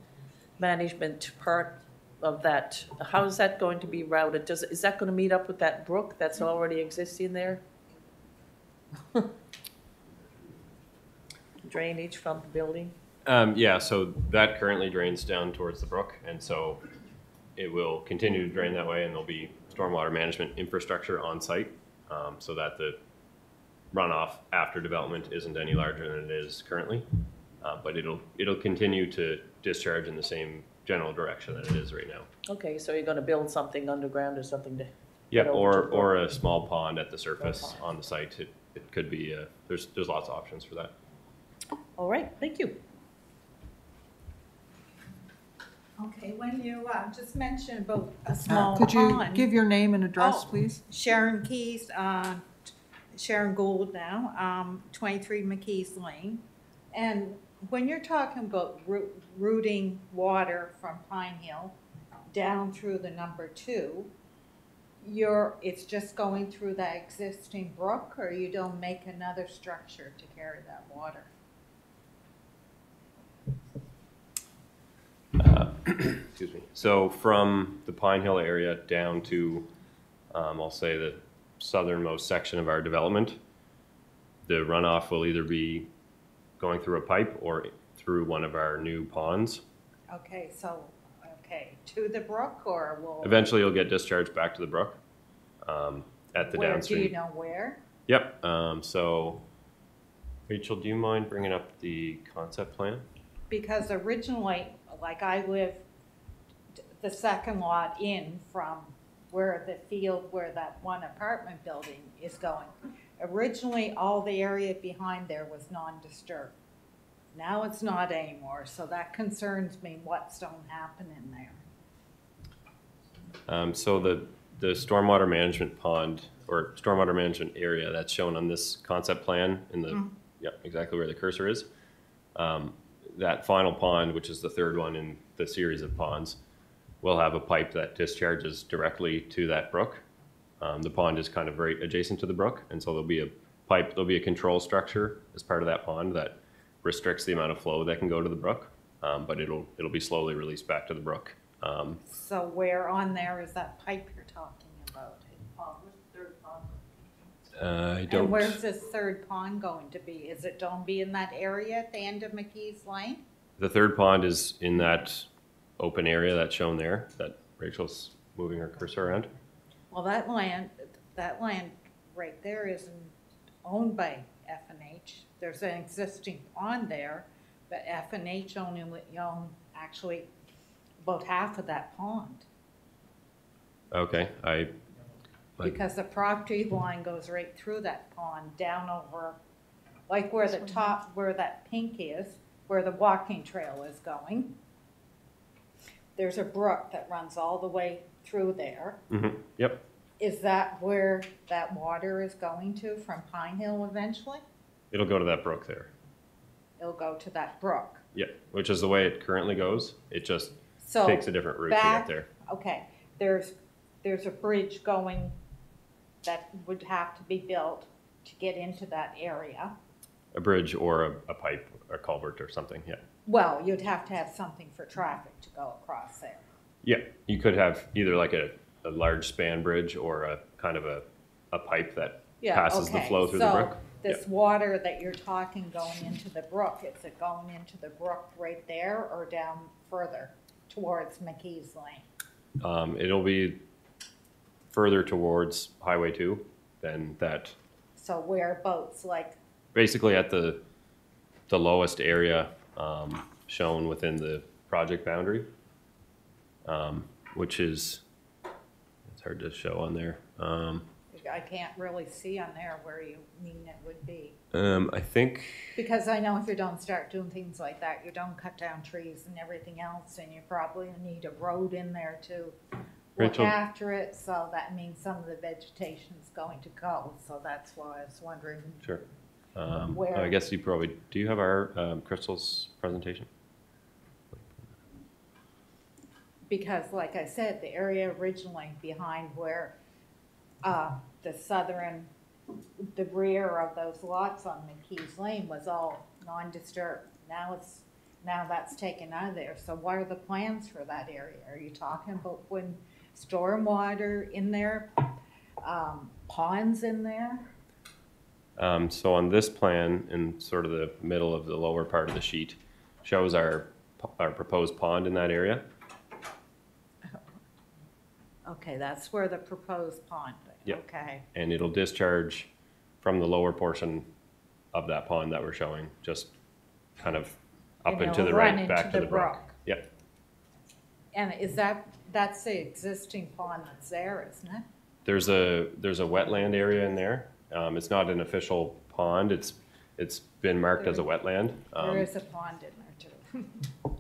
management part of that, how is that going to be routed? Does, is that going to meet up with that brook that's already existing there? Drainage from the building? Um, yeah, so that currently drains down towards the brook, and so it will continue to drain that way, and there'll be stormwater management infrastructure on site, um, so that the runoff after development isn't any larger than it is currently. Uh, but it'll, it'll continue to discharge in the same general direction that it is right now. Okay, so you're going to build something underground or something to? Over or, to or a small pond at the surface on the site. It, it could be, uh, there's, there's lots of options for that. All right, thank you. Okay, when you uh, just mentioned about a Uh, small Could you pond. give your name and address, Oh, please? Sharon Keys, uh, Sharon Gould now, um, 23 McKees Lane. And when you're talking about roo- routing water from Pine Hill down through the number two, you're, it's just going through that existing brook, or you don't make another structure to carry that water? Excuse me. So from the Pine Hill area down to, um, I'll say the southernmost section of our development, the runoff will either be going through a pipe or through one of our new ponds. Okay, so, okay, to the brook, or will? Eventually, it'll get discharged back to the brook um, at the Where, downstream. Do you know where? Yep. Um, so, Rachel, do you mind bringing up the concept plan? Because originally, like I live the second lot in from where the field, where that one apartment building is going. Originally, all the area behind there was non-disturbed. Now it's not anymore, so that concerns me, what's going to happen in there. Um, so the, the stormwater management pond or stormwater management area that's shown on this concept plan in the, Mhm. yep, exactly where the cursor is. Um, that final pond, which is the third one in the series of ponds, will have a pipe that discharges directly to that brook. Um, the pond is kind of right adjacent to the brook, and so there'll be a pipe, there'll be a control structure as part of that pond that restricts the amount of flow that can go to the brook, um, but it'll, it'll be slowly released back to the brook. Um, So where on there is that pipe you're talking about? Uh, I don't. And where's this third pond going to be? Is it going to be in that area at the end of McKee's Lane? The third pond is in that open area that's shown there, that Rachel's moving her cursor around. Well, that land, that land right there isn't owned by F and H. There's an existing pond there, but F and H only own actually about half of that pond. Okay, I, Like- Because the property line goes right through that pond, down over, like where the top, where that pink is, where the walking trail is going. There's a brook that runs all the way through there. mhm, yep, Is that where that water is going to from Pine Hill eventually? it'll go to that brook there. It'll go to that brook. Yeah, which is the way it currently goes. It just So takes a different route to get there. Okay, there's, there's a bridge going that would have to be built to get into that area. A bridge or a, a pipe, a culvert or something, yeah. Well, you'd have to have something for traffic to go across there. Yeah, you could have either like a, a large span bridge or a kind of a, a pipe that Yeah, passes the okay, flow through the so brook. This water that you're talking going into the brook, is it going into the brook right there or down further towards McKee's Lane? Um, it'll be further towards Highway two than that, So where boats like, basically at the, the lowest area, um, shown within the project boundary. Um, which is, it's hard to show on there. Um, I can't really see on there where you mean it would be. um, I think, Because I know if you don't start doing things like that, you don't cut down trees and everything else, and you probably need a road in there to look Rachel- after it, so that means some of the vegetation's going to go, so that's why I was wondering. sure. Um, Where- I guess you probably, do you have our, um, Crystal's presentation? Because like I said, the area originally behind where, uh, the southern, the rear of those lots on McKee's Lane was all non-disturbed. Now it's, now that's taken out of there, so what are the plans for that area? Are you talking about putting stormwater in there, um, ponds in there? Um, so on this plan, in sort of the middle of the lower part of the sheet, shows our, our proposed pond in that area. Okay, that's where the proposed pond, Yep. okay. And it'll discharge from the lower portion of that pond that we're showing, just kind of up And to it'll the run right, back into to the the brook. brook. Yep. And is that, that's the existing pond that's there, isn't it? There's a, there's a wetland area in there. Um, it's not an official pond. It's, it's been marked as a wetland. There Um, is a pond in there too.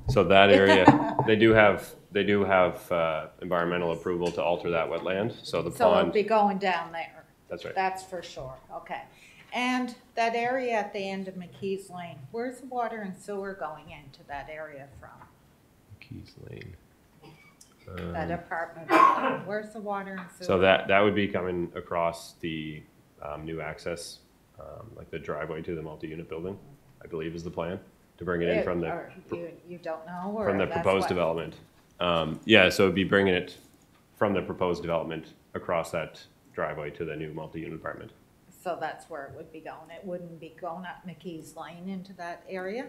So that area, they do have, they do have, uh, environmental approval to alter that wetland, so the pond So it'll pond, be going down there. that's right. That's for sure, okay. And that area at the end of McKee's Lane, where's the water and sewer going into that area from? Keys Lane. That Um, apartment, building? where's the water and sewer? So that, that would be coming across the, um, new access, um, like the driveway to the multi-unit building, I believe is the plan, to bring it in from the, Or You, you don't know, or from the that's proposed what- development. Um, yeah, so it'd be bringing it from the proposed development across that driveway to the new multi-unit apartment. So that's where it would be going, it wouldn't be going up McKee's Lane into that area?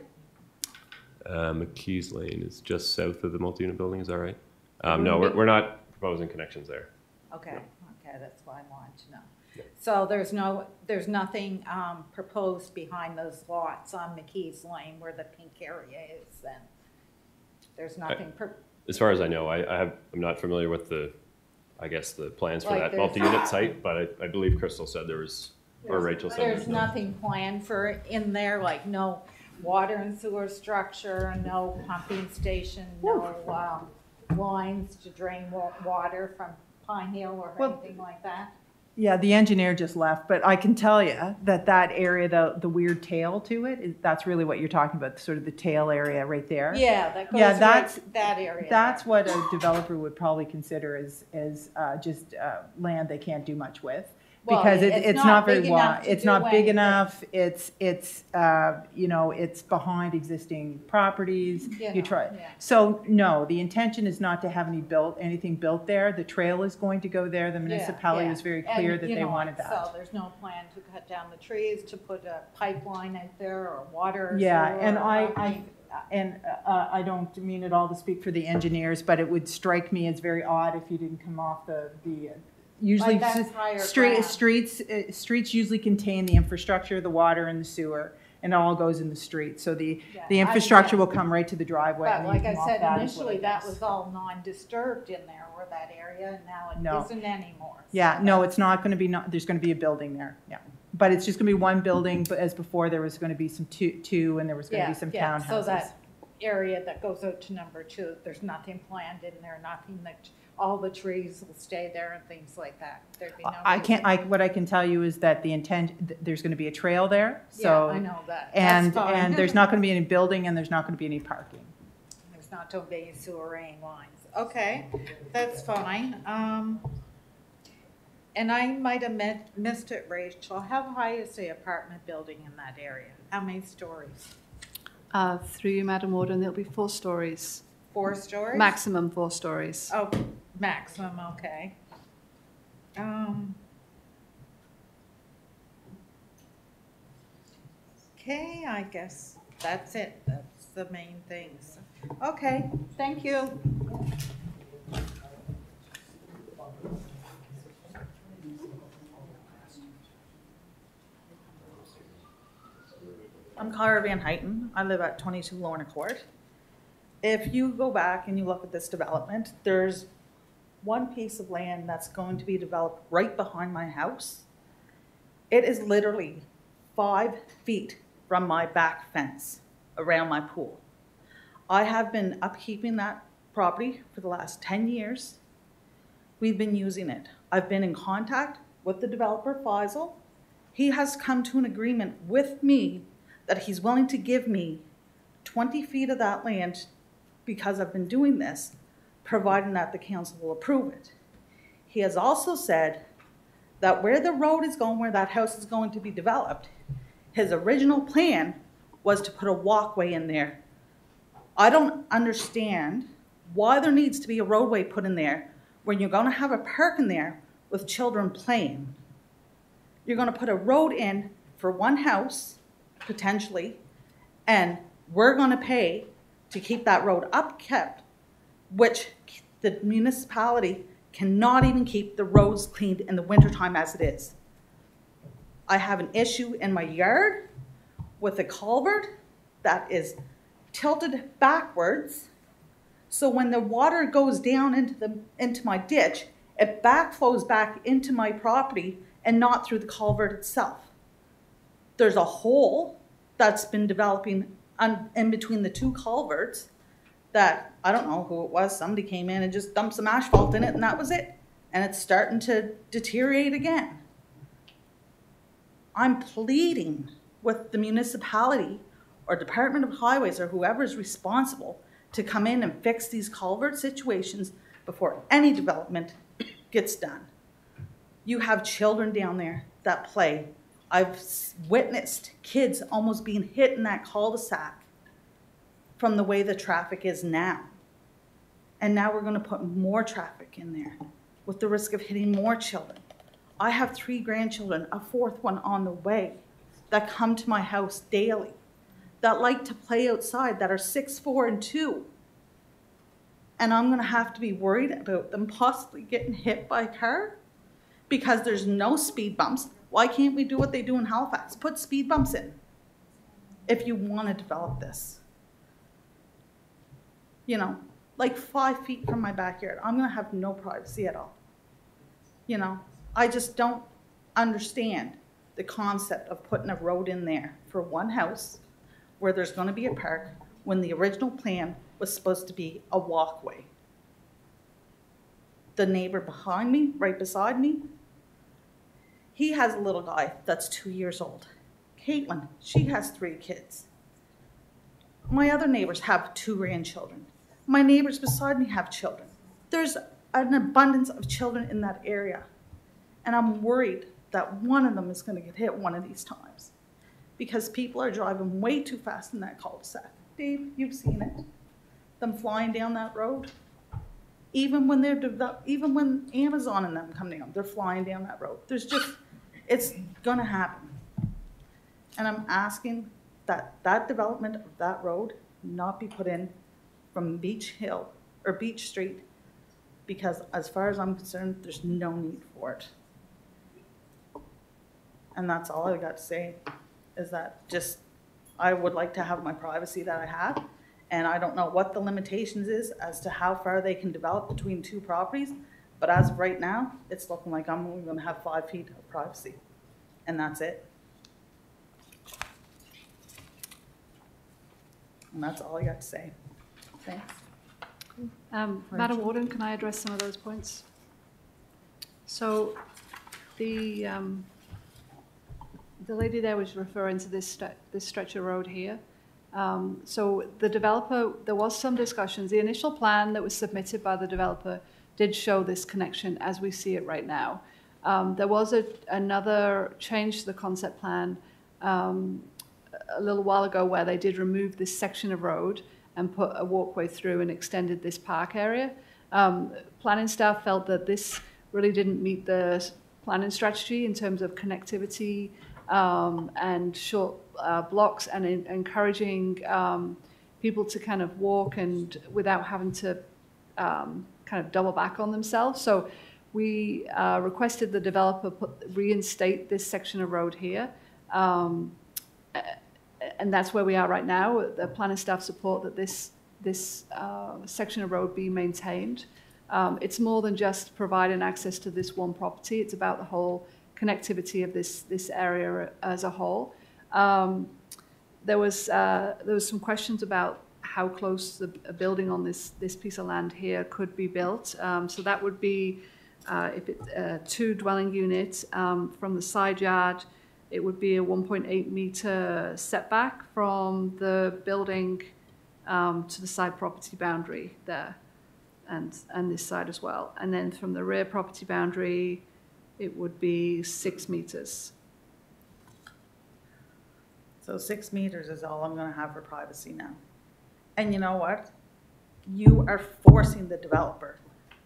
Uh, McKees Lane is just south of the multi-unit building, is that right? Um, no, we're, we're not proposing connections there. Okay, okay, that's what I wanted to know. So there's no, there's nothing, um, proposed behind those lots on McKee's Lane where the pink area is then? There's nothing, pro- As far as I know, I, I have, I'm not familiar with the, I guess, the plans for Like that there's- multi-unit site, but I, I believe Crystal said there was, or Rachel said There's there's no. nothing planned for it in there, like no water and sewer structure, no pumping station, no, um, lines to drain wa- water from Pine Hill or Well- anything like that? Yeah, the engineer just left, but I can tell you that that area, the, the weird tail to it, is, that's really what you're talking about, sort of the tail area right there. Yeah, that goes Yeah, that's- right, that area. That's what a developer would probably consider as, as, uh, just, uh, land they can't do much with. Well, Because it, it's it's not not very wide, it's not big enough, it's, it's, uh, you know, it's behind existing properties. You You know, try, yeah. so, no, the intention is not to have any built, anything built there. The trail is going to go there. The municipality yeah. was very And, clear that they know, wanted that. So there's no plan to cut down the trees, to put a pipeline out there or water Yeah, sewer and or I. I, and uh, I don't mean at all to speak for the engineers, but it would strike me as very odd if you didn't come off the, the, usually. Like that's higher street- ground. Streets, uh, streets usually contain the infrastructure, the water and the sewer. and it all goes in the street. So the, Yeah, the I infrastructure will come right to the driveway. But and you like can I walk said, that is what initially, it that is. was all non-disturbed in there, or that area, and now No. it isn't anymore. Yeah, no, it's not gonna be, not, there's gonna be a building there, yeah. But it's just gonna be one building, but as before, there was gonna be some two, two, and there was gonna Yeah, be some yeah, So townhouses. that area that goes out to number two, there's nothing planned in there, nothing that, all the trees will stay there and things like that. There'd be no. I can't, I, what I can tell you is that the intent, th- there's gonna be a trail there, so. Yeah. I know that. That's And, fine. and there's not gonna be any building, and there's not gonna be any parking. There's not to obey sewer rain lines. Okay, that's fine. Um, and I might have met, missed it, Rachel. How high is the apartment building in that area? How many stories? Uh, through you, Madam Warden, there'll be four stories. Four stories? Maximum four stories. Oh, maximum, okay. Um. Okay, I guess that's it. That's the main things. Okay, thank you. I'm Cara Van Houten. I live at 22 Lorna Court. If you go back and you look at this development, there's one piece of land that's going to be developed right behind my house. It is literally five feet from my back fence around my pool. I have been upkeeping that property for the last 10 years. We've been using it. I've been in contact with the developer, Faisal. He has come to an agreement with me that he's willing to give me 20 feet of that land because I've been doing this, providing that the council will approve it. He has also said that where the road is going, where that house is going to be developed, his original plan was to put a walkway in there. I don't understand why there needs to be a roadway put in there when you're gonna have a park in there with children playing. You're gonna put a road in for one house, potentially, and we're gonna pay to keep that road upkept, which the municipality cannot even keep the roads cleaned in the wintertime as it is. I have an issue in my yard with a culvert that is tilted backwards. So when the water goes down into the, into my ditch, it backflows back into my property and not through the culvert itself. There's a hole that's been developing in between the two culverts that, I don't know who it was, somebody came in and just dumped some asphalt in it and that was it. And it's starting to deteriorate again. I'm pleading with the municipality or Department of Highways or whoever is responsible to come in and fix these culvert situations before any development gets done. You have children down there that play. I've witnessed kids almost being hit in that cul-de-sac from the way the traffic is now. And now we're gonna put more traffic in there with the risk of hitting more children. I have three grandchildren, a fourth one on the way, that come to my house daily, that like to play outside, that are six, four, and two. And I'm gonna have to be worried about them possibly getting hit by a car because there's no speed bumps. Why can't we do what they do in Halifax? Put speed bumps in if you wanna develop this. You know, like five feet from my backyard, I'm gonna have no privacy at all. You know, I just don't understand the concept of putting a road in there for one house where there's gonna be a park when the original plan was supposed to be a walkway. The neighbor behind me, right beside me, he has a little guy that's two years old. Caitlin, she has three kids. My other neighbors have two grandchildren. My neighbors beside me have children. There's an abundance of children in that area. And I'm worried that one of them is going to get hit one of these times because people are driving way too fast in that cul-de-sac. Dave, you've seen it. Them flying down that road. Even when they're even when Amazon and them come down, they're flying down that road. There's just, it's gonna happen. And I'm asking that that development of that road not be put in from Beach Hill or Beach Street because as far as I'm concerned, there's no need for it. And that's all I got to say, is that just I would like to have my privacy that I have. And I don't know what the limitations is as to how far they can develop between two properties. But as of right now, it's looking like I'm only gonna have five feet of privacy. And that's it. And that's all I got to say. Thanks. Um, Madam Warden, can I address some of those points? So the, um, the lady there was referring to this, stre- this stretch of road here. Um, so the developer, there was some discussions. The initial plan that was submitted by the developer did show this connection as we see it right now. Um, there was a, another change to the concept plan um, a little while ago where they did remove this section of road and put a walkway through and extended this park area. Um, planning staff felt that this really didn't meet the planning strategy in terms of connectivity um, and short uh, blocks and in, encouraging um, people to kind of walk and without having to um, kind of double back on themselves. So we uh, requested the developer put, reinstate this section of road here. And that's where we are right now. The planning staff support that this, this uh, section of road be maintained. Um, It's more than just providing access to this one property. It's about the whole connectivity of this, this area as a whole. Um, There was, uh, there was some questions about how close the, a building on this, this piece of land here could be built. Um, So that would be, uh, if it, uh, two dwelling units um, from the side yard, it would be a 1.8 meter setback from the building um, to the side property boundary there and, and this side as well. And then from the rear property boundary, it would be six meters. So six meters is all I'm gonna have for privacy now. And you know what? You are forcing the developer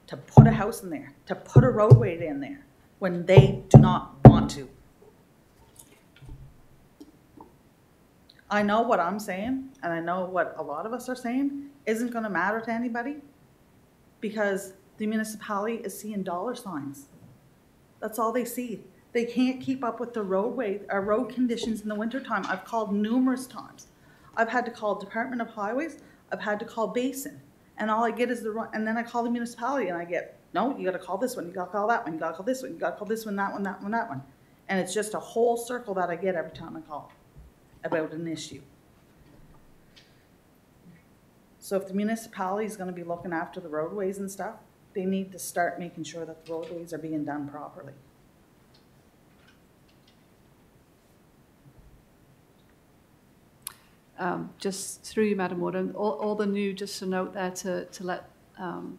to put a house in there, to put a roadway in there, when they do not want to. I know what I'm saying, and I know what a lot of us are saying, isn't gonna matter to anybody, because the municipality is seeing dollar signs. That's all they see. They can't keep up with the roadway, our road conditions in the wintertime. I've called numerous times. I've had to call Department of Highways, I've had to call Basin, and all I get is the, run- and then I call the municipality and I get, no, you gotta call this one, you gotta call that one, you gotta call this one, you gotta call this one, that one, that one, that one. And it's just a whole circle that I get every time I call about an issue. So if the municipality is gonna be looking after the roadways and stuff, they need to start making sure that the roadways are being done properly. Um, just through you, Madam Warden, all, all the new, just to note there to, to let um,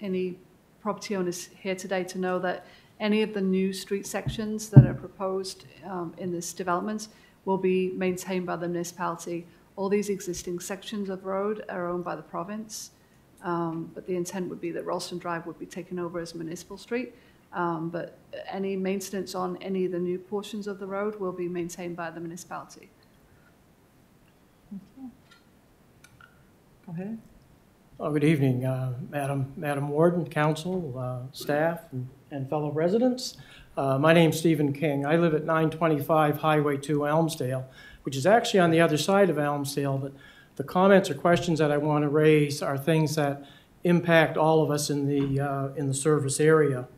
any property owners here today to know that any of the new street sections that are proposed um, in this development will be maintained by the municipality. All these existing sections of road are owned by the province, um, but the intent would be that Ralston Drive would be taken over as municipal street. Um, but any maintenance on any of the new portions of the road will be maintained by the municipality. Go ahead. Oh, good evening, uh, Madam, Madam Warden, Council, uh, staff, and- and fellow residents. Uh, My name's Stephen King. I live at 925 Highway 2 Elmsdale, which is actually on the other side of Elmsdale, but the comments or questions that I want to raise are things that impact all of us in the, uh, in the service area.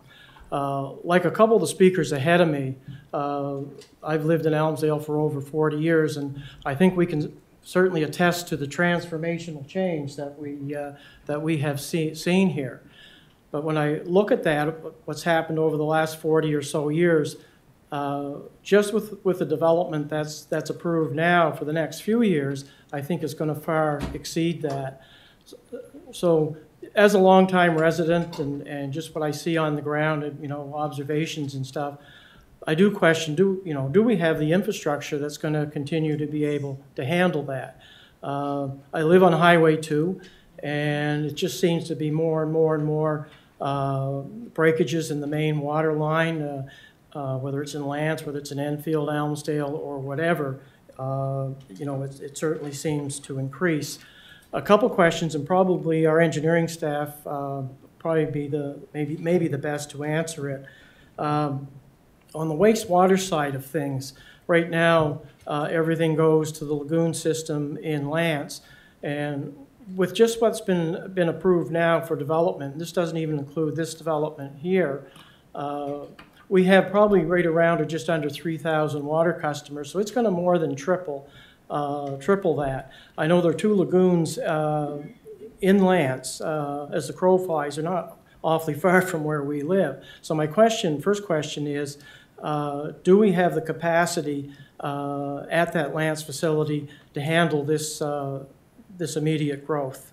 Uh, Like a couple of the speakers ahead of me, uh, I've lived in Elmsdale for over 40 years, and I think we can certainly attest to the transformational change that we, uh, that we have see- seen here. But when I look at that, what's happened over the last 40 or so years, uh, just with, with the development that's, that's approved now for the next few years, I think is going to far exceed that. So as a longtime resident and, and just what I see on the ground, and, you know, observations and stuff, I do question, do, you know, do we have the infrastructure that's going to continue to be able to handle that? Uh, I live on Highway 2, and it just seems to be more and more and more breakages in the main water line, uh, uh, whether it's in Lantz, whether it's in Enfield, Elmsdale, or whatever. Uh, You know, it it certainly seems to increase. A couple questions, and probably our engineering staff uh, probably be the, maybe, maybe the best to answer it. Um, on the wastewater side of things, right now, uh, everything goes to the lagoon system in Lantz. And with just what's been, been approved now for development, this doesn't even include this development here, uh, we have probably right around or just under 3,000 water customers, so it's going to more than triple, uh, triple that. I know there are two lagoons uh, in Lantz, uh, as the crow flies, they're not awfully far from where we live. So my question, first question is, uh, do we have the capacity uh, at that Lantz facility to handle this, this immediate growth?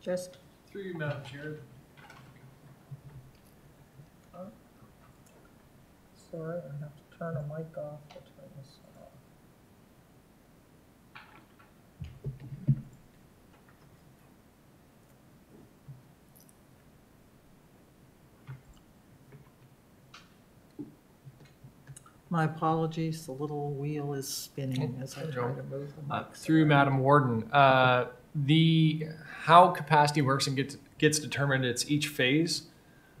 Just, Through you, Madam Chair. sorry, I have to turn a mic off to turn this on. My apologies, the little wheel is spinning as I try to move the Uh, mic. Through Madam Warden, uh, the, how capacity works and gets, gets determined, it's each phase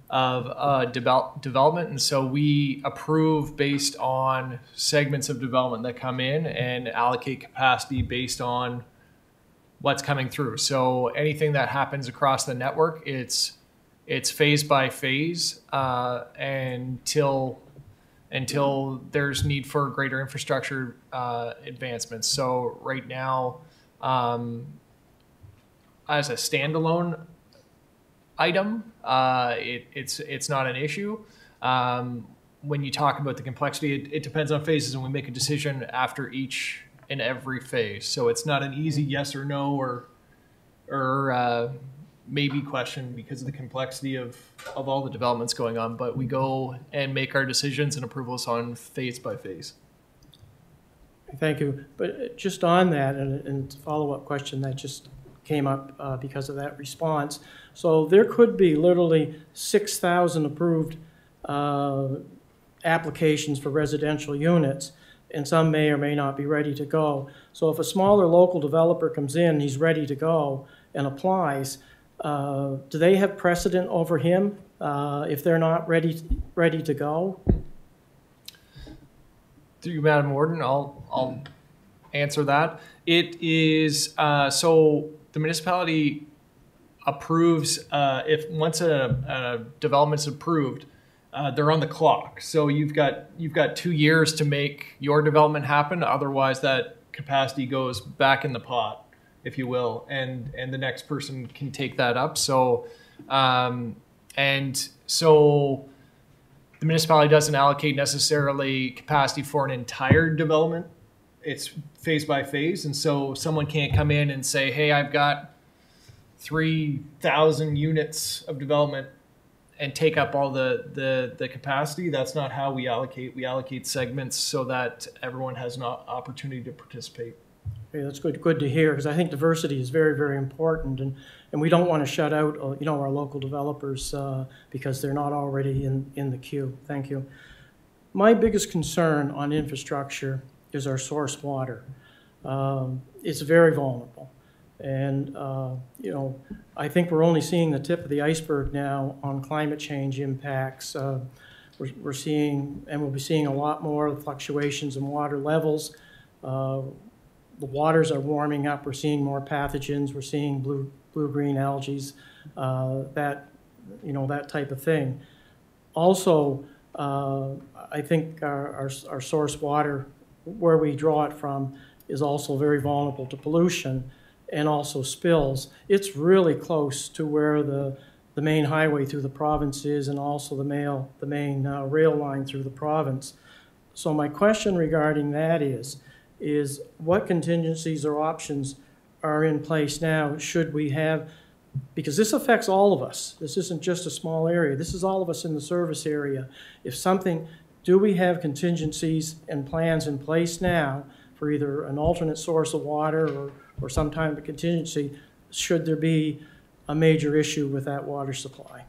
of uh, develop, development. And so we approve based on segments of development that come in and allocate capacity based on what's coming through. So anything that happens across the network, it's, it's phase by phase uh, until until there's need for greater infrastructure uh, advancements. So right now, um, as a standalone item, uh, it, it's it's not an issue. Um, when you talk about the complexity, it, it depends on phases, and we make a decision after each and every phase. So it's not an easy yes or no or or uh, maybe question because of the complexity of, of all the developments going on. But we go and make our decisions and approvals on phase by phase. Thank you. But uh, just on that, and, and follow-up question that just came up uh, because of that response. So there could be literally 6,000 approved uh, applications for residential units, and some may or may not be ready to go. So if a smaller local developer comes in, he's ready to go and applies, uh, do they have precedent over him uh, if they're not ready, ready to go? Through you, Madam Warden, I'll, I'll answer that. It is, uh, so the municipality approves, uh, if, once a, a development's approved, uh, they're on the clock. So you've got, you've got two years to make your development happen. Otherwise, that capacity goes back in the pot, if you will, and, and the next person can take that up. So, um, and so the municipality doesn't allocate necessarily capacity for an entire development. It's phase by phase. And so someone can't come in and say, hey, I've got 3,000 units of development and take up all the, the, the capacity. That's not how we allocate. We allocate segments so that everyone has an opportunity to participate. Okay, that's good, good to hear, because I think diversity is very, very important, and, and we don't want to shut out, uh, you know, our local developers uh, because they're not already in, in the queue. Thank you. My biggest concern on infrastructure is our source water. Um, It's very vulnerable. And, uh, you know, I think we're only seeing the tip of the iceberg now on climate change impacts. Uh, We're, we're seeing, and we'll be seeing a lot more fluctuations in water levels. The waters are warming up. We're seeing more pathogens. We're seeing blue, blue-green algae, uh, that, you know, that type of thing. Also, uh, I think our, our, our source water, where we draw it from, is also very vulnerable to pollution and also spills. It's really close to where the, the main highway through the province is and also the mail, the main uh, rail line through the province. So my question regarding that is, is what contingencies or options are in place now should we have, because this affects all of us. This isn't just a small area. This is all of us in the service area. If something, do we have contingencies and plans in place now for either an alternate source of water or, or some type of contingency should there be a major issue with that water supply?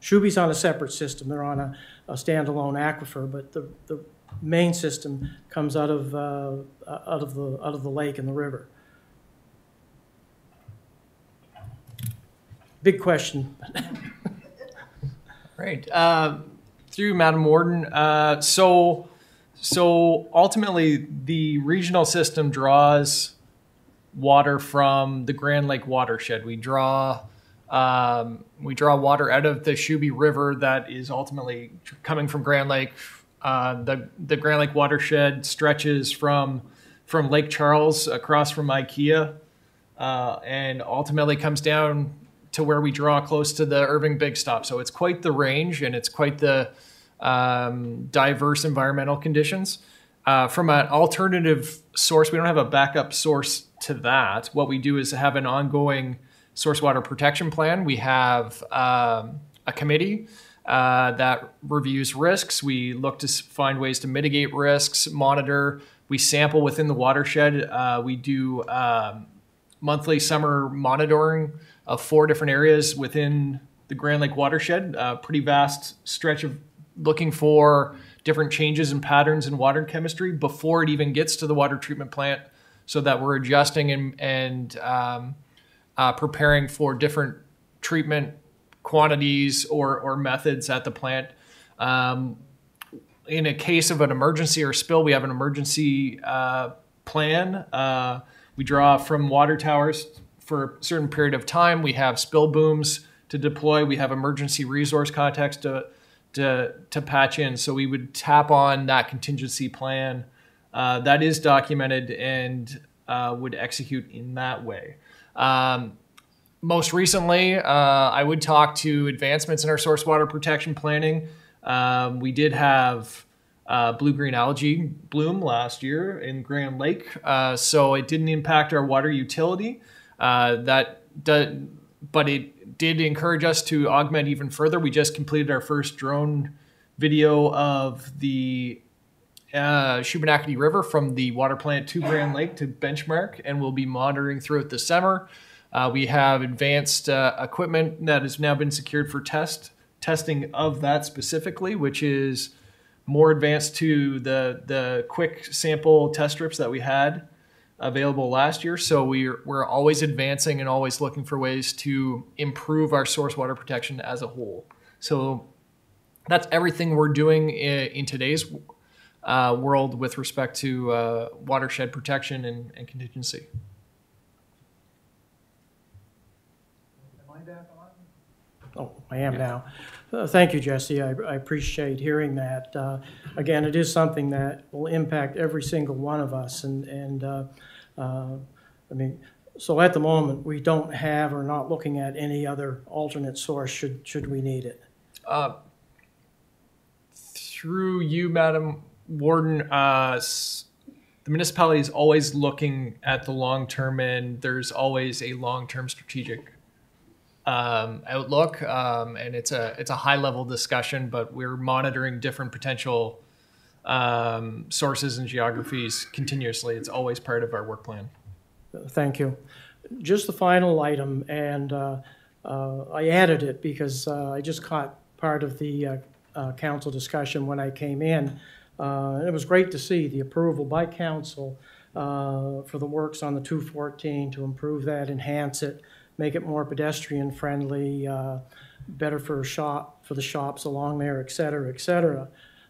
Shubie's on a separate system. They're on a, a standalone aquifer, but the, the main system comes out of, uh, out of the, out of the lake and the river. big question. Right. Um, through Madam Warden. Uh, so, so ultimately, the regional system draws water from the Grand Lake watershed. We draw um, we draw water out of the Shubie River that is ultimately coming from Grand Lake. Uh, the the Grand Lake watershed stretches from from Lake Charles across from IKEA, uh, and ultimately comes down to where we draw close to the Irving Big Stop. So it's quite the range and it's quite the um, diverse environmental conditions. Uh, from an alternative source, we don't have a backup source to that. What we do is have an ongoing source water protection plan. We have um, a committee uh, that reviews risks. We look to find ways to mitigate risks, monitor. We sample within the watershed. Uh, we do um, monthly summer monitoring of four different areas within the Grand Lake watershed. A pretty vast stretch of looking for different changes and patterns in water chemistry before it even gets to the water treatment plant, so that we're adjusting and, and um, uh, preparing for different treatment quantities or, or methods at the plant. Um, in a case of an emergency or spill, we have an emergency uh, plan. Uh, we draw from water towers for a certain period of time. We have spill booms to deploy. We have emergency resource contacts to to to patch in. So we would tap on that contingency plan uh, that is documented and uh, would execute in that way. Um, most recently, uh, I would talk to advancements in our source water protection planning. Um, we did have uh, blue-green algae bloom last year in Grand Lake, uh, so it didn't impact our water utility. Uh, that but it did encourage us to augment even further. We just completed our first drone video of the uh, Shubenacadie River from the water plant to Grand Lake to benchmark, and we'll be monitoring throughout the summer. Uh, we have advanced uh, equipment that has now been secured for test testing of that specifically, which is more advanced to the the quick sample test strips that we had available last year. So we're we're always advancing and always looking for ways to improve our source water protection as a whole. So that's everything we're doing in, in today's uh, world with respect to uh, watershed protection and, and contingency. Oh, I am now. Uh, Thank you, Jesse. I I appreciate hearing that. Uh, Again, it is something that will impact every single one of us, and, and, uh, uh, I mean, so at the moment, we don't have or not looking at any other alternate source should, should we need it. Uh, through you, Madam Warden, uh, s- the municipality is always looking at the long term, and there's always a long term strategic um, outlook, um, and it's a it's a high level discussion. But we're monitoring different potential um, sources and geographies continuously. It's always part of our work plan. Thank you. Just the final item, and uh, uh, I added it because uh, I just caught part of the uh, uh, council discussion when I came in. Uh, and It was great to see the approval by council for the works on the 214 to improve that, enhance it, make it more pedestrian-friendly, uh, better for shop, for the shops along there, et cetera, et cetera.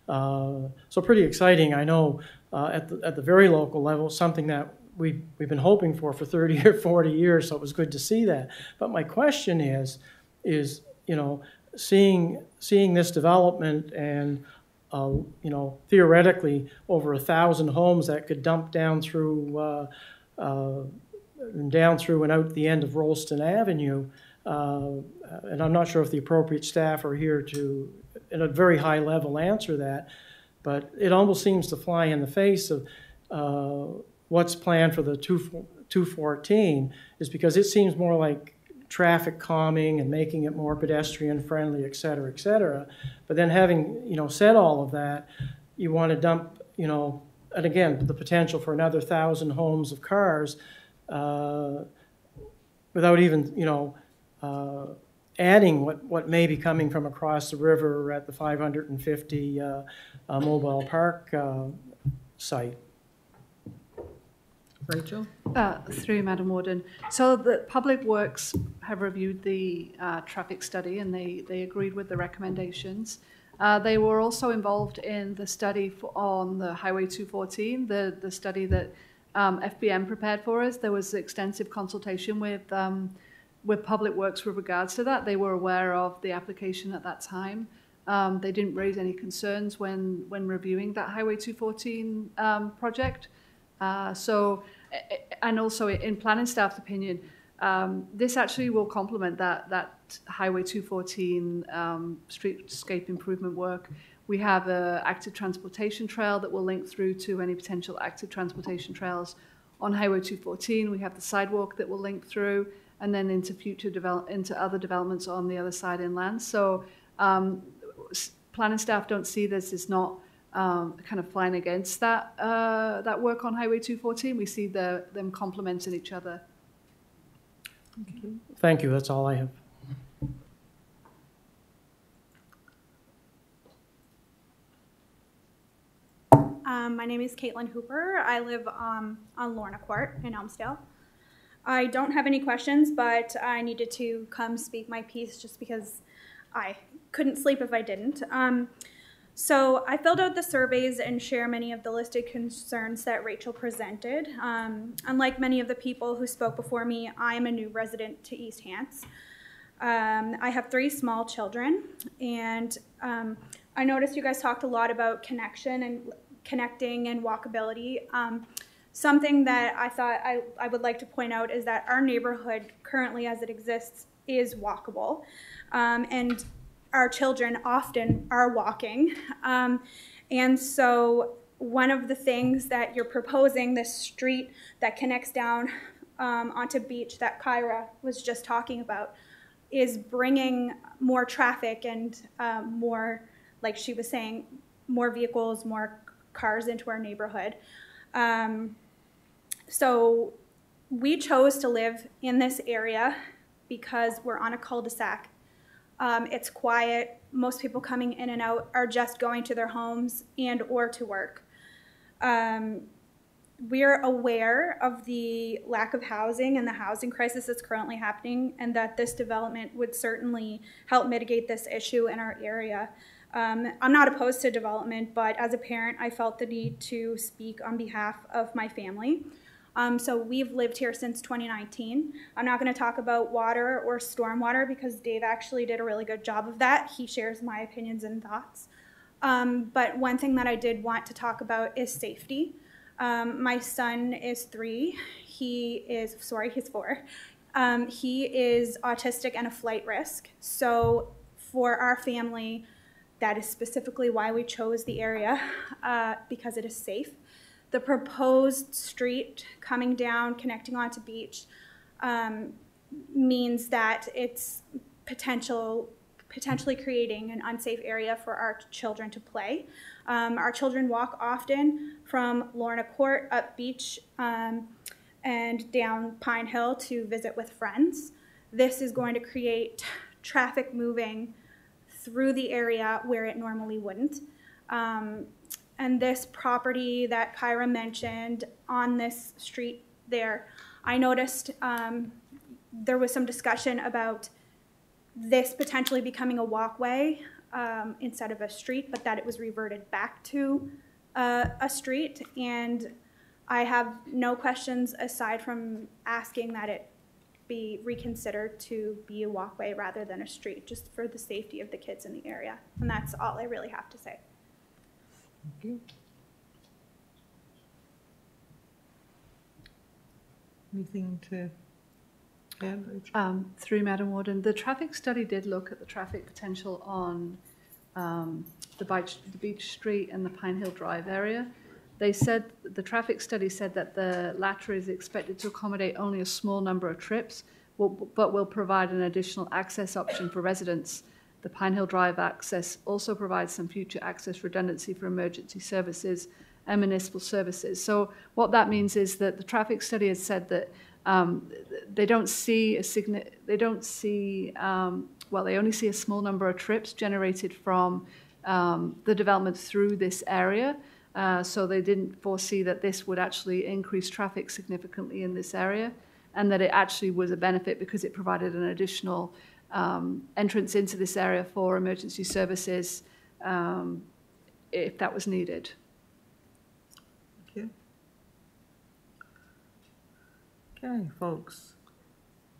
Uh, So pretty exciting. I know uh, at the, at the very local level, something that we, we've been hoping for for 30 or 40 years, so it was good to see that. But my question is, is, you know, seeing, seeing this development and, uh, you know, theoretically, over a thousand homes that could dump down through, uh, down through and out the end of Rolston Avenue, uh, and I'm not sure if the appropriate staff are here to, at a very high level, answer that, but it almost seems to fly in the face of uh, what's planned for the 2 214 is because it seems more like traffic calming and making it more pedestrian friendly, et cetera, et cetera. But then having, you know, said all of that, you want to dump, you know, and again, the potential for another thousand homes of cars uh, without even, you know, uh, adding what, what may be coming from across the river at the 550 uh, uh, mobile park uh, site. Rachel? Uh, Through Madam Warden. So the Public Works have reviewed the uh, traffic study and they, they agreed with the recommendations. Uh, They were also involved in the study for- on the Highway 214, the, the study that um, FBM prepared for us. There was extensive consultation with, um, with Public Works with regards to that. They were aware of the application at that time. Um, They didn't raise any concerns when, when reviewing that Highway 214 um, project. Uh, So, and also in planning staff's opinion, um, this actually will complement that, that Highway 214 um, streetscape improvement work. We have an active transportation trail that will link through to any potential active transportation trails on Highway 214. We have the sidewalk that will link through and then into future develop, into other developments on the other side inland. So um, planning staff don't see this as not um, kind of flying against that uh, that work on Highway 214. We see the, them complementing each other. Thank you. Thank you, that's all I have. Um, my name is Caitlin Hooper. I live um, on Lorna Court in Elmsdale. I don't have any questions, but I needed to come speak my piece just because I couldn't sleep if I didn't. Um, so I filled out the surveys and share many of the listed concerns that Rachel presented. Um, unlike many of the people who spoke before me, I am a new resident to East Hants. Um, I have three small children, and um, I noticed you guys talked a lot about connection and connecting and walkability. Um, something that I thought I, I would like to point out is that our neighborhood, currently as it exists, is walkable. Um, and our children often are walking. Um, and so, one of the things that you're proposing, this street that connects down um, onto Beach that Kyra was just talking about, is bringing more traffic and um, more, like she was saying, more vehicles, more cars into our neighborhood. Um, so we chose to live in this area because we're on a cul-de-sac. Um, it's quiet. Most people coming in and out are just going to their homes and or to work. Um, we're aware of the lack of housing and the housing crisis that's currently happening, and that this development would certainly help mitigate this issue in our area. Um, I'm not opposed to development, but as a parent, I felt the need to speak on behalf of my family. Um, so we've lived here since 2019. I'm not going to talk about water or stormwater because Dave actually did a really good job of that. He shares my opinions and thoughts. Um, but one thing that I did want to talk about is safety. Um, my son is three. He is, sorry, he's four. Um, he is autistic and a flight risk. So for our family, that is specifically why we chose the area uh, because it is safe. The proposed street coming down, connecting onto Beach, um, means that it's potential potentially creating an unsafe area for our children to play. Um, our children walk often from Lorna Court up Beach um, and down Pine Hill to visit with friends. This is going to create traffic moving through the area where it normally wouldn't. Um, and this property that Kyra mentioned on this street there, I noticed um, there was some discussion about this potentially becoming a walkway um, instead of a street, but that it was reverted back to uh, a street. And I have no questions aside from asking that it be reconsidered to be a walkway rather than a street, just for the safety of the kids in the area. And that's all I really have to say. Thank you. Anything to add, Um, through Madam Warden, the traffic study did look at the traffic potential on um, the, beach, the Beach Street and the Pine Hill Drive area. They said the traffic study said that the latter is expected to accommodate only a small number of trips, but will provide an additional access option for residents. The Pine Hill Drive access also provides some future access redundancy for emergency services and municipal services. So what that means is that the traffic study has said that um, they don't see a signi- they don't see um, well they only see a small number of trips generated from um, the development through this area. Uh, so they didn't foresee that this would actually increase traffic significantly in this area and that it actually was a benefit because it provided an additional um, entrance into this area for emergency services um, if that was needed. Thank you. Okay, folks.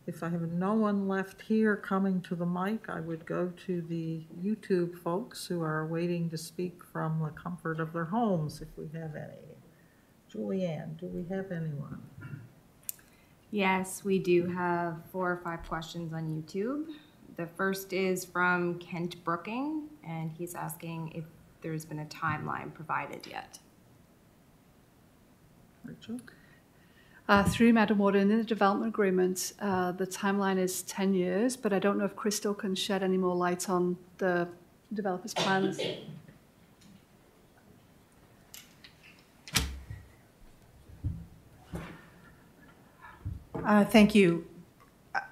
If I have no one left here coming to the mic, I would go to the YouTube folks who are waiting to speak from the comfort of their homes, if we have any. Julianne, do we have anyone? Yes, we do have four or five questions on YouTube. The first is from Kent Brooking, and he's asking if there's been a timeline provided yet. Rachel? Uh, through Madam Warden, in the development agreement, uh, the timeline is 10 years, but I don't know if Crystal can shed any more light on the developer's plans. Uh, Thank you.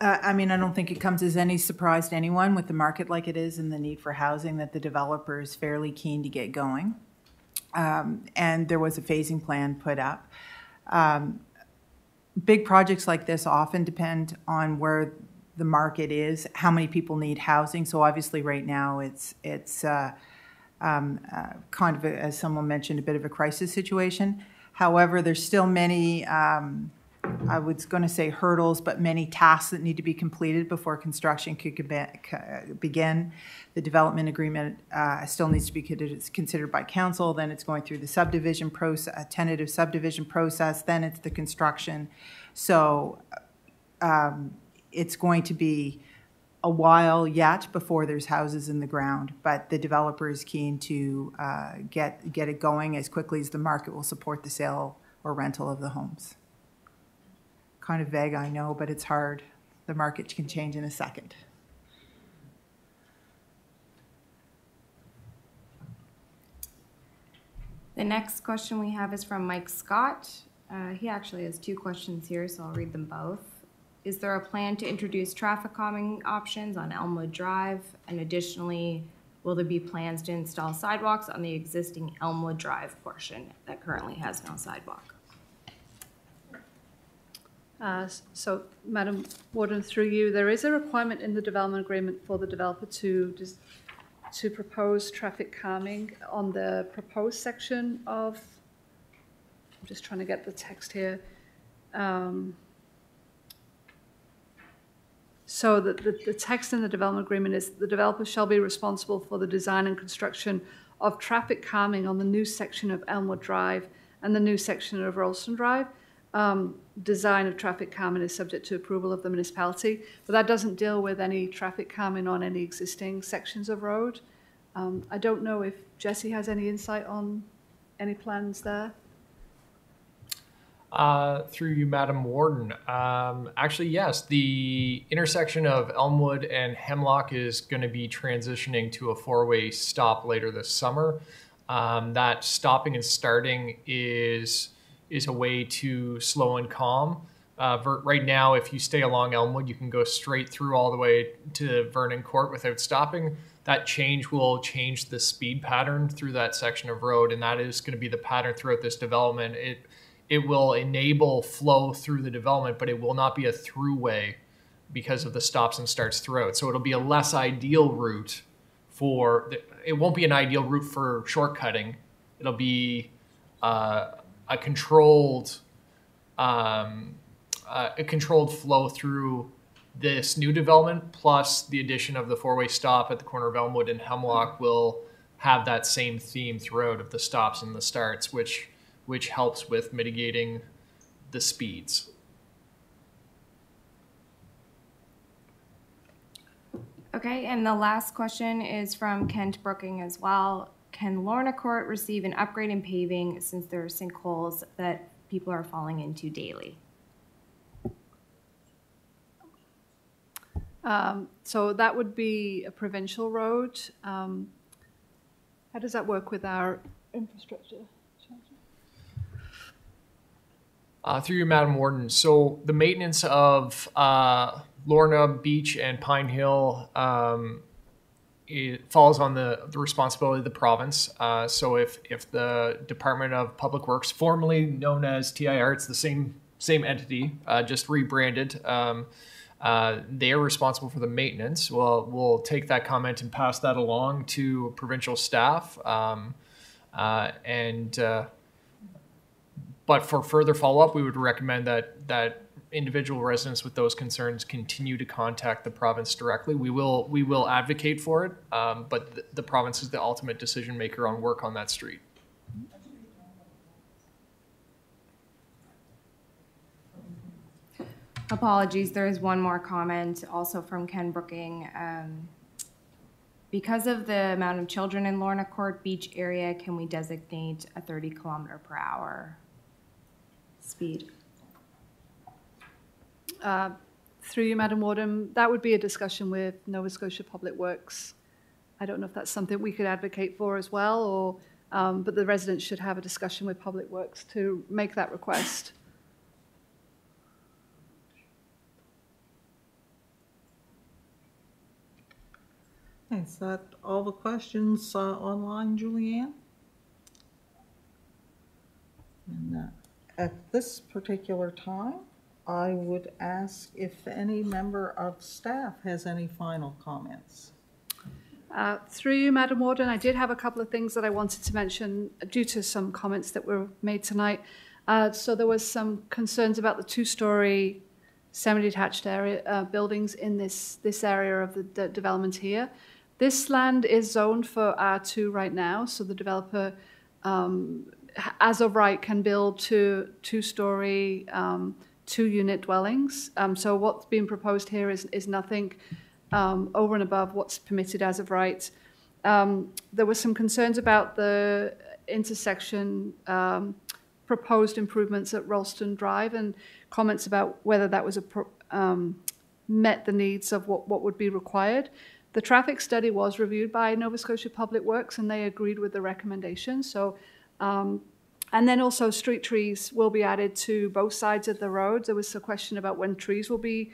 I I mean, I don't think it comes as any surprise to anyone with the market like it is and the need for housing that the developer is fairly keen to get going. Um, And there was a phasing plan put up. Um, Big projects like this often depend on where the market is, how many people need housing. So obviously, right now, it's, it's uh, um, uh, kind of, a- as someone mentioned, a bit of a crisis situation. However, there's still many, um, I was going to say hurdles, but many tasks that need to be completed before construction could begin. The development agreement uh, still needs to be considered by council, then it's going through the subdivision process, a tentative subdivision process, then it's the construction. So um, it's going to be a while yet before there's houses in the ground, but the developer is keen to uh, get, get it going as quickly as the market will support the sale or rental of the homes. Kind of vague, I know, but it's hard. The market can change in a second. The next question we have is from Mike Scott. Uh, he actually has two questions here, so I'll read them both. Is there a plan to introduce traffic calming options on Elmwood Drive? And additionally, will there be plans to install sidewalks on the existing Elmwood Drive portion that currently has no sidewalk? Uh, So, Madam Warden, through you, there is a requirement in the development agreement for the developer to, to propose traffic calming on the proposed section of, I'm just trying to get the text here. Um, So the, the, the text in the development agreement is, the developer shall be responsible for the design and construction of traffic calming on the new section of Elmwood Drive and the new section of Ralston Drive. Um, design of traffic calming is subject to approval of the municipality, but that doesn't deal with any traffic calming on any existing sections of road. Um, I don't know if Jesse has any insight on any plans there. Uh, through you, Madam Warden. Um, actually, yes, the intersection of Elmwood and Hemlock is going to be transitioning to a four-way stop later this summer. Um, that stopping and starting is is a way to slow and calm. Uh, right now, if you stay along Elmwood, you can go straight through all the way to Vernon Court without stopping. That change will change the speed pattern through that section of road, and that is going to be the pattern throughout this development. It it will enable flow through the development, but it will not be a throughway because of the stops and starts throughout. So it'll be a less ideal route for, it won't be an ideal route for shortcutting. It'll be uh, a controlled, um, uh, a controlled flow through this new development plus the addition of the four-way stop at the corner of Elmwood and Hemlock will have that same theme throughout of the stops and the starts, which which helps with mitigating the speeds. Okay, and the last question is from Kent Brooking as well. Can Lorna Court receive an upgrade in paving since there are sinkholes that people are falling into daily? Um, so that would be a provincial road. Um, how does that work with our infrastructure? Uh, through you, Madam Warden. So the maintenance of uh, Lorna Beach and Pine Hill um, it falls on the, the responsibility of the province. Uh, so if if the Department of Public Works, formerly known as TIR, it's the same same entity, uh, just rebranded. Um, uh, they are responsible for the maintenance. We'll we'll take that comment and pass that along to provincial staff. Um, uh, and uh, but for further follow up, we would recommend that that individual residents with those concerns continue to contact the province directly. We will we will advocate for it, um, but the, the province is the ultimate decision maker on work on that street. Apologies, there is one more comment also from Ken Brooking. Um, because of the amount of children in Lorna Court Beach area, can we designate a 30 kilometer per hour speed? Uh, Through you, Madam Warden, that would be a discussion with Nova Scotia Public Works. I don't know if that's something we could advocate for as well, or, um, but the residents should have a discussion with Public Works to make that request. Is that all the questions uh, online, Julianne? And uh, at this particular time, I would ask if any member of staff has any final comments. Uh, Through you, Madam Warden, I did have a couple of things that I wanted to mention due to some comments that were made tonight. Uh, So there was some concerns about the two-story semi-detached area, uh, buildings in this, this area of the de- development here. This land is zoned for R2 right now, so the developer, um, as of right, can build two, two-story, um, two-unit dwellings. Um, So what's being proposed here is, is nothing um, over and above what's permitted as of right. Um, there were some concerns about the intersection um, proposed improvements at Ralston Drive and comments about whether that was um, met the needs of what, what would be required. The traffic study was reviewed by Nova Scotia Public Works and they agreed with the recommendation. So, um, and then also street trees will be added to both sides of the road. There was a question about when trees will be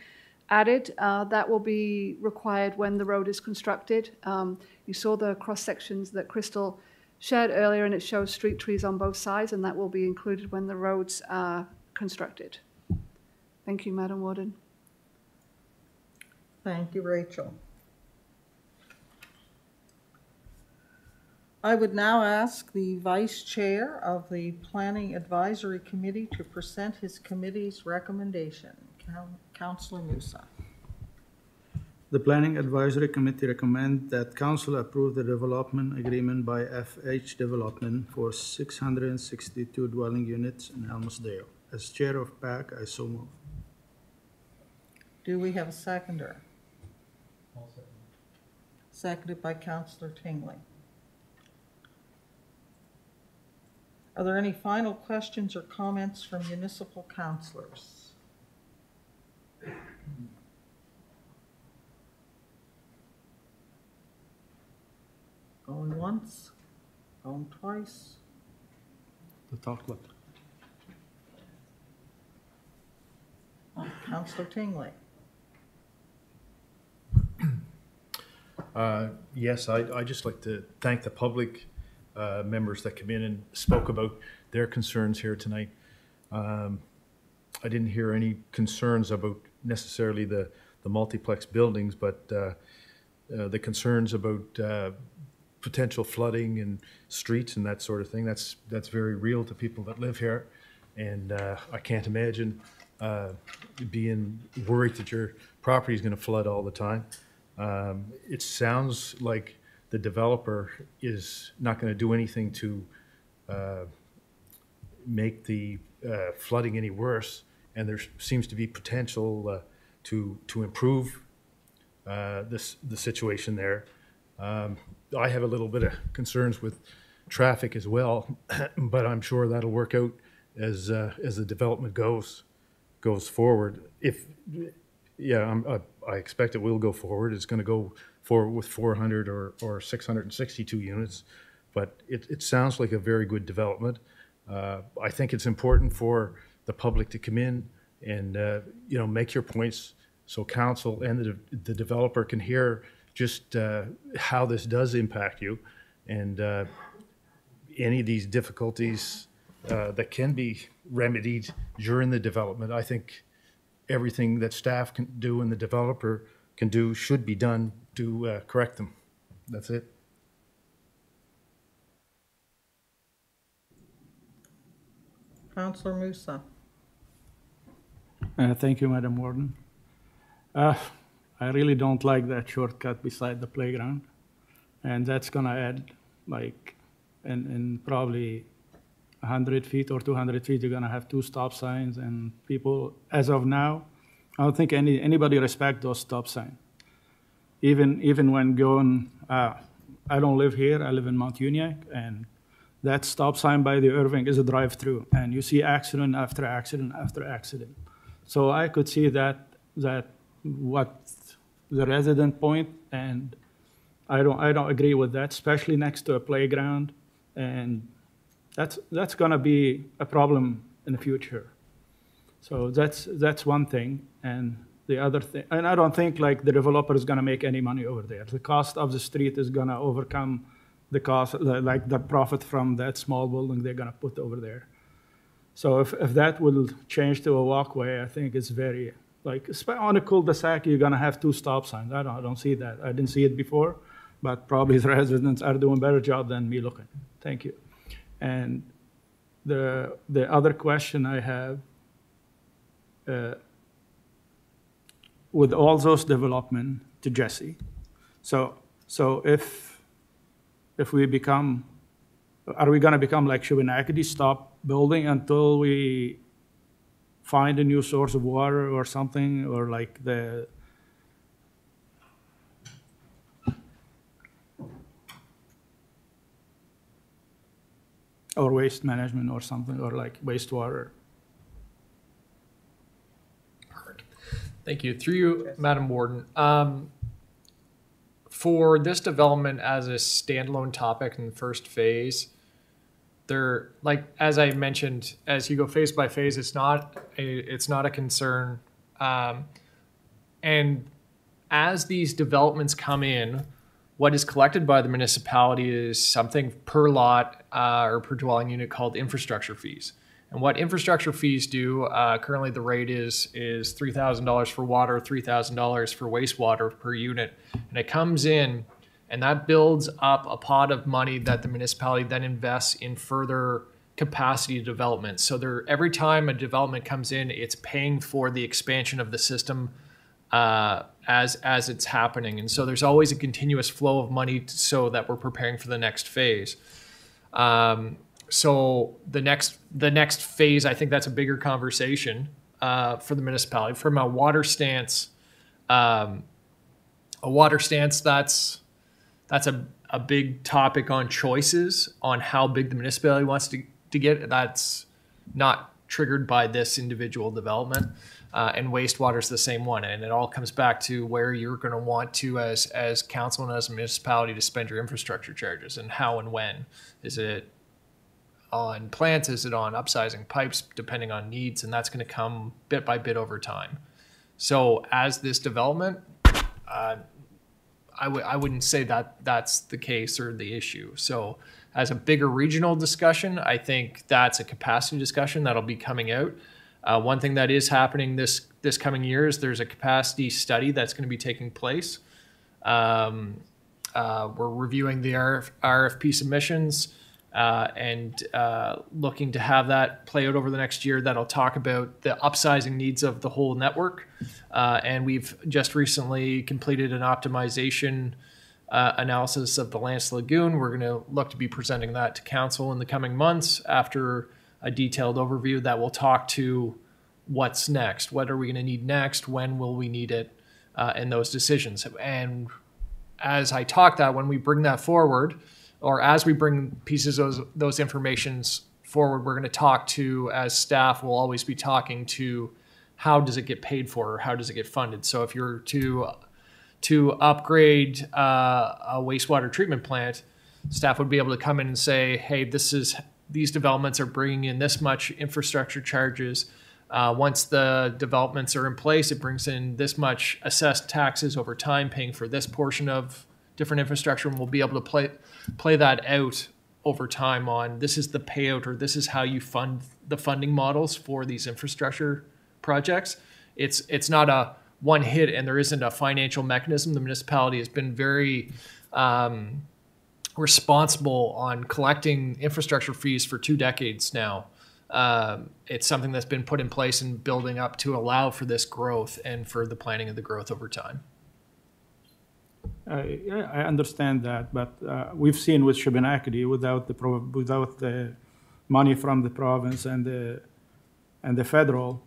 added. Uh, that will be required when the road is constructed. Um, you saw the cross sections that Crystal shared earlier, and it shows street trees on both sides, and that will be included when the roads are constructed. Thank you, Madam Warden. Thank you, Rachel. I would now ask the Vice Chair of the Planning Advisory Committee to present his committee's recommendation. Coun- Councillor Moussa. The Planning Advisory Committee recommend that council approve the development agreement by FH Development for six hundred and sixty-two dwelling units in Elmsdale. As Chair of PAC, I so move. Do we have a seconder? Seconded by Councillor Tingley. Are there any final questions or comments from municipal councillors? Going once, going twice. The thought club. Councillor Tingley. Uh, Yes, I- I'd just like to thank the public uh, members that came in and spoke about their concerns here tonight. Um, I didn't hear any concerns about necessarily the the multiplex buildings, but uh, uh, the concerns about uh, potential flooding and streets and that sort of thing, that's, that's very real to people that live here. And uh, I can't imagine uh, being worried that your property is going to flood all the time. Um, It sounds like the developer is not going to do anything to uh, make the uh, flooding any worse, and there seems to be potential uh, to, to improve uh, this, the situation there. Um, I have a little bit of concerns with traffic as well, but I'm sure that'll work out as, uh, as the development goes, goes forward. If, yeah, I'm, I, I expect it will go forward. It's gonna go forward with four hundred or, or six hundred and sixty-two units. But it, it sounds like a very good development. Uh, I think it's important for the public to come in and, uh, you know, make your points so council and the, the developer can hear just uh, how this does impact you and uh, any of these difficulties uh, that can be remedied during the development. I think everything that staff can do and the developer can do should be done to uh, correct them. That's it. Counselor Moussa. Uh, Thank you, Madam Warden. Uh, I really don't like that shortcut beside the playground. And that's gonna add, like, in, in probably 100 feet or 200 feet, you're gonna have two stop signs and people, as of now, I don't think any, anybody respect those stop signs. Even, even when going, uh, I don't live here, I live in Mount Uniacke, and that stop sign by the Irving is a drive-through, and you see accident after accident after accident. So I could see that, that what the resident point, and I don't, I don't agree with that, especially next to a playground. And that's, that's gonna be a problem in the future. So that's, that's one thing. And the other thing, and I don't think like the developer is gonna make any money over there. The cost of the street is gonna overcome the cost, like the profit from that small building they're gonna put over there. So if, if that will change to a walkway, I think it's very, like, on a cul-de-sac, you're gonna have two stop signs. I don't, I don't see that. I didn't see it before, but probably the residents are doing a better job than me looking. Thank you. And the, the other question I have, uh, with all those development to Jesse, so, so if, if we become, are we gonna become like Shubenacadie, stop building until we find a new source of water or something, or like the, or waste management or something, or like wastewater? Thank you. Through you, Madam Warden. Um, for this development as a standalone topic in the first phase, there, like as I mentioned, as you go phase by phase, it's not a it's not a concern. Um, and as these developments come in, what is collected by the municipality is something per lot uh, or per dwelling unit called infrastructure fees. And what infrastructure fees do, uh, currently the rate is is three thousand dollars for water, three thousand dollars for wastewater per unit, and it comes in, and that builds up a pot of money that the municipality then invests in further capacity development. So there, every time a development comes in, it's paying for the expansion of the system uh, as as it's happening, and so there's always a continuous flow of money so that we're preparing for the next phase. Um, so the next the next phase, I think that's a bigger conversation uh, for the municipality. From a water stance, um, a water stance that's that's a, a big topic on choices on how big the municipality wants to, to get. That's not triggered by this individual development. Uh, and wastewater is the same one, and it all comes back to where you're going to want to, as as council and as a municipality, to spend your infrastructure charges, and how and when. Is it on plants? Is it on upsizing pipes, depending on needs? And that's going to come bit by bit over time. So as this development, uh, I w- I wouldn't say that that's the case or the issue. So as a bigger regional discussion, I think that's a capacity discussion that'll be coming out. Uh, one thing that is happening this this coming year is there's a capacity study that's going to be taking place. Um, uh, we're reviewing the RF, RFP submissions uh, and uh, looking to have that play out over the next year. That'll talk about the upsizing needs of the whole network. Uh, and we've just recently completed an optimization uh, analysis of the Lantz Lagoon. We're going to look to be presenting that to council in the coming months after a detailed overview that will talk to what's next. What are we going to need next? When will we need it? Uh, and those decisions. And as I talk that, when we bring that forward, or as we bring pieces of those, those informations forward, we're going to talk to, as staff, we'll always be talking to how does it get paid for or how does it get funded. So if you're to to upgrade uh, a wastewater treatment plant, staff would be able to come in and say, hey, this is these developments are bringing in this much infrastructure charges. Uh, once the developments are in place, it brings in this much assessed taxes over time, paying for this portion of different infrastructure, and we'll be able to play play that out over time on this is the payout or this is how you fund the funding models for these infrastructure projects. It's it's not a one hit and there isn't a financial mechanism. The municipality has been very um, responsible on collecting infrastructure fees for two decades now. Um, it's something that's been put in place and building up to allow for this growth and for the planning of the growth over time. I, I understand that, but uh, we've seen with Shubenacadie, without the without the money from the province and the and the federal,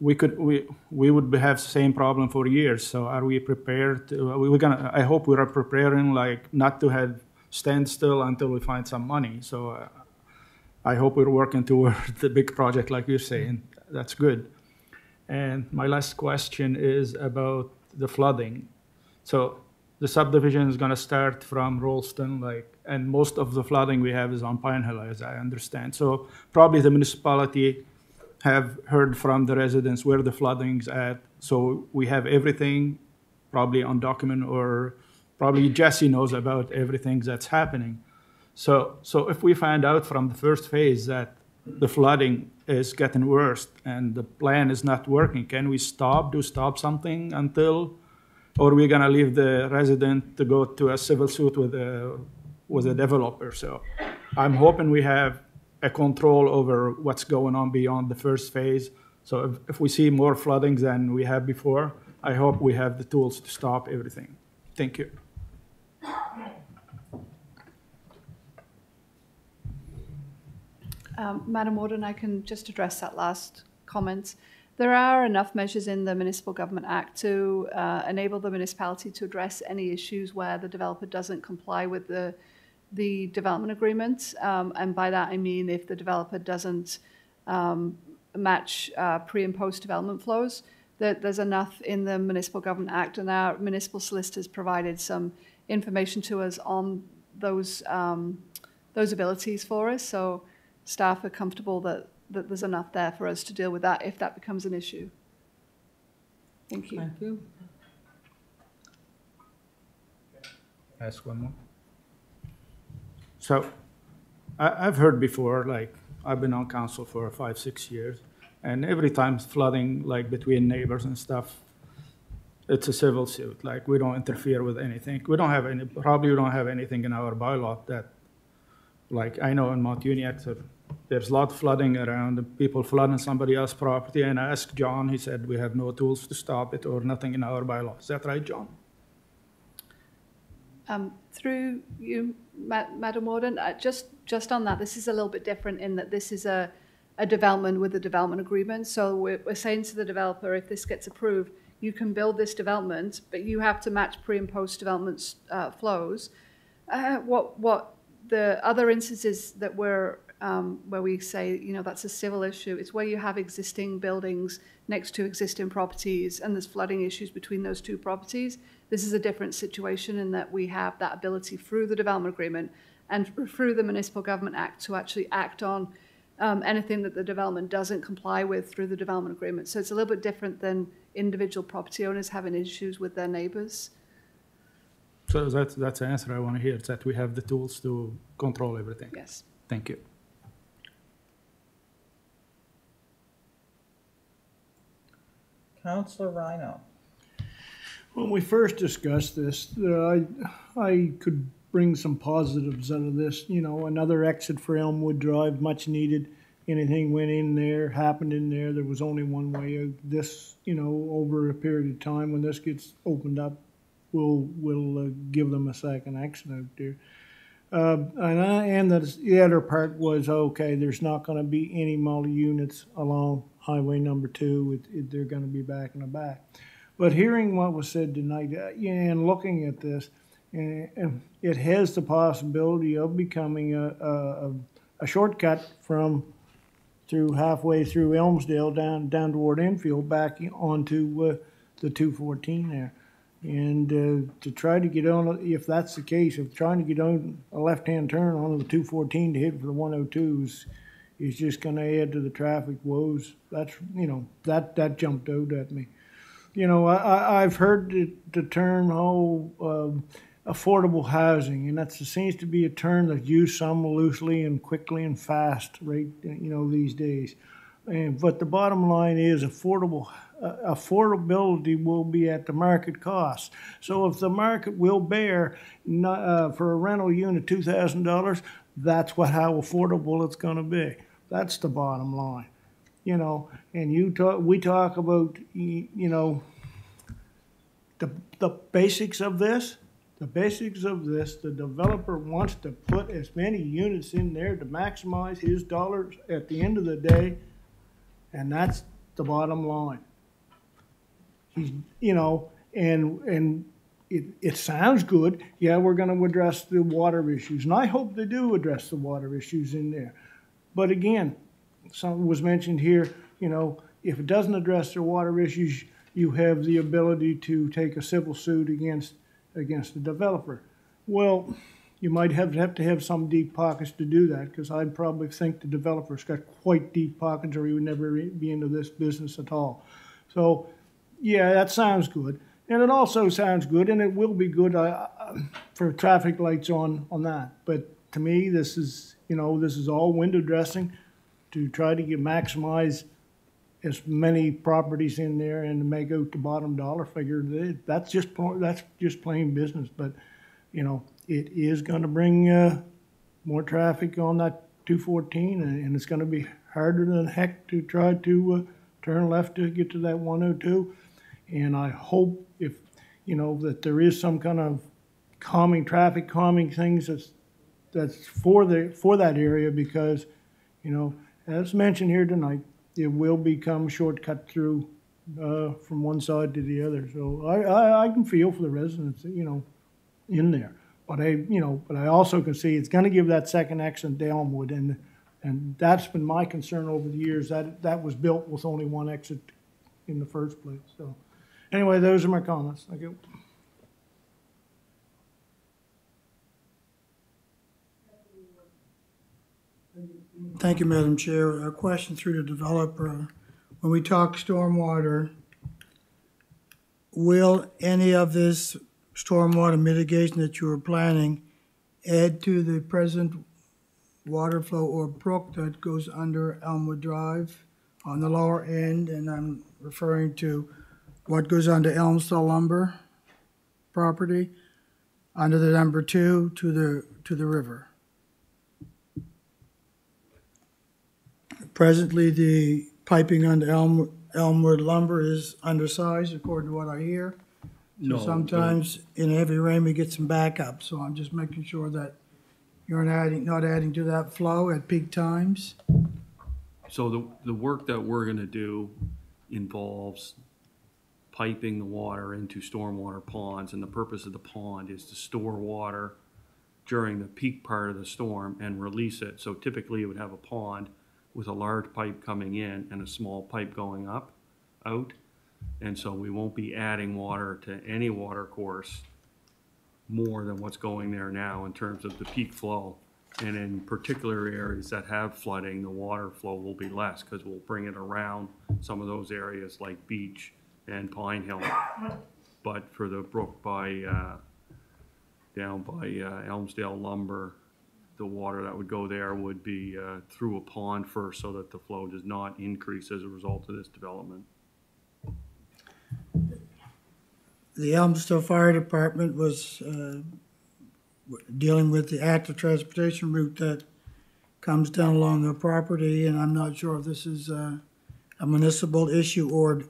we could we we would have the same problem for years. So are we prepared? To, are we gonna. I hope we are preparing like not to have standstill until we find some money. So uh, I hope we're working toward the big project like you're saying. That's good. And my last question is about the flooding. So the subdivision is gonna start from Rolston, like, and most of the flooding we have is on Pine Hill, as I understand. So probably the municipality have heard from the residents where the flooding's at. So we have everything probably on document or probably Jesse knows about everything that's happening. So, so if we find out from the first phase that the flooding is getting worse and the plan is not working, can we stop, do stop something until, or we're gonna leave the resident to go to a civil suit with a, with a developer? So I'm hoping we have a control over what's going on beyond the first phase. So if, if we see more flooding than we have before, I hope we have the tools to stop everything. Thank you. Um, Madam Warden, I can just address that last comment. There are enough measures in the Municipal Government Act to uh, enable the municipality to address any issues where the developer doesn't comply with the the development agreement. Um, and by that I mean if the developer doesn't um, match uh, pre and post development flows. That there's enough in the Municipal Government Act, and our municipal solicitors provided some information to us on those um, those abilities for us. So staff are comfortable that, that there's enough there for us to deal with that if that becomes an issue. Thank you. Thank you. Ask one more. So, I, I've heard before, like, I've been on council for five, six years, and every time flooding, like, between neighbors and stuff, it's a civil suit, like, we don't interfere with anything. We don't have any, probably we don't have anything in our bylaw that, like, I know in Mount Uniacke, so there's a lot of flooding around, people flooding somebody else's property, and I asked John, he said, we have no tools to stop it or nothing in our bylaw. Is that right, John? Um, through you, Ma- Madam Warden, uh, just just on that, this is a little bit different in that this is a, a development with a development agreement. So we're, we're saying to the developer, if this gets approved, you can build this development, but you have to match pre and post development uh, flows. Uh, what what the other instances that we're um, where we say, you know, that's a civil issue. It's where you have existing buildings next to existing properties and there's flooding issues between those two properties. This is a different situation in that we have that ability through the development agreement and through the Municipal Government Act to actually act on um, anything that the development doesn't comply with through the development agreement. So it's a little bit different than individual property owners having issues with their neighbors. So that's, that's the answer I want to hear, that we have the tools to control everything. Yes. Thank you. Counselor Rhyno. When we first discussed this, uh, I, I could bring some positives out of this. You know, another exit for Elmwood Drive, much needed. Anything went in there, happened in there. There was only one way. out. This, you know, over a period of time, when this gets opened up, we'll we'll uh, give them a second exit out there. Uh, and I, and the, the other part was okay. There's not going to be any multi units along Highway Number Two. They're going to be back in the back. But hearing what was said tonight, uh, and looking at this, uh, it has the possibility of becoming a, a, a shortcut from through halfway through Elmsdale down down toward Enfield back onto uh, the 214 there. And uh, to try to get on, if that's the case, of trying to get on a left-hand turn on the 214 to hit for the 102 is, is just gonna add to the traffic woes. That's, you know, that, that jumped out at me. You know, I, I, I've heard the, the term, whole um, affordable housing, and that seems to be a term that's used some loosely and quickly and fast, right, you know, these days. And, but the bottom line is affordable, uh, affordability will be at the market cost. So if the market will bear, uh, for a rental unit, two thousand dollars, that's what, how affordable it's gonna be. That's the bottom line, you know, and you talk, we talk about, you know, the, the basics of this, the basics of this, the developer wants to put as many units in there to maximize his dollars at the end of the day, and that's the bottom line. He's, you know, and, and it, it sounds good, yeah, we're gonna address the water issues, and I hope they do address the water issues in there. But again, something was mentioned here, you know, if it doesn't address their water issues, you have the ability to take a civil suit against, against the developer. Well, you might have, have to have some deep pockets to do that, because I'd probably think the developer's got quite deep pockets, or he would never be into this business at all. So, yeah, that sounds good. And it also sounds good, and it will be good uh, uh, for traffic lights on, on that. But to me, this is, you know, this is all window dressing to try to get, maximize as many properties in there and to make out the bottom dollar figure. That's just, that's just plain business, but, you know, it is gonna bring, uh, more traffic on that two fourteen, and, and it's gonna be harder than heck to try to, uh, turn left to get to that one oh two. And I hope if, you know, that there is some kind of calming, traffic calming things that's, that's for the, for that area, because, you know, as mentioned here tonight, it will become shortcut through, uh, from one side to the other. So I, I, I can feel for the residents, you know, in there. But I, you know, but I also can see it's gonna give that second exit to Elmwood, and, and that's been my concern over the years, that, that was built with only one exit in the first place, so. Anyway, those are my comments, thank you. Thank you, Madam Chair. A question through the developer. When we talk stormwater, will any of this stormwater mitigation that you are planning add to the present water flow or brook that goes under Elmwood Drive on the lower end? And I'm referring to what goes under Elmsdale lumber property, under the number two to the, to the river. Presently, the piping under Elm, Elmwood lumber is undersized, according to what I hear. So No, the- Sometimes in heavy rain, we get some backup, so I'm just making sure that you're not adding, not adding to that flow at peak times. So the, the work that we're gonna do involves piping the water into stormwater ponds, and the purpose of the pond is to store water during the peak part of the storm and release it. So typically, it would have a pond with a large pipe coming in and a small pipe going up, out. And so we won't be adding water to any water course more than what's going there now in terms of the peak flow. And in particular areas that have flooding, the water flow will be less because we'll bring it around some of those areas like Beach and Pine Hill. But for the brook by, uh, down by uh, Elmsdale lumber, the water that would go there would be uh, through a pond first so that the flow does not increase as a result of this development. The Elmsdale Fire Department was uh, dealing with the active transportation route that comes down along the property, and I'm not sure if this is uh, a municipal issue or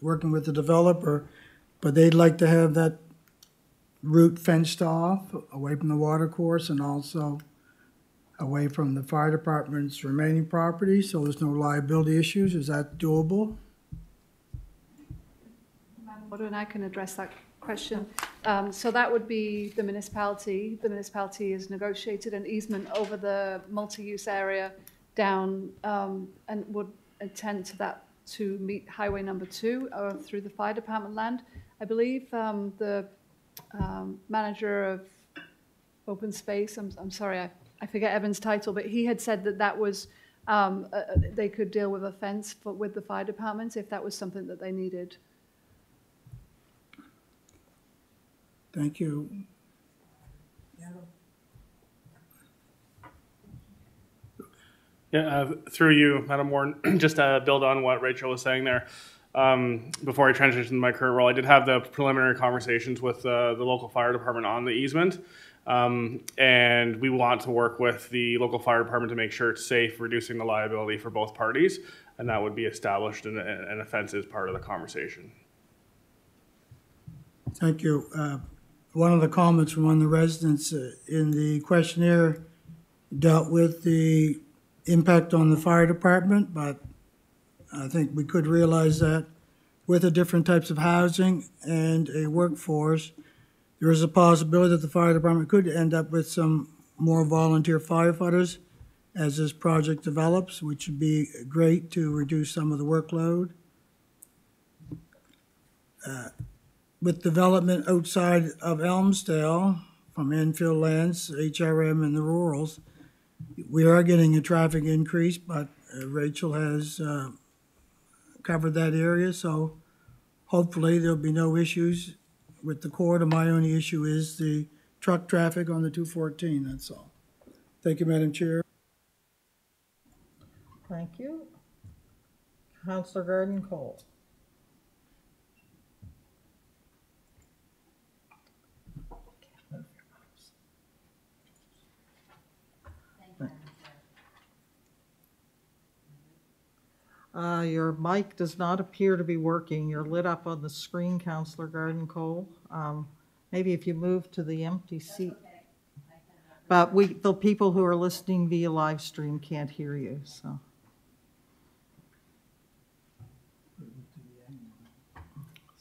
working with the developer, but they'd like to have that route fenced off, away from the water course and also away from the fire department's remaining property, so there's no liability issues. Is that doable? Madam Warden, and I can address that question. Um, So that would be the municipality. The municipality has negotiated an easement over the multi-use area down um, and would attend to that to meet highway number two uh, through the fire department land. I believe um, the um, manager of open space, I'm, I'm sorry, I, I forget Evan's title, but he had said that that was um, uh, uh, they could deal with a fence for, with the fire departments if that was something that they needed. Thank you. Yeah, uh, through you, Madam Warden, just to build on what Rachel was saying there. Um, before I transitioned to my current role, I did have the preliminary conversations with uh, the local fire department on the easement. Um, and we want to work with the local fire department to make sure it's safe, reducing the liability for both parties. And that would be established and an offense is part of the conversation. Thank you. Uh, One of the comments from one of the residents uh, in the questionnaire dealt with the impact on the fire department, but I think we could realize that with the different types of housing and a workforce, there is a possibility that the fire department could end up with some more volunteer firefighters as this project develops, which would be great to reduce some of the workload. Uh, With development outside of Elmsdale, from infill lands, HRM and the rurals, we are getting a traffic increase, but uh, Rachel has uh, covered that area, so hopefully there'll be no issues with the corridor. My only issue is the truck traffic on the 214, that's all. Thank you, Madam Chair. Thank you. Counselor Garden Cole. Uh, your mic does not appear to be working. You're lit up on the screen, Counselor Garden Cole. Um, maybe if you move to the empty seat. But we, the people who are listening via live stream can't hear you, so.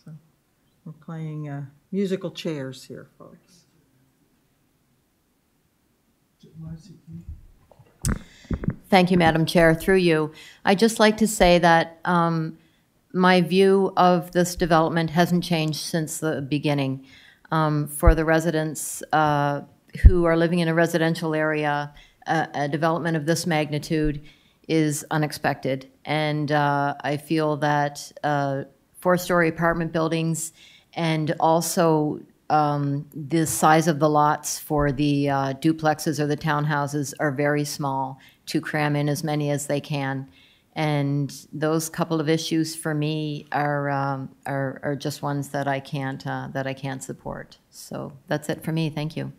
So, We're playing, uh, musical chairs here, folks. Thank you, Madam Chair. Through you, I'd just like to say that um, my view of this development hasn't changed since the beginning. Um, For the residents uh, who are living in a residential area, a a development of this magnitude is unexpected. And uh, I feel that uh, four-story apartment buildings and also um, the size of the lots for the uh, duplexes or the townhouses are very small to cram in as many as they can. And those couple of issues for me are, um, are, are just ones that I can't, uh, that I can't support. So that's it for me. Thank you.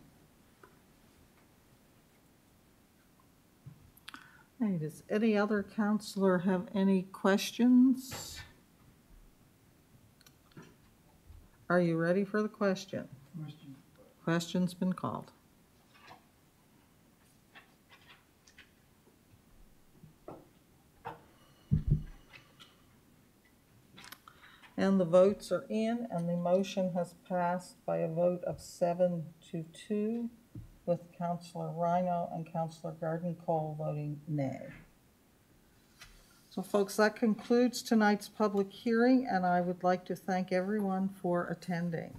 Hey, does any other counselor have any questions? Are you ready for the question? Question's been called. And the votes are in, and the motion has passed by a vote of seven to two, with Counselor Rhyno and Counselor Garden Cole voting nay. So folks, that concludes tonight's public hearing, and I would like to thank everyone for attending.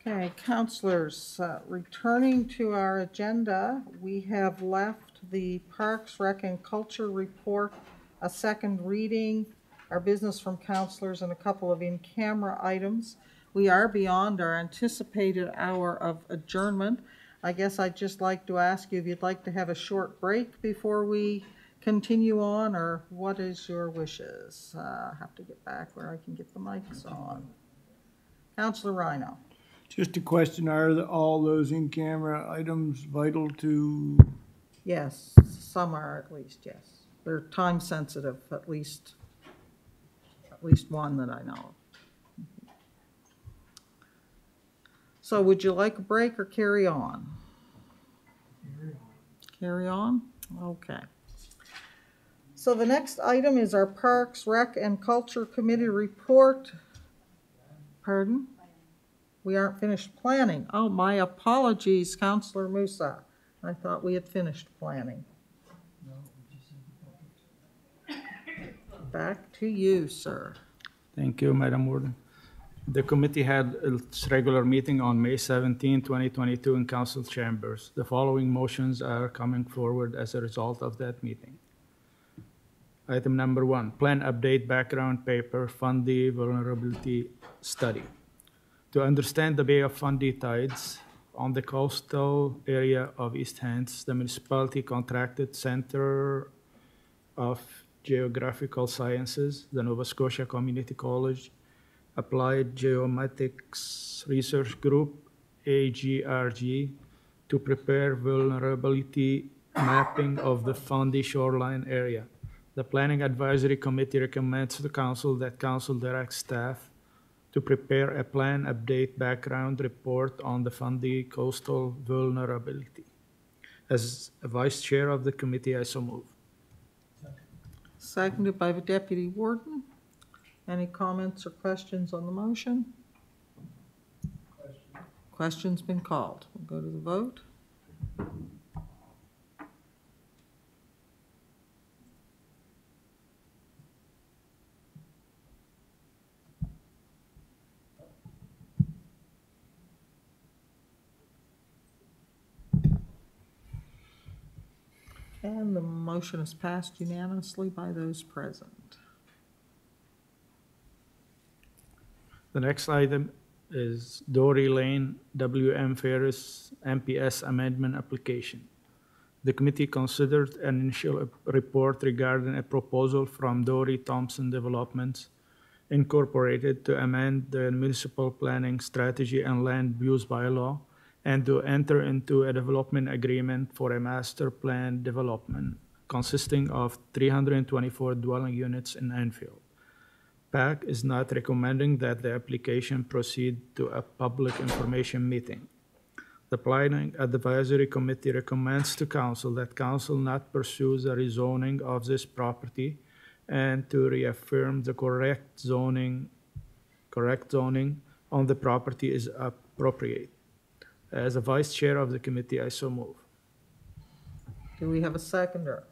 Okay, counselors, uh, returning to our agenda, we have left the Parks, Rec, and Culture report, a second reading, our business from counselors, and a couple of in-camera items. We are beyond our anticipated hour of adjournment. I guess I'd just like to ask you if you'd like to have a short break before we continue on, or what is your wishes? Uh, I have to get back where I can get the mics on. Counselor Rhyno. Just a question, are the- all those in-camera items vital to, Yes, some are at least, yes. They're time sensitive, at least, at least one that I know of. So would you like a break or carry on? Carry on? Okay. So the next item is our Parks, Rec, and Culture Committee report. Pardon? We aren't finished planning. Oh, my apologies, Counselor Moussa. I thought we had finished planning. Back to you, sir. Thank you, Madam Warden. The committee had its regular meeting on May 17, 2022 in council chambers. The following motions are coming forward as a result of that meeting. Item number one, plan update background paper, Fundy vulnerability study. To understand the Bay of Fundy tides on the coastal area of East Hants, the municipality contracted Center of Geographical Sciences, the Nova Scotia Community College, Applied Geomatics Research Group, AGRG, to prepare vulnerability mapping of the Fundy shoreline area. The Planning Advisory Committee recommends to the council that council direct staff to prepare a plan update background report on the Fundy coastal vulnerability. As a vice chair of the committee, I so move. Seconded by the deputy warden. Any comments or questions on the motion? Question's been called. We'll go to the vote. And the motion is passed unanimously by those present. The next item is Dory Lane WM Ferris MPS amendment application. The committee considered an initial report regarding a proposal from Dory Thompson Developments Incorporated to amend the municipal planning strategy and land use bylaw and to enter into a development agreement for a master plan development consisting of 324 dwelling units in Enfield. PAC is not recommending that the application proceed to a public information meeting. The Planning Advisory Committee recommends to council that council not pursue the rezoning of this property and to reaffirm the correct zoning, correct zoning on the property is appropriate. Uh, as a vice chair of the committee, I so move. Do we have a seconder?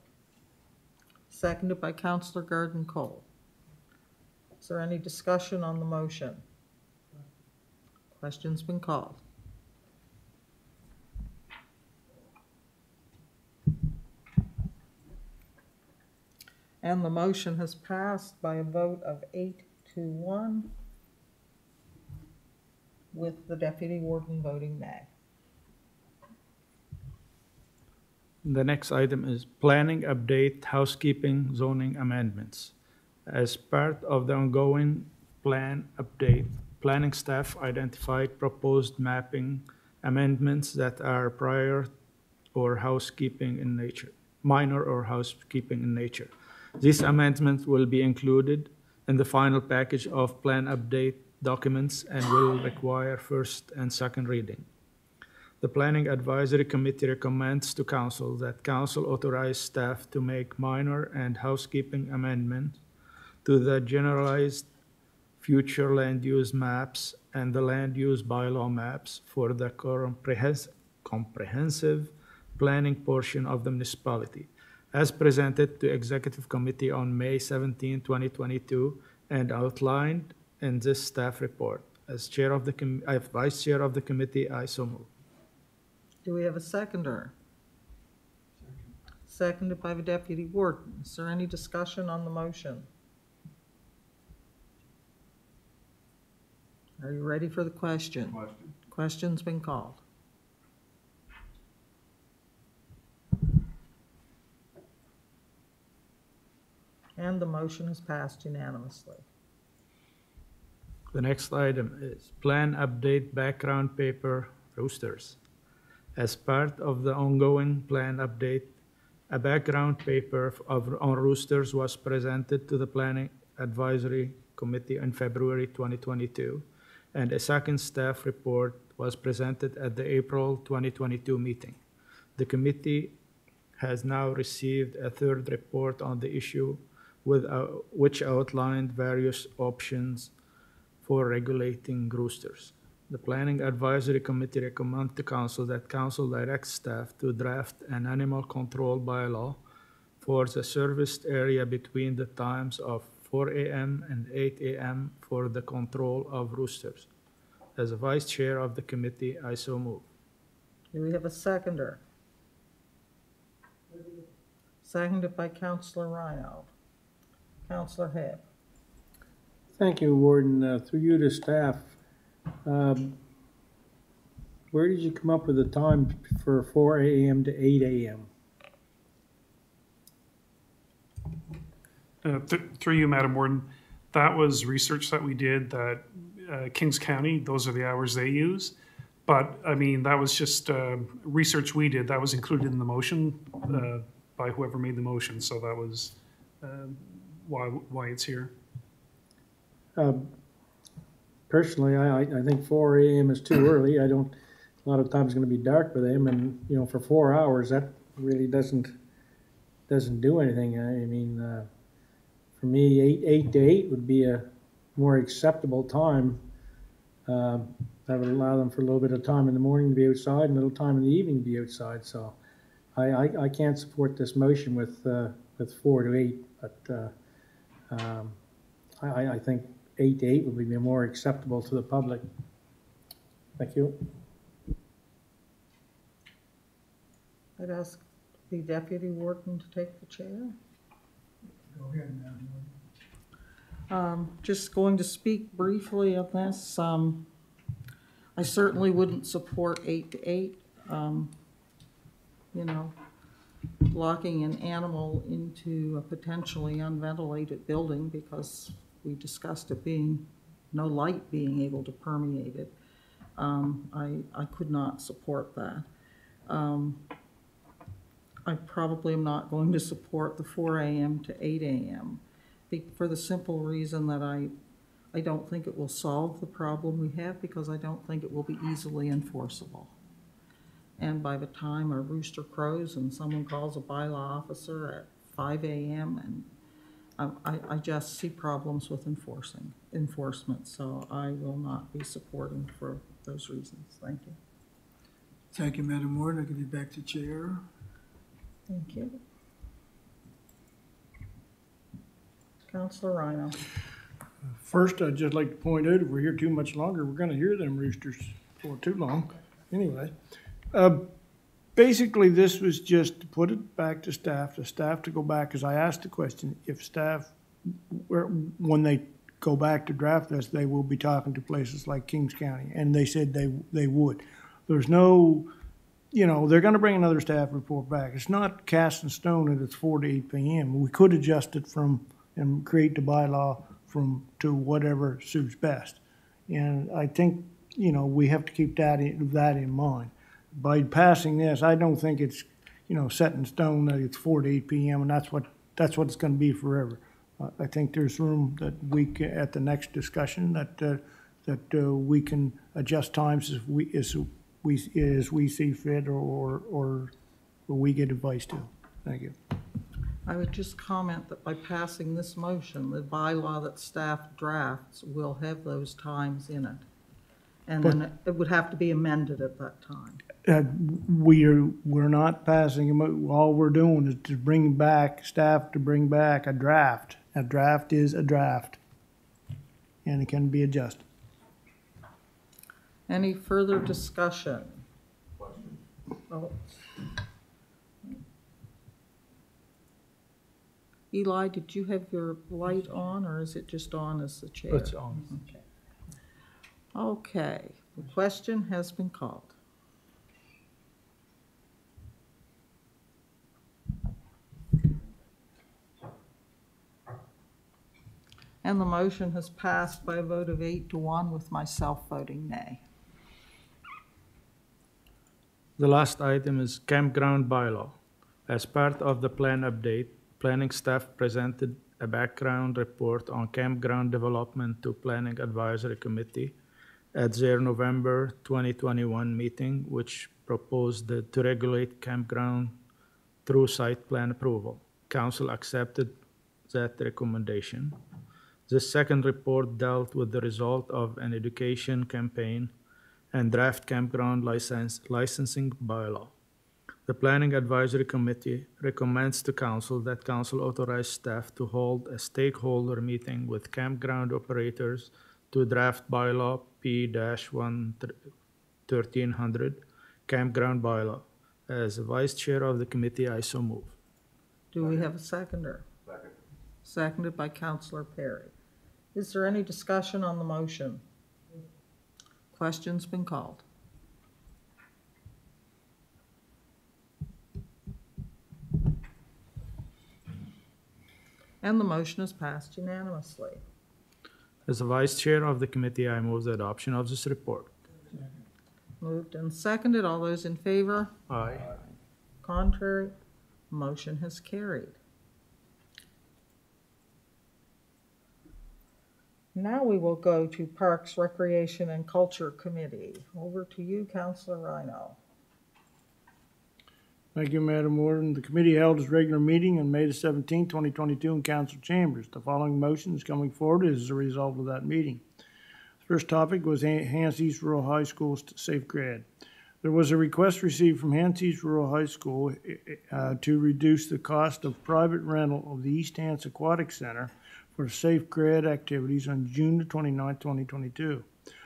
Seconded by Councillor Garden Cole. Is there any discussion on the motion? Question's been called. And the motion has passed by a vote of eight to one, with the deputy warden voting nay. The next item is planning update housekeeping zoning amendments. As part of the ongoing plan update, planning staff identified proposed mapping amendments that are prior or housekeeping in nature, minor or housekeeping in nature. These amendments will be included in the final package of plan update documents and will require first and second reading. The Planning Advisory Committee recommends to Council that Council authorize staff to make minor and housekeeping amendments to the generalized future land use maps and the land use bylaw maps for the comprehensive, planning portion of the municipality, as presented to Executive Committee on May 17, 2022, and outlined in this staff report. As chair of the, com- uh, vice chair of the committee, I so move. Do we have a seconder? Seconded by the deputy warden. Is there any discussion on the motion? Are you ready for the question? Question. Question's been called. And the motion is passed unanimously. The next item is plan update background paper roosters. As part of the ongoing plan update, a background paper of, on roosters was presented to the Planning Advisory Committee in February 2022, and a second staff report was presented at the April 2022 meeting. The committee has now received a third report on the issue, with, uh, which outlined various options for regulating roosters. The Planning Advisory Committee recommends to Council that Council direct staff to draft an animal control bylaw for the serviced area between the times of 4 AM and 8 AM for the control of roosters. As a vice chair of the committee, I so move. Do we have a seconder? Seconded by Counselor Rhyno. Counselor Hebb. Thank you, Warden. Uh, Through you to staff, um, where did you come up with the time for 4 AM to 8 AM? Uh, th- Through you, Madam Warden, that was research that we did that uh, Kings County, those are the hours they use. But, I mean, that was just uh, research we did, that was included in the motion uh, by whoever made the motion, so that was um, why, why it's here. Um, Personally, I, I I think 4 AM is too early. I don't, a lot of times it's going to be dark for them, and, you know, for four hours, that really doesn't, doesn't do anything. I mean, uh, for me, eight, eight to eight would be a more acceptable time. Um, That would allow them for a little bit of time in the morning to be outside and a little time in the evening to be outside, so I, I, I can't support this motion with, uh, with four to eight, but, uh, um, I, I, I think eight to eight would be more acceptable to the public. Thank you. I'd ask the deputy warden to take the chair. Go ahead, Madam Um, just going to speak briefly on this, um, I certainly wouldn't support eight to eight. Um, you know, locking an animal into a potentially unventilated building because we discussed it being, no light being able to permeate it. Um, I, I could not support that. Um, I probably am not going to support the four AM to eight AM for the simple reason that I, I don't think it will solve the problem we have because I don't think it will be easily enforceable. And by the time a rooster crows and someone calls a bylaw officer at five AM and I, I, I just see problems with enforcing, enforcement, so I will not be supporting for those reasons. Thank you. Thank you, Madam Warden. I'll give you back to chair. Thank you. Counselor Rhyno. First, I'd just like to point out, if we're here too much longer, we're gonna hear them roosters for too long. Anyway, uh, basically, this was just to put it back to staff, the staff to go back, because I asked the question, if staff, when they go back to draft this, they will be talking to places like Kings County, and they said they, they would. There's no, you know, they're gonna bring another staff report back. It's not cast in stone that it's four to eight PM. We could adjust it from, and create the bylaw from, to whatever suits best. And I think, you know, we have to keep that, in- that in mind. By passing this, I don't think it's, you know, set in stone that it's four to eight PM and that's what, that's what it's gonna be forever. Uh, I think there's room that we, ca- at the next discussion, that, uh, that uh, we can adjust times as we, as we, as we see fit or, or, or we get advice to. Thank you. I would just comment that by passing this motion, the bylaw that staff drafts will have those times in it. And then it would have to be amended at that time. Uh, we are, we're not passing, a mo- all we're doing is to bring back, staff to bring back a draft. A draft is a draft. And it can be adjusted. Any further discussion? Oh. Eli, did you have your light on, or is it just on as the chair? It's on. Okay. Okay, the question has been called. And the motion has passed by a vote of eight to one with myself voting nay. The last item is campground bylaw. As part of the plan update, planning staff presented a background report on campground development to Planning Advisory Committee at their November 2021 meeting, which proposed to regulate campground through site plan approval. Council accepted that recommendation. The second report dealt with the result of an education campaign and draft campground license, licensing bylaw. The Planning Advisory Committee recommends to council that council authorize staff to hold a stakeholder meeting with campground operators to draft bylaw P one thirteen hundred campground bylaw. As vice chair of the committee, I so move. Do we have a seconder? Second. Seconded by Councillor Perry. Is there any discussion on the motion? Question's been called. And the motion is passed unanimously. As the vice chair of the committee, I move the adoption of this report. Moved and seconded. All those in favor? Aye. Contrary? Motion has carried. Now we will go to Parks, Recreation, and Culture Committee. Over to you, Counselor Rhyno. Thank you, Madam Warden. The committee held its regular meeting on May the seventeenth, twenty twenty-two in council chambers. The following motions coming forward as a result of that meeting. First topic was Han- Hants East Rural High School's safe grad. There was a request received from East Rural High School uh, to reduce the cost of private rental of the East Hants Aquatic Center for safe grad activities on June the 29th, 2022.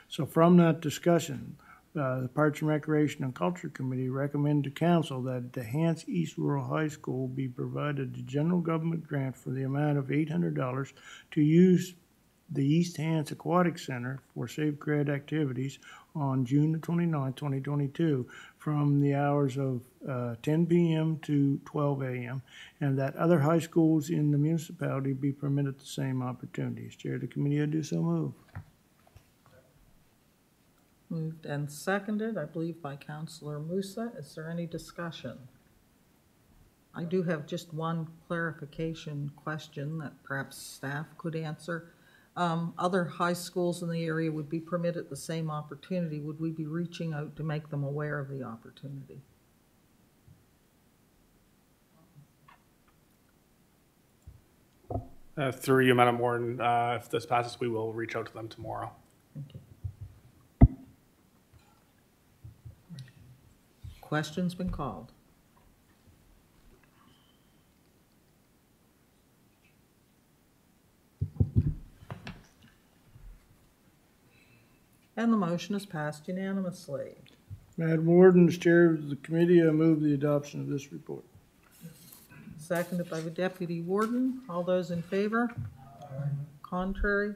So from that discussion, uh, the Parks and Recreation and Culture Committee recommend to council that the Hants East Rural High School be provided a general government grant for the amount of $800 to use the East Hants Aquatic Center for safe grad activities on June the 29th, 2022, from the hours of uh, 10 p.m. to 12 a.m., and that other high schools in the municipality be permitted the same opportunities. Chair of the committee, I do so move. Moved and seconded, I believe by Counselor Moussa. Is there any discussion? I do have just one clarification question that perhaps staff could answer. Um, other high schools in the area would be permitted the same opportunity. Would we be reaching out to make them aware of the opportunity? Uh, through you, Madam Warden, uh, if this passes, we will reach out to them tomorrow. Question's been called. And the motion is passed unanimously. Madam Warden, as chair of the committee, I move the adoption of this report. Seconded by the deputy warden. All those in favor? Contrary?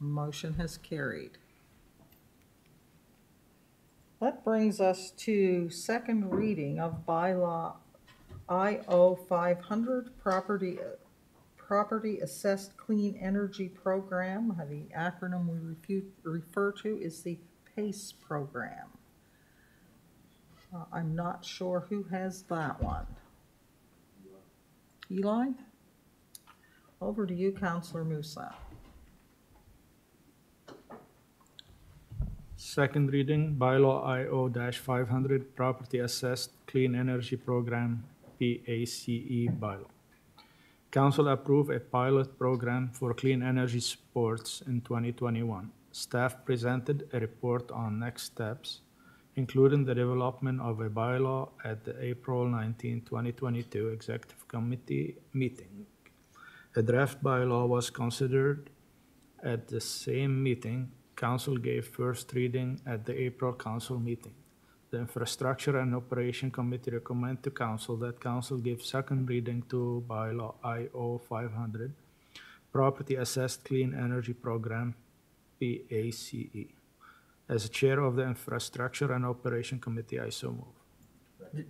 Motion has carried. That brings us to second reading of bylaw IO five hundred, property, property assessed clean energy program. The acronym we refer to is the PACE program. Uh, I'm not sure who has that one. Eli? Over to you, Counselor Moussa. Second reading, bylaw IO five hundred, property assessed clean energy program, PACE bylaw. Council approved a pilot program for clean energy sports in twenty twenty-one. Staff presented a report on next steps, including the development of a bylaw at the April 19, 2022 Executive Committee meeting. A draft bylaw was considered at the same meeting. Council gave first reading at the April council meeting. The Infrastructure and Operation Committee recommend to council that council give second reading to bylaw IO 500, Property Assessed Clean Energy Program, PACE. As chair of the Infrastructure and Operation Committee, I so move.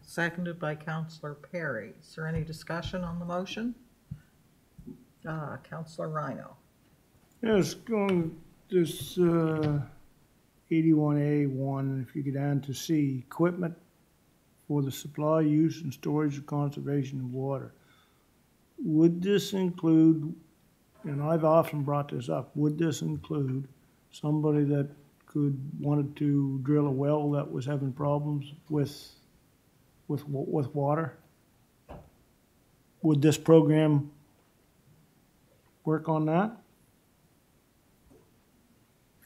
Seconded by Councillor Perry. Is there any discussion on the motion? Uh, Counselor Rhyno. Yes, going this uh, eighty-one A one, if you get down to C, equipment for the supply, use, and storage of conservation of water. Would this include, and I've often brought this up, would this include somebody that could, wanted to drill a well that was having problems with, with, with water? Would this program work on that?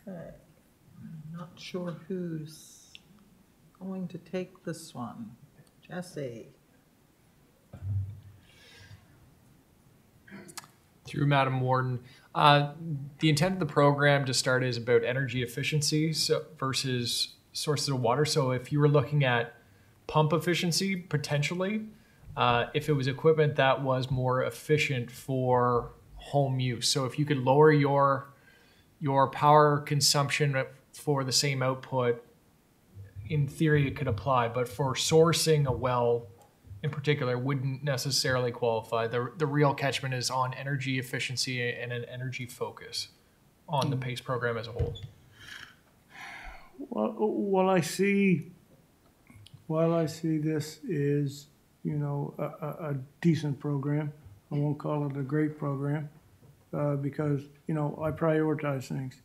Okay. I'm not sure who's going to take this one. Jesse. Through Madam Warden, uh, the intent of the program to start is about energy efficiency so, versus sources of water. So if you were looking at pump efficiency, potentially, uh, if it was equipment that was more efficient for home use. So if you could lower your your power consumption for the same output, in theory it could apply. But for sourcing a well in particular wouldn't necessarily qualify. The, the real catchment is on energy efficiency and an energy focus on the PACE program as a whole. Well, what I see, what I see this is, you know, a, a, a decent program. I won't call it a great program, uh, because, you know, I prioritize things.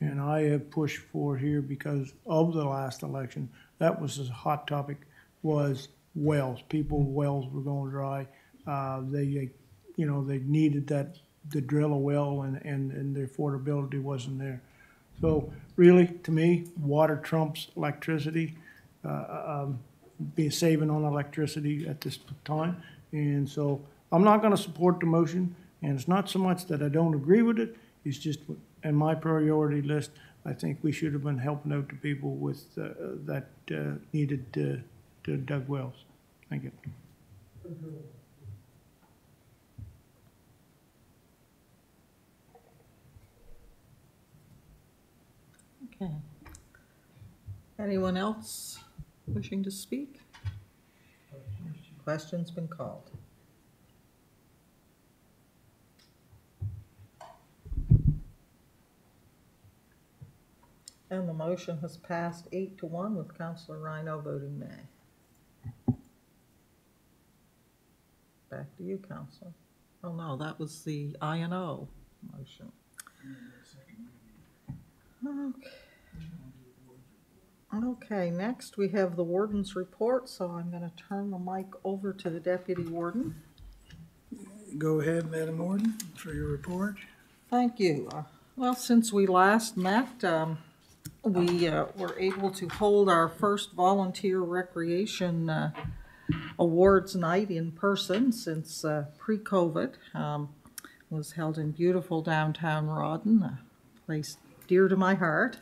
And I have pushed for here because of the last election, that was a hot topic, was wells. People, wells were going dry. Uh, they, you know, they needed that, to drill a well and, and, and the affordability wasn't there. So really, to me, water trumps electricity, uh, um, be saving on electricity at this time. And so I'm not gonna support the motion, and it's not so much that I don't agree with it, it's just in my priority list, I think we should have been helping out the people with, uh, that, uh, needed, uh, to dug wells. Thank you. Okay. Anyone else wishing to speak? Question's been called. And the motion has passed eight to one with Councilor Rhyno voting nay. Back to you, Counselor. Oh, no, that was the I and O motion. Okay. Okay, next we have the warden's report, so I'm gonna turn the mic over to the deputy warden. Go ahead, Madam Warden, for your report. Thank you. Uh, Well, since we last met, um, we uh, were able to hold our first volunteer recreation uh, awards night in person since uh, pre-COVID. Um, was held in beautiful downtown Rawdon, a place dear to my heart.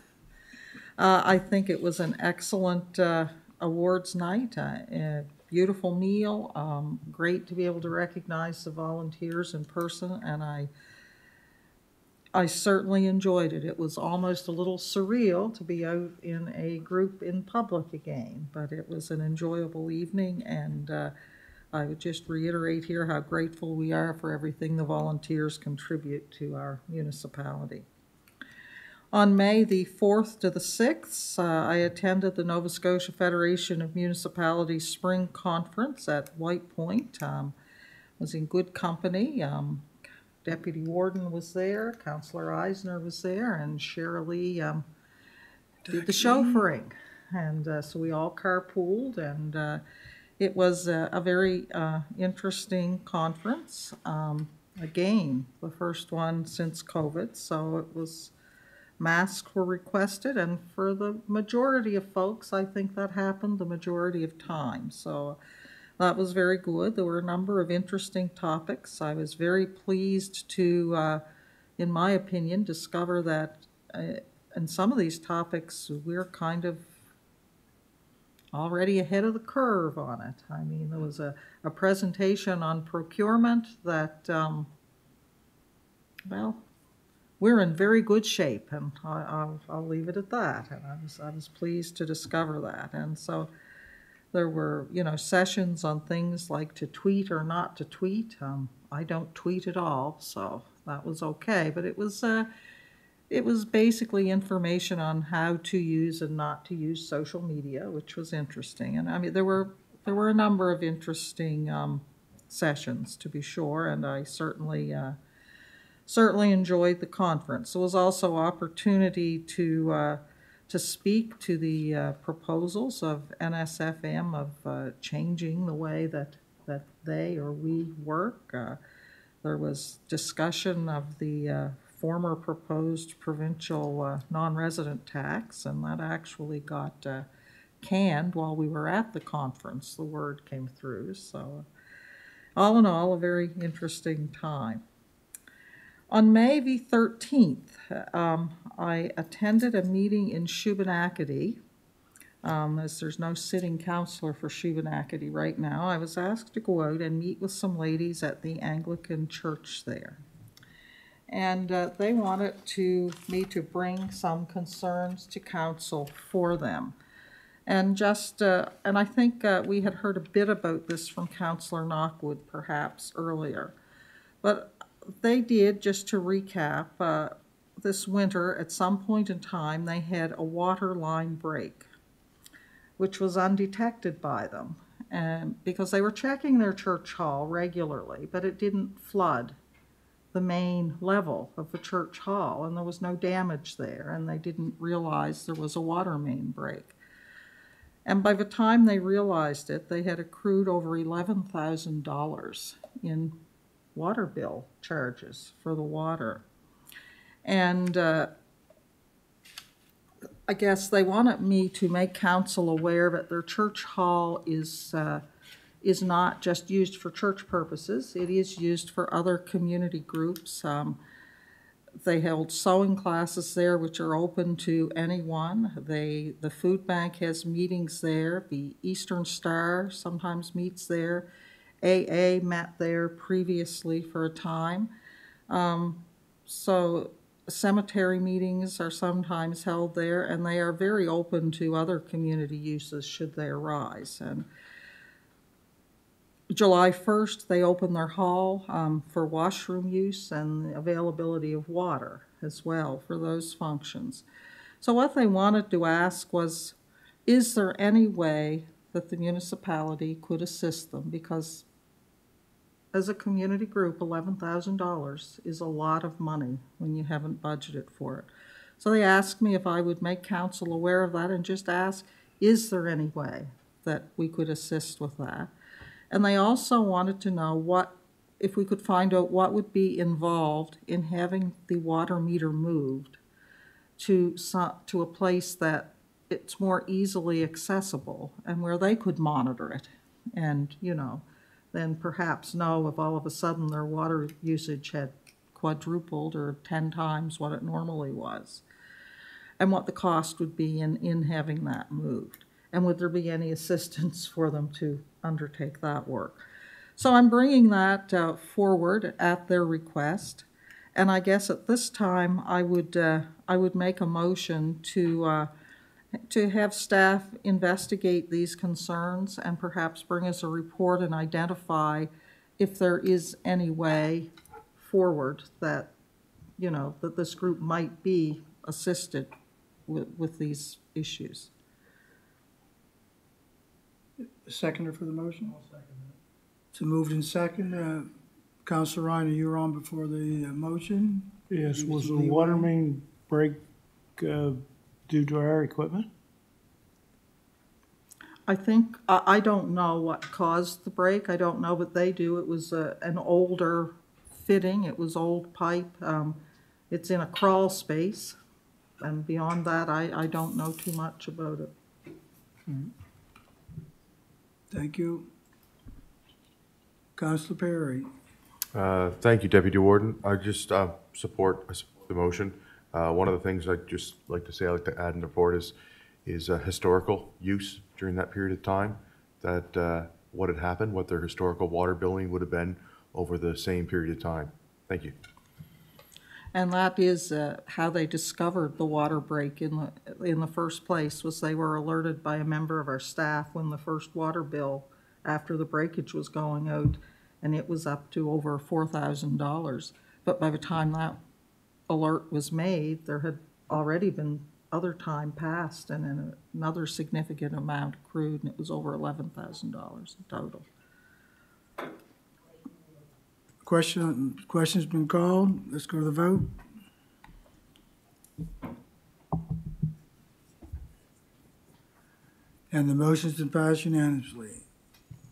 Uh, I think it was an excellent uh, awards night, uh, a beautiful meal, um, great to be able to recognize the volunteers in person, and I I certainly enjoyed it. It was almost a little surreal to be out in a group in public again, but it was an enjoyable evening, and uh, I would just reiterate here how grateful we are for everything the volunteers contribute to our municipality. On May the 4th to the 6th, uh, I attended the Nova Scotia Federation of Municipalities Spring Conference at White Point. Um, was in good company. Um, Deputy Warden was there, Councillor Isenor was there, and Shirley um, did the chauffeuring. And uh, so we all carpooled, and uh, it was a, a very uh, interesting conference. Um, again, the first one since COVID, so it was masks were requested, and for the majority of folks, I think that happened the majority of time. So that was very good. There were a number of interesting topics. I was very pleased to, uh, in my opinion, discover that uh, in some of these topics, we're kind of already ahead of the curve on it. I mean, there was a, a presentation on procurement that, um, well, we're in very good shape, and I, I'll, I'll leave it at that. And I was, I was pleased to discover that. And so there were, you know, sessions on things like to tweet or not to tweet. Um, I don't tweet at all, so that was okay. But it was, uh, it was basically information on how to use and not to use social media, which was interesting. And I mean, there were there were a number of interesting um, sessions, to be sure, and I certainly. Uh, certainly enjoyed the conference. There was also opportunity to uh, to speak to the uh, proposals of NSFM of uh, changing the way that that they or we work. Uh, there was discussion of the uh, former proposed provincial uh, non-resident tax, and that actually got canned while we were at the conference. The word came through, so all in all, a very interesting time. On May the 13th, um, I attended a meeting in Shubenacadie. Um, as there's no sitting counselor for Shubenacadie right now, I was asked to go out and meet with some ladies at the Anglican church there. And uh, they wanted to me to bring some concerns to council for them. And just, uh, and I think uh, we had heard a bit about this from Councillor Knockwood perhaps earlier. But they did, just to recap, uh, this winter, at some point in time, they had a water line break, which was undetected by them. And because they were checking their church hall regularly, but it didn't flood the main level of the church hall, and there was no damage there, and they didn't realize there was a water main break. And by the time they realized it, they had accrued over $11,000 in water bill charges for the water. And uh, I guess they wanted me to make council aware that their church hall is, uh, is not just used for church purposes. It is used for other community groups. Um, they held sewing classes there, which are open to anyone. They, the food bank has meetings there. The Eastern Star sometimes meets there. AA met there previously for a time. Um, so cemetery meetings are sometimes held there, and they are very open to other community uses should they arise. And July 1st, they open their hall um, for washroom use and availability of water as well for those functions. So, what they wanted to ask was Is there any way that the municipality could assist them? Because as a community group, $11,000 is a lot of money when you haven't budgeted for it. So, they asked me if I would make council aware of that and just ask Is there any way that we could assist with that? And they also wanted to know what, if we could find out what would be involved in having the water meter moved to, to a place that it's more easily accessible and where they could monitor it. And, you know, then perhaps know if all of a sudden their water usage had quadrupled or 10 times what it normally was. And what the cost would be in, in having that moved. And would there be any assistance for them to undertake that work? So I'm bringing that uh, forward at their request. And I guess at this time, I would, uh, I would make a motion to, uh, to have staff investigate these concerns and perhaps bring us a report and identify if there is any way forward that, you know, that this group might be assisted with, with these issues. Seconder for the motion? So moved in second. Uh, Counselor Ryan, you were on before the uh, motion? Yes, was the water main break uh, due to our equipment? I think, I, I don't know what caused the break. I don't know, but they do. It was a, an older fitting. It was old pipe. Um, it's in a crawl space. And beyond that, I, I don't know too much about it. Mm. Thank you. Councilor Perry. Uh, Thank you, Deputy Warden. I just uh, support, I support the motion. Uh, One of the things I'd just like to say, I'd like to add in the report is, is uh, historical use during that period of time, that uh, what had happened, what their historical water billing would have been over the same period of time. Thank you. And that is uh, how they discovered the water break in the, in the first place, was they were alerted by a member of our staff when the first water bill after the breakage was going out, and it was up to over $4,000. But by the time that alert was made, there had already been other time passed and then another significant amount accrued, and it was over $11,000 in total. Question, question's been called. Let's go to the vote. And the motion's been passed unanimously.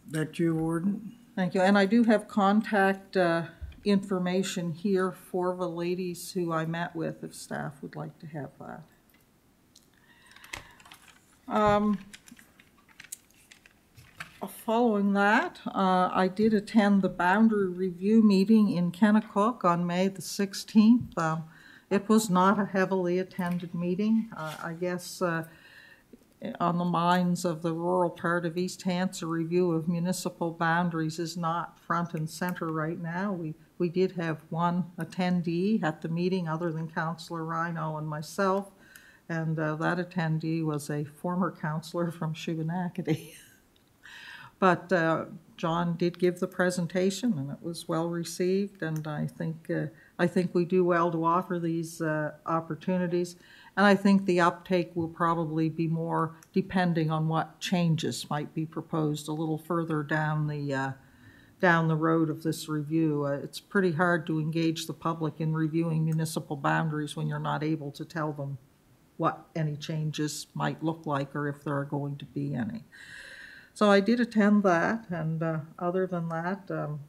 Back to you, Warden. Thank you. And I do have contact uh, information here for the ladies who I met with, if staff would like to have that. Um, Following that, uh, I did attend the boundary review meeting in Kennetcook on May the 16th. Um, It was not a heavily attended meeting. Uh, I guess uh, on the minds of the rural part of East Hants, a review of municipal boundaries is not front and center right now. We, we did have one attendee at the meeting other than Councillor Rhyno and myself, and uh, that attendee was a former councillor from Shubenacadie. But uh, John did give the presentation, and it was well received, and I think, uh, I think we do well to offer these uh, opportunities. And I think the uptake will probably be more depending on what changes might be proposed a little further down the, uh, down the road of this review. Uh, It's pretty hard to engage the public in reviewing municipal boundaries when you're not able to tell them what any changes might look like or if there are going to be any. So I did attend that, and uh, other than that, um,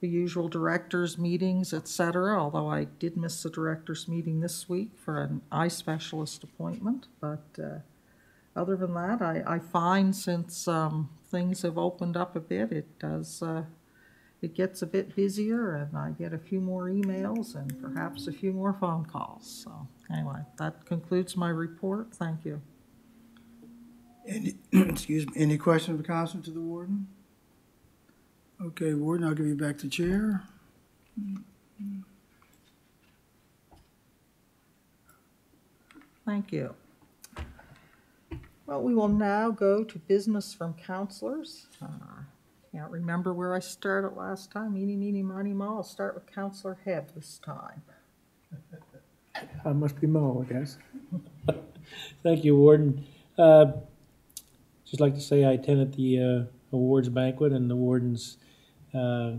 the usual directors' meetings, et cetera, although I did miss the directors' meeting this week for an eye specialist appointment. But uh, other than that, I, I find since um, things have opened up a bit, it does, uh, it gets a bit busier, and I get a few more emails and perhaps a few more phone calls. So anyway, that concludes my report. Thank you. Any, excuse me, any questions of council to the warden? Okay, warden, I'll give you back the chair. Thank you. Well, we will now go to business from counselors. Uh, Can't remember where I started last time. Eeny, meeny, miny, mo. I'll start with Counselor Hebb this time. I must be Mo, I guess. Thank you, Warden. Uh, Just like to say I attended the uh, awards banquet and the wardens uh,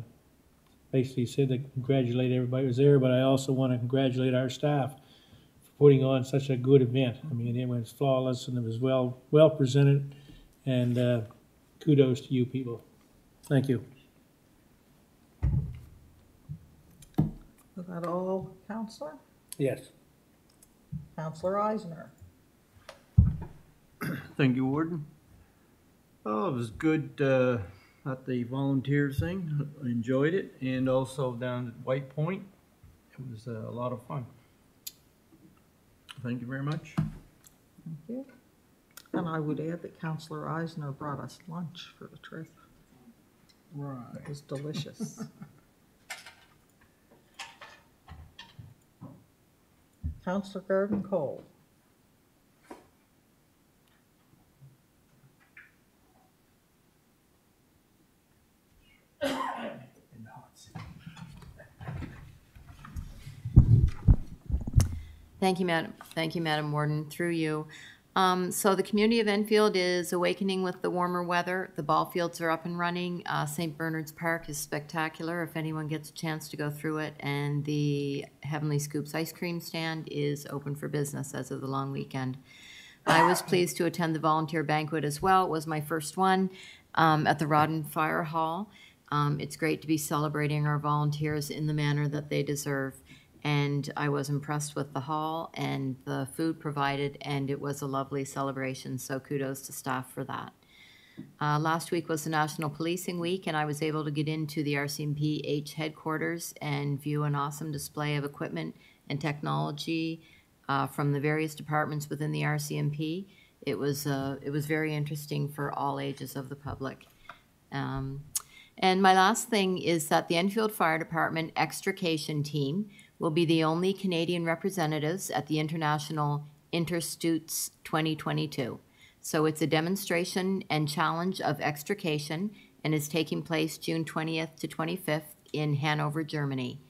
basically said to congratulate everybody who was there, but I also want to congratulate our staff for putting on such a good event. I mean, it was flawless and it was well, well presented, and uh, kudos to you people. Thank you. Is that all, Counselor? Yes. Counselor Isenor? Thank you, Warden. Oh, it was good uh, at the volunteer thing. I enjoyed it, and also down at White Point. It was uh, a lot of fun. Thank you very much. Thank you. And I would add that Counselor Isenor brought us lunch for the trip. Right. It was delicious. Counselor Garden Cole? Thank you, Madam, thank you, Madam Warden, through you. Um, so the community of Enfield is awakening with the warmer weather. The ball fields are up and running. Uh, St. Bernard's Park is spectacular if anyone gets a chance to go through it. And the Heavenly Scoops ice cream stand is open for business as of the long weekend. I was pleased to attend the volunteer banquet as well. It was my first one um, at the Rawdon Fire Hall. Um, it's great to be celebrating our volunteers in the manner that they deserve. And I was impressed with the hall and the food provided, and it was a lovely celebration. So kudos to staff for that. Uh, last week was the National Policing Week, and I was able to get into the RCMP H headquarters and view an awesome display of equipment and technology uh, from the various departments within the RCMP. It was uh, it was very interesting for all ages of the public. Um, and my last thing is that the Enfield Fire Department extrication team will be the only Canadian representatives at the International Interschutz 2022. So it's a demonstration and challenge of extrication and is taking place June 20th to 25th in Hanover, Germany.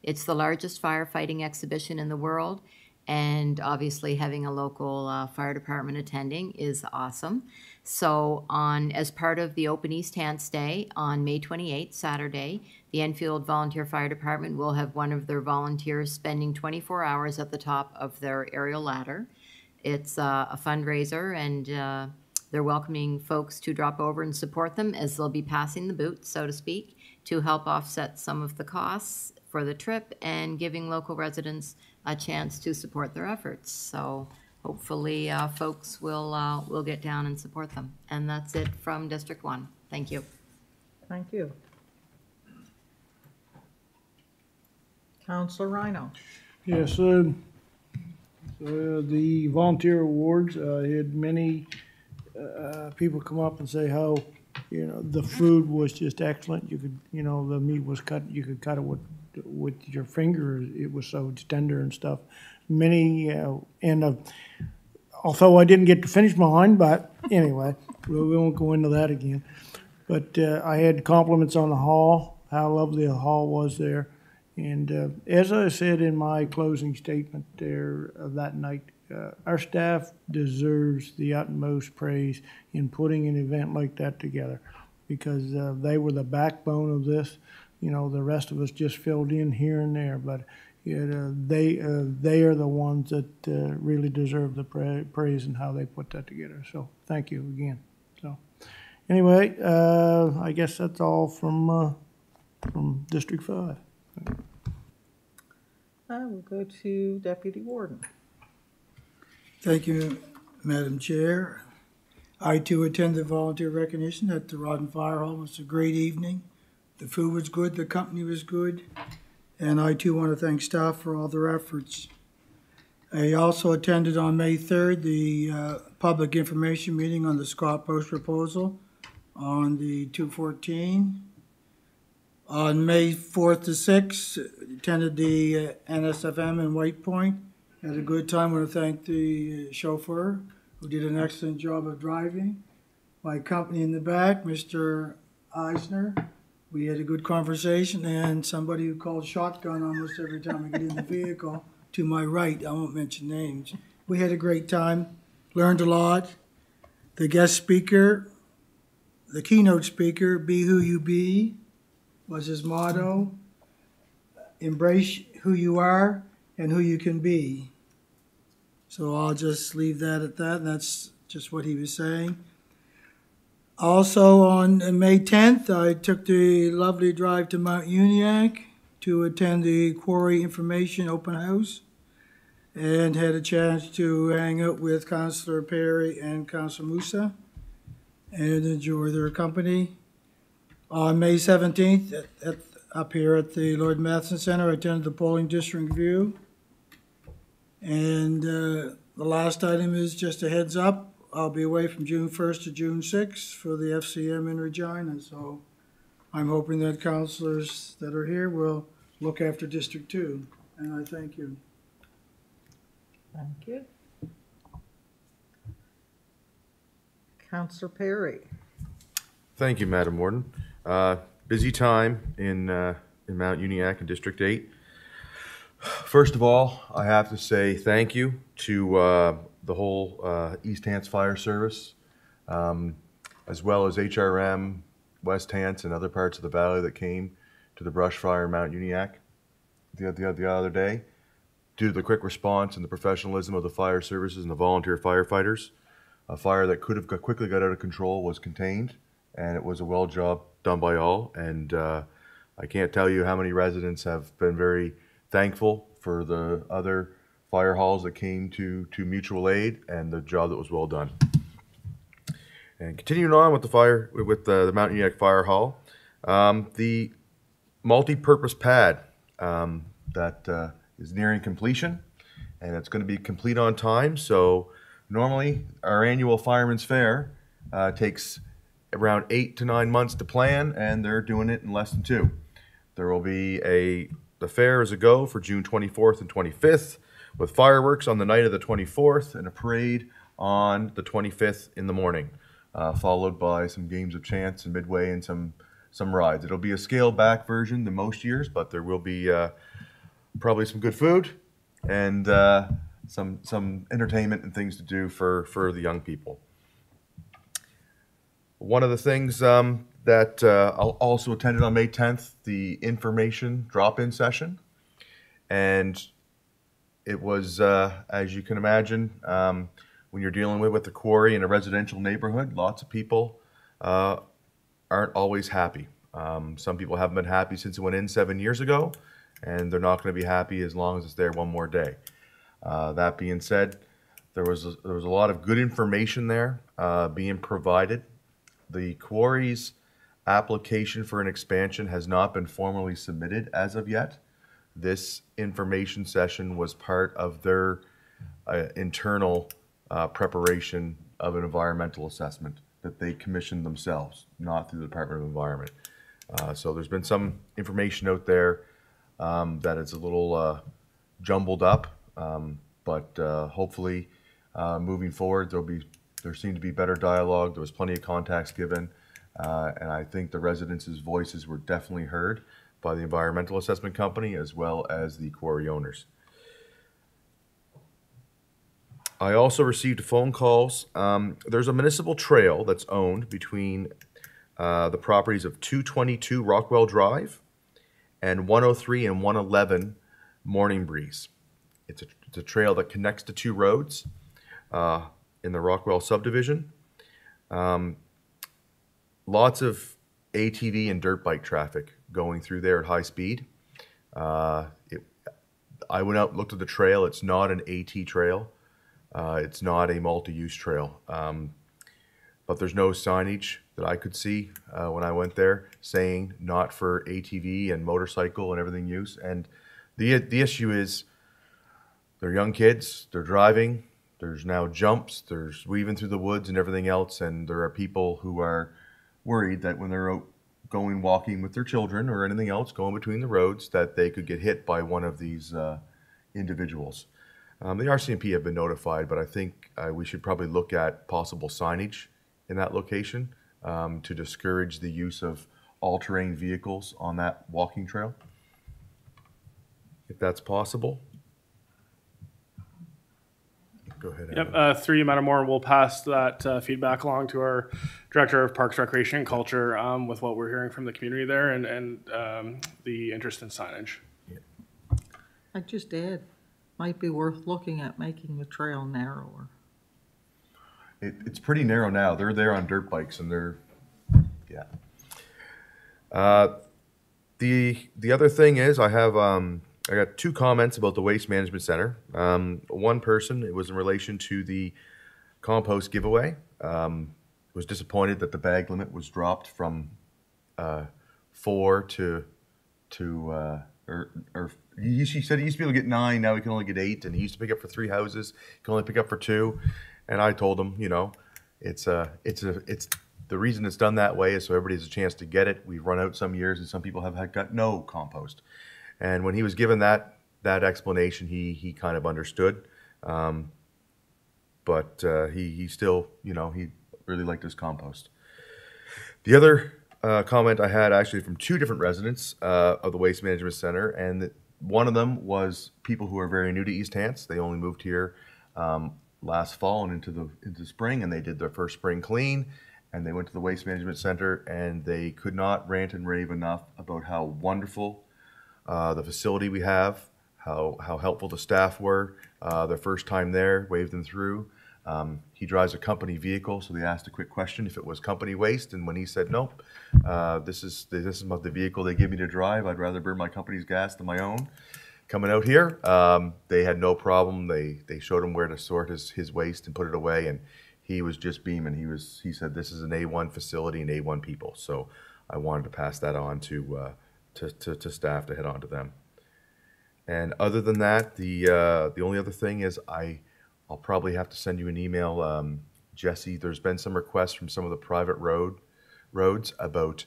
It's the largest firefighting exhibition in the world, and obviously having a local uh, fire department attending is awesome. So on as part of the Open East Hants Day on May 28th, Saturday, the Enfield Volunteer Fire Department will have one of their volunteers spending 24 hours at the top of their aerial ladder. It's uh, a fundraiser, and uh, they're welcoming folks to drop over and support them as they'll be passing the boot, so to speak, to help offset some of the costs for the trip and giving local residents a chance to support their efforts. So hopefully, uh, folks will, uh, will get down and support them. And that's it from District One. Thank you. Thank you. Counselor Rhyno. Yes, uh, uh, the volunteer awards, uh, I had many, uh, people come up and say how, you know, the food was just excellent. You could, you know, the meat was cut, you could cut it with, with your fingers. It was so tender and stuff. Many, uh, and, uh, although I didn't get to finish mine, but anyway, we we won't go into that again. But, uh, I had compliments on the hall, how lovely the hall was there. And uh, as I said in my closing statement there of that night, uh, our staff deserves the utmost praise in putting an event like that together because uh, they were the backbone of this. You know, the rest of us just filled in here and there, but it, uh, they uh, they are the ones that uh, really deserve the pra- praise and how they put that together. So thank you again. So anyway, uh, I guess that's all from from District Five. I will go to Deputy Warden. Thank you, Madam Chair. I too attended volunteer recognition at the Rawdon Fire Hall. It was a great evening. The food was good, the company was good, and I too want to thank staff for all their efforts. I also attended on May 3rd the uh, public information meeting on the Scott Post proposal on the 214. On May 4th to 6th, attended the uh, NSFM in White Point. Had a good time. want to thank the uh, chauffeur who did an excellent job of driving. My company in the back, Mr. Isenor. We had a good conversation and somebody who called shotgun almost every time I get in the vehicle to my right. I won't mention names. We had a great time, learned a lot. The guest speaker, the keynote speaker, Be Who You Be, was his motto. Embrace who you are and who you can be. So I'll just leave that at that. And that's just what he was saying. Also on May 10th, I took the lovely drive to Mount Uniacke to attend the Quarry Information Open House and had a chance to hang out with Councillor Perry and Councillor Moussa and enjoy their company. On May 17th, at, at, up here at the Lloyd Matheson Center, I attended the polling district review. And uh, the last item is just a heads up. I'll be away from June 1st to June 6th for the FCM in Regina. So I'm hoping that councilors that are here will look after District 2. And I thank you. Thank you. Counselor Perry. Thank you, Madam Warden. Uh, Busy time in, uh, in Mount Uniacke and District 8. First of all, I have to say thank you to uh, the whole uh, East Hants Fire Service, um, as well as HRM, West Hants, and other parts of the valley that came to the brush fire in Mount Uniacke the, the, the other day. Due to the quick response and the professionalism of the fire services and the volunteer firefighters, a fire that could have got, quickly got out of control was contained, and it was a well job done by all. And uh, I can't tell you how many residents have been very thankful for the other fire halls that came to, to mutual aid and the job that was well done. And continuing on with the fire, with the, the Mount Uniacke Fire Hall, um, the multi-purpose pad um, that uh, is nearing completion, and it's going to be complete on time. So normally our annual Fireman's Fair uh, takes around eight to nine months to plan, and they're doing it in less than two. There will be a the fair is a go for June 24th and 25th, with fireworks on the night of the 24th and a parade on the 25th in the morning, uh, followed by some games of chance and midway and some some rides. It'll be a scaled back version than most years, but there will be uh, probably some good food and uh, some some entertainment and things to do for for the young people. One of the things um, that uh, I also attended on May 10th, the information drop-in session, and it was, uh, as you can imagine, um, when you're dealing with with the quarry in a residential neighborhood, lots of people uh, aren't always happy. Um, some people haven't been happy since it went in seven years ago, and they're not going to be happy as long as it's there one more day. Uh, that being said, There was, a- there was a lot of good information there uh, being provided. The quarry's application for an expansion has not been formally submitted as of yet. This information session was part of their uh, internal uh, preparation of an environmental assessment that they commissioned themselves, not through the Department of Environment. Uh, So there's been some information out there um, that is a little uh, jumbled up, um, but uh, hopefully, uh, moving forward, there'll be, there seemed to be better dialogue, there was plenty of contacts given, uh, and I think the residents' voices were definitely heard by the environmental assessment company as well as the quarry owners. I also received phone calls. Um, there's a municipal trail that's owned between uh, the properties of 222 Rockwell Drive and 103 and 111 Morning Breeze. It's a, it's a trail that connects the two roads uh, in the Rockwell subdivision. Um, lots of ATV and dirt bike traffic going through there at high speed. Uh, it, I went out looked at the trail. It's not an AT trail. Uh, it's not a multi-use trail. Um, but there's no signage that I could see uh, when I went there saying not for ATV and motorcycle and everything use. And the the issue is they're young kids, they're driving, there's now jumps, there's weaving through the woods and everything else, and there are people who are worried that when they're out going walking with their children or anything else going between the roads that they could get hit by one of these uh, individuals. Um, the RCMP have been notified, but I think uh, we should probably look at possible signage in that location um, to discourage the use of all-terrain vehicles on that walking trail, if that's possible. Go ahead. Yep, Adam. uh, through you, Madam Moore, we'll pass that uh, feedback along to our Director of Parks, Recreation, and Culture um, with what we're hearing from the community there and, and um, the interest in signage. I just add, might be worth looking at making the trail narrower. It, it's pretty narrow now. They're there on dirt bikes and they're, yeah. Uh, the, the other thing is I have, um, I got two comments about the Waste Management Center. Um, one person, it was in relation to the compost giveaway. Um, was disappointed that the bag limit was dropped from, uh, four to, to, uh, or, or he, he said he used to be able to get nine, now he can only get eight, and he used to pick up for three houses, he can only pick up for two. And I told him, you know, it's a, it's a, it's, the reason it's done that way is so everybody has a chance to get it. We've run out some years and some people have had, got no compost. And when he was given that, that explanation, he, he kind of understood. Um, but, uh, he, he still, you know, he really liked his compost. The other, uh, comment I had actually from two different residents, uh, of the Waste Management Center, and one of them was people who are very new to East Hants. They only moved here, um, last fall and into the into spring, and they did their first spring clean, and they went to the waste management center, and they could not rant and rave enough about how wonderful uh, the facility we have, how how helpful the staff were. Uh, their first time there, waved them through. Um, he drives a company vehicle, so they asked a quick question if it was company waste, and when he said nope, uh, this is this is not the vehicle they give me to drive. I'd rather burn my company's gas than my own coming out here. Um, they had no problem. They they showed him where to sort his, his waste and put it away, and he was just beaming. He was he said this is an A1 facility and A1 people. So I wanted to pass that on to uh, to, to, to staff to head on to them. And other than that, the uh, the only other thing is I I'll probably have to send you an email, um, Jesse. There's been some requests from some of the private road roads about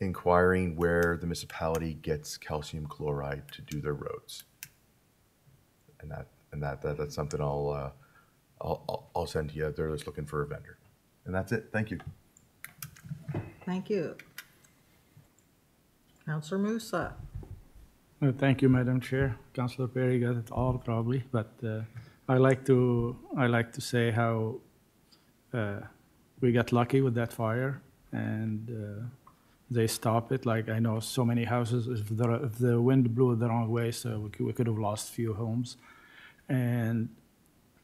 inquiring where the municipality gets calcium chloride to do their roads. And that, and that, that that's something I'll, uh, I'll, I'll, send to you. They're just looking for a vendor. And that's it. Thank you. Thank you. Counselor Moussa. Uh, Thank you, Madam Chair. Councillor Perry got it all probably, but uh, I like to I like to say how uh, we got lucky with that fire and uh, they stopped it. Like I know so many houses, if the if the wind blew the wrong way, so we could, we could have lost few homes. And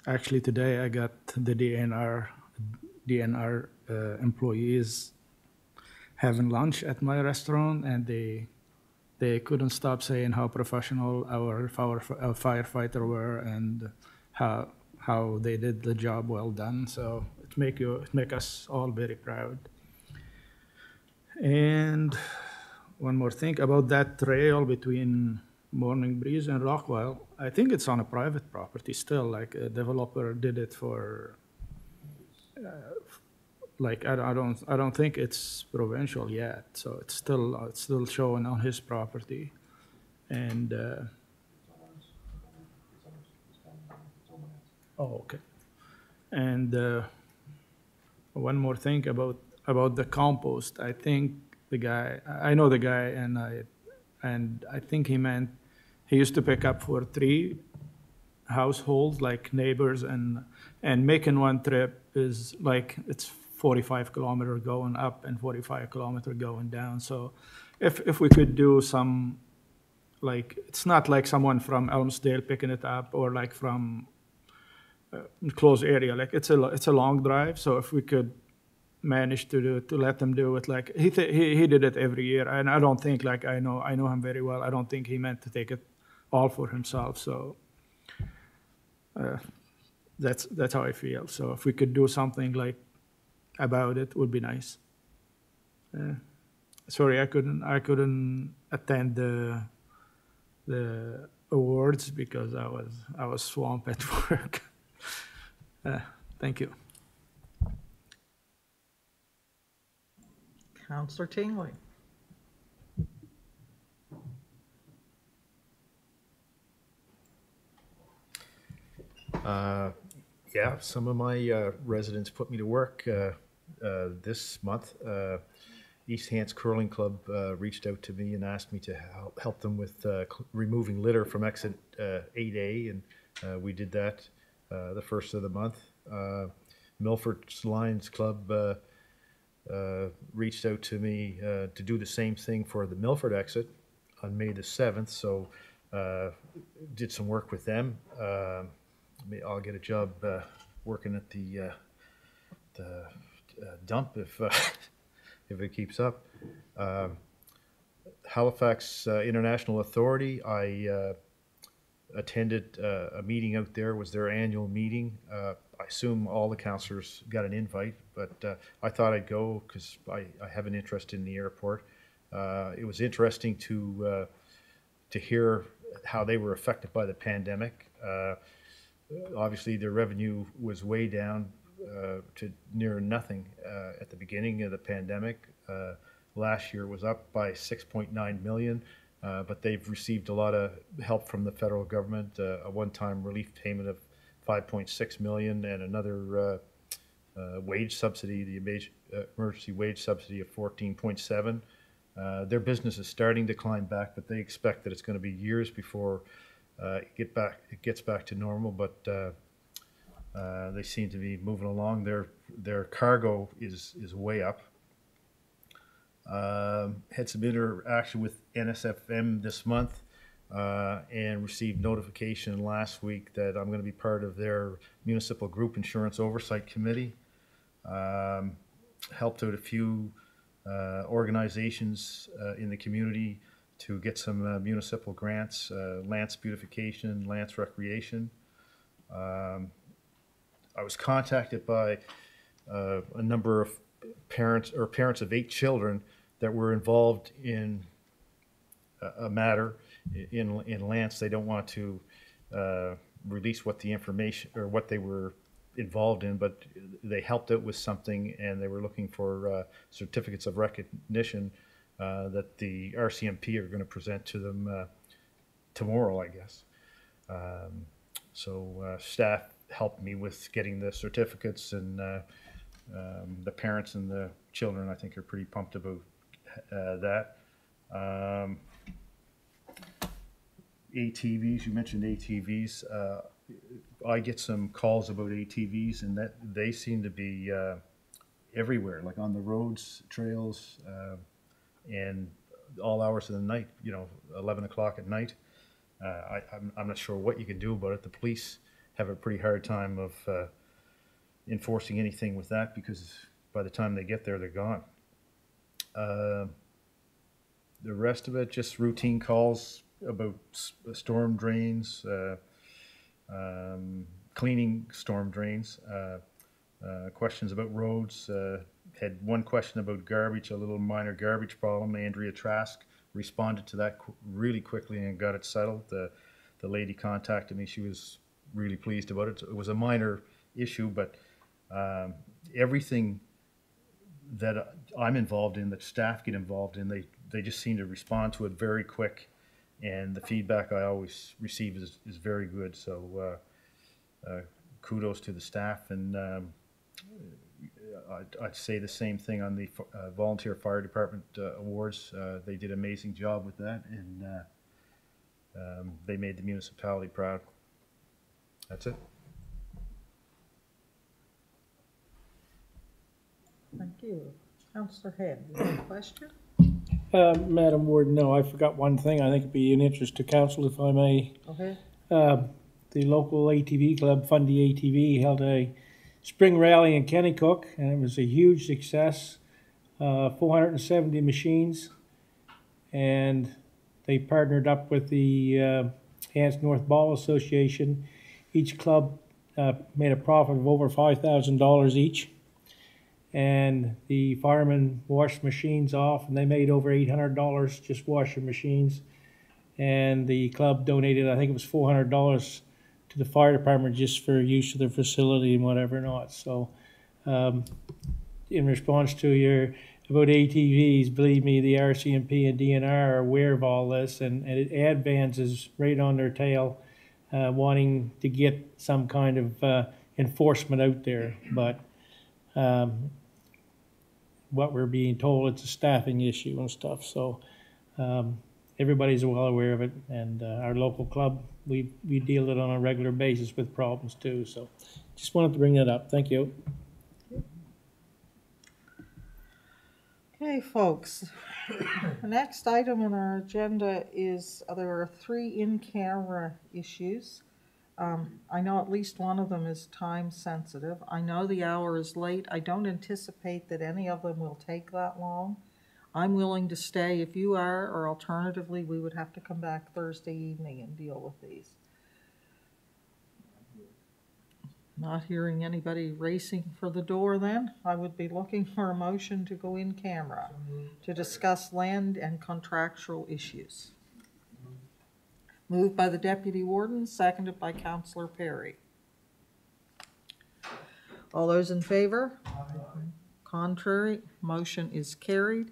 actually today I got the DNR DNR uh, employees having lunch at my restaurant, and they they couldn't stop saying how professional our, our, our firefighter were and how how they did the job well done. So it make you it make us all very proud. And one more thing about that trail between Morning Breeze and Rockwell. I think it's on a private property still. Like a developer did it for. Uh, like I, I don't I don't think it's provincial yet, so it's still uh, it's still showing on his property, and. Uh, oh, okay. And uh, one more thing about about the compost. I think the guy I know the guy, and I and I think he meant he used to pick up for three households, like neighbors, and and making one trip is like it's 45 kilometer going up and 45 kilometer going down. So if, if we could do some, like, it's not like someone from Elmsdale picking it up or like from uh, close area, like it's a, it's a long drive. So if we could manage to do, to let them do it, like he, he, he did it every year. And I don't think like, I know, I know him very well. I don't think he meant to take it all for himself. So uh, that's, that's how I feel. So if we could do something like about it would be nice. Uh, sorry, I couldn't I couldn't attend the the awards because I was I was swamped at work. uh, thank you. Counselor Tingley. Uh, yeah, some of my uh, residents put me to work uh, uh, this month. Uh, East Hants Curling Club uh, reached out to me and asked me to help, help them with uh, removing litter from exit uh, 8A, and uh, we did that uh, the first of the month. Uh, Milford's Lions Club uh, uh, reached out to me uh, to do the same thing for the Milford exit on May the 7th, so uh, did some work with them. Uh, I'll get a job uh, working at the, uh, the uh, dump if, uh, if it keeps up. Um, Halifax uh, International Authority, I uh, attended a meeting out there, was their annual meeting. I assume all the councillors got an invite, but uh, I thought I'd go because I, I have an interest in the airport. Uh, It was interesting to, uh, to hear how they were affected by the pandemic. Obviously, their revenue was way down to near nothing uh, at the beginning of the pandemic. Uh, Last year was up by 6.9 million, uh, but they've received a lot of help from the federal government, uh, a one-time relief payment of 5.6 million and another uh, uh, wage subsidy, the uh, emergency wage subsidy of 14.7. Uh, Their business is starting to climb back, but they expect that it's going to be years before uh, it get back, it gets back to normal, but uh, they seem to be moving along. Their, their cargo is, is way up. Um, Had some interaction with NSFM this month uh, and received notification last week that I'm going to be part of their municipal group insurance oversight committee. Um, Helped out a few uh, organizations uh, in the community to get some uh, municipal grants, Lantz Beautification, Lantz Recreation. Um, I was contacted by uh, a number of parents or parents of eight children that were involved in a, a matter in in Lantz. They don't want to uh, release what the information or what they were involved in, but they helped out with something, and they were looking for uh, certificates of recognition uh, that the RCMP are going to present to them uh, tomorrow, I guess. Um, so uh, staff helped me with getting the certificates, and uh, um, the parents and the children, I think, are pretty pumped about uh, that. Um, ATVs, you mentioned ATVs. Uh, I get some calls about ATVs, and that they seem to be uh, everywhere, like on the roads, trails, uh, and all hours of the night. You know, eleven o'clock at night. Uh, I, I'm not sure what you can do about it. The police have a pretty hard time of uh, enforcing anything with that because by the time they get there, they're gone. Uh, the rest of it, just routine calls about s- storm drains, uh, um, cleaning storm drains, uh, uh, questions about roads, uh, had one question about garbage, a little minor garbage problem. Andrea Trask responded to that qu- really quickly and got it settled. The, the lady contacted me. She was really pleased about it. It was a minor issue, but um, everything that I'm involved in, that staff get involved in, they, they just seem to respond to it very quick. And the feedback I always receive is, is very good. So uh, uh, kudos to the staff. And um, I'd, I'd say the same thing on the uh, volunteer fire department uh, awards. Uh, they did an amazing job with that, and uh, um, they made the municipality proud. That's it. Thank you. Councillor Hebb, you have a question? Uh, Madam Warden, no, I forgot one thing. I think it'd be an interest to council if I may. Okay. Uh, the local ATV club, Fundy ATV, held a spring rally in Kennetcook, and it was a huge success. Uh, 470 machines, and they partnered up with the uh, Hants North Ball Association. Each club uh, made a profit of over $5,000 each. And the firemen washed machines off, and they made over $800 just washing machines. And the club donated, I think it was $400 to the fire department just for use of their facility and whatever not. So, um, in response to your about ATVs, believe me, the RCMP and DNR are aware of all this, and, and it Advance is right on their tail, uh, wanting to get some kind of uh, enforcement out there. But um, what we're being told, it's a staffing issue and stuff. So um, everybody's well aware of it, and uh, our local club, we, we deal it on a regular basis with problems too. So just wanted to bring that up. Thank you. Okay, folks. The next item on our agenda is, uh, there are three in-camera issues. Um, I know at least one of them is time sensitive. I know the hour is late. I don't anticipate that any of them will take that long. I'm willing to stay if you are, or alternatively, we would have to come back Thursday evening and deal with these. Not hearing anybody racing for the door then, I would be looking for a motion to go in camera to discuss land and contractual issues. Moved by the deputy warden, seconded by Councillor Perry. All those in favor? Contrary, motion is carried.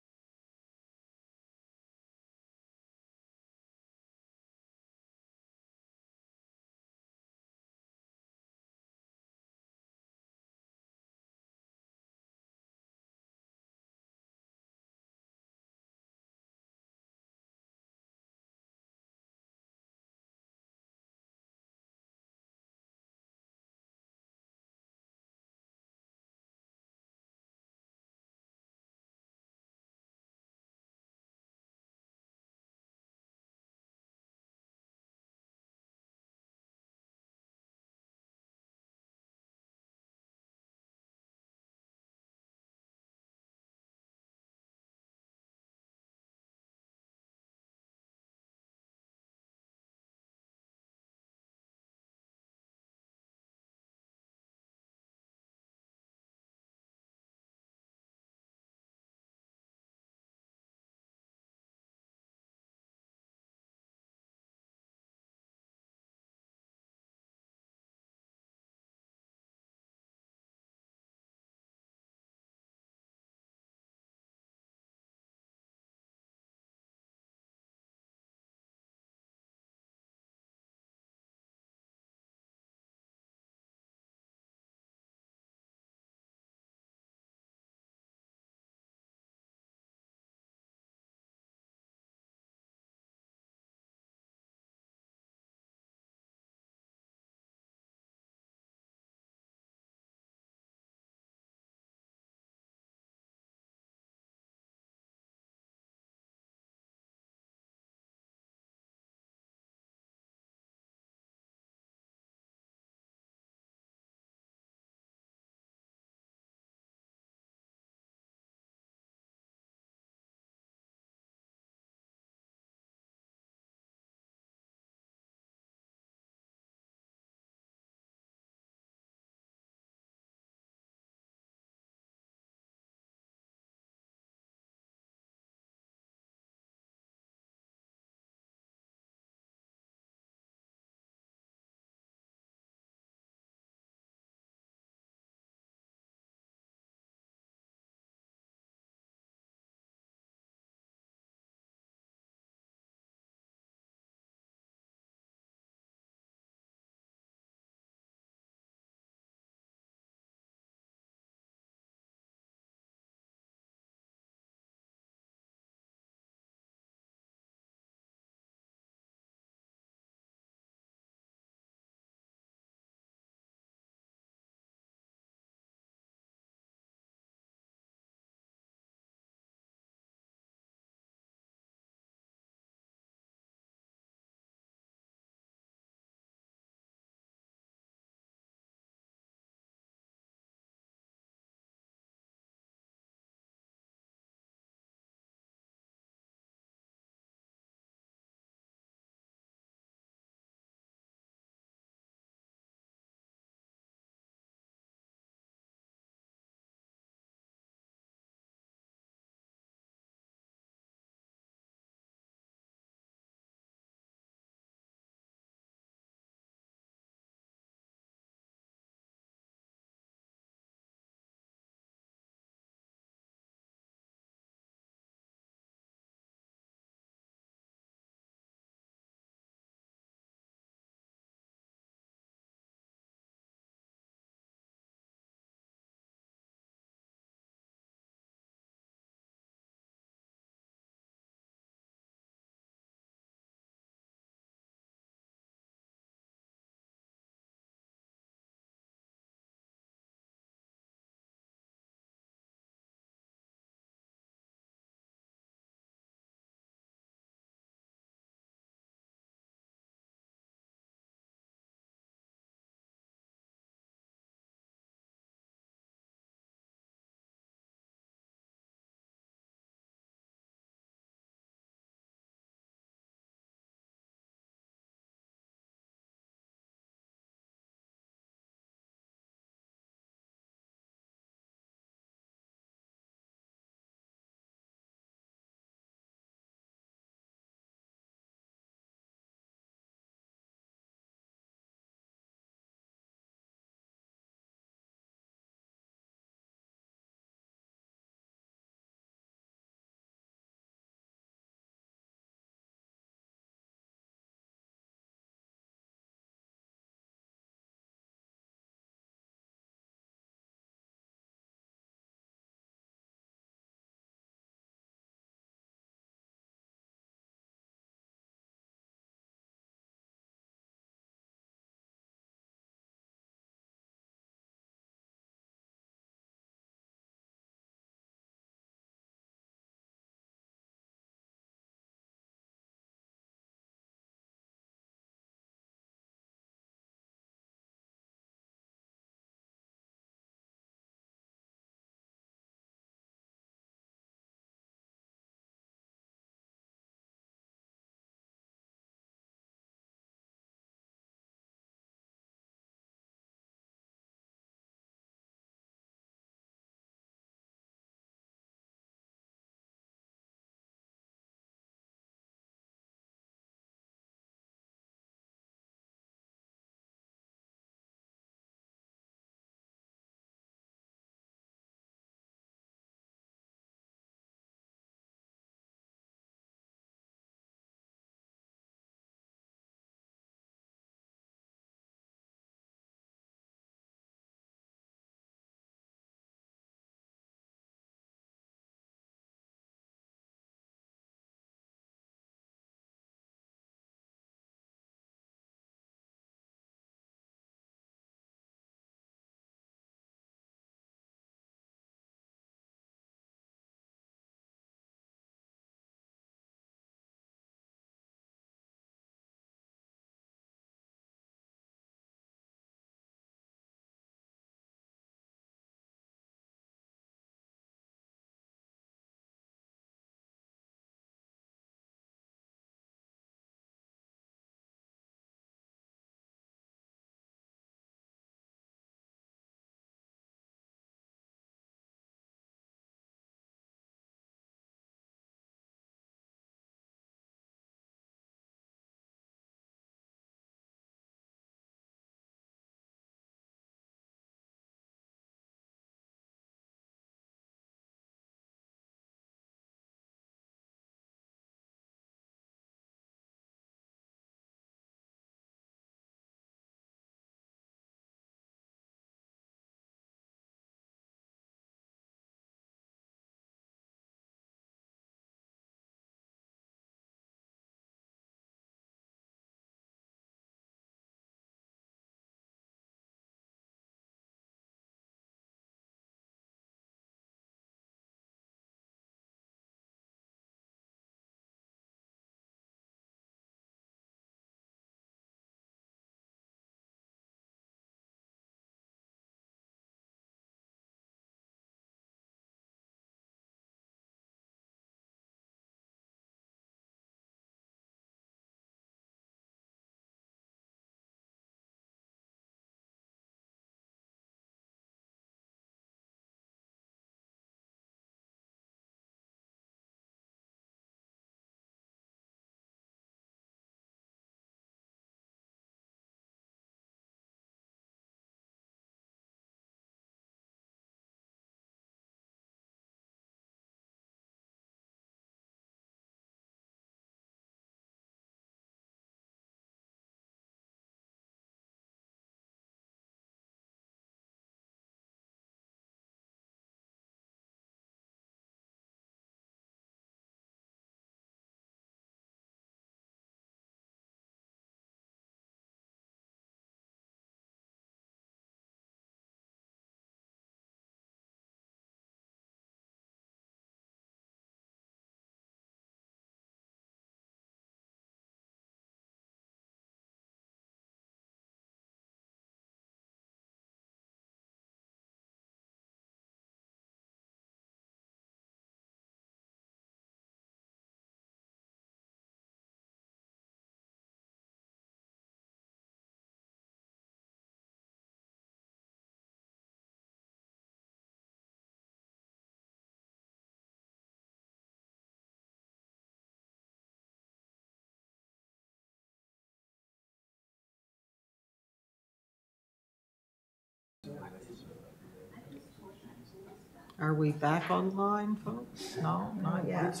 Are we back online, folks? No, not yet.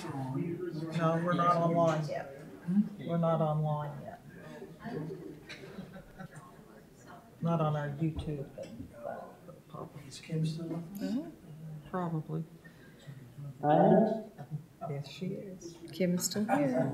No, we're not online yet. We're not online yet. Not on our YouTube. but- Is Kim still up? Probably. Yes, she is. Kim's still here.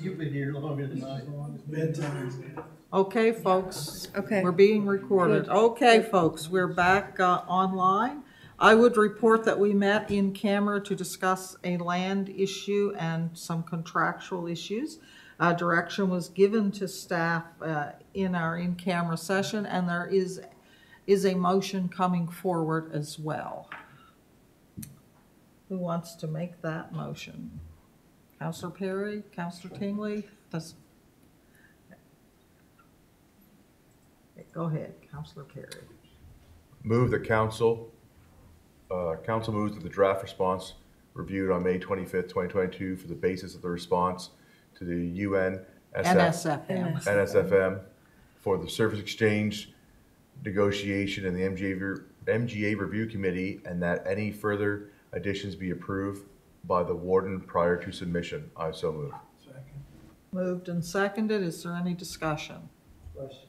You've been here longer than I. Bedtime. Okay, folks. Okay. We're being recorded. Okay, folks, we're back uh, online. I would report that we met in camera to discuss a land issue and some contractual issues. Uh, Direction was given to staff uh, in our in-camera session, and there is, is a motion coming forward as well. Who wants to make that motion? Counselor Perry, Counselor Tingley? Does, Go ahead, Counselor Perry. Move the council, uh, council moves that the draft response reviewed on May twenty-fifth, twenty twenty-two for the basis of the response to the UN NSFM. NSFM for the Service Exchange negotiation and the MGA, MGA Review Committee, and that any further additions be approved by the warden prior to submission. I so move. Moved and seconded. Is there any discussion? Question.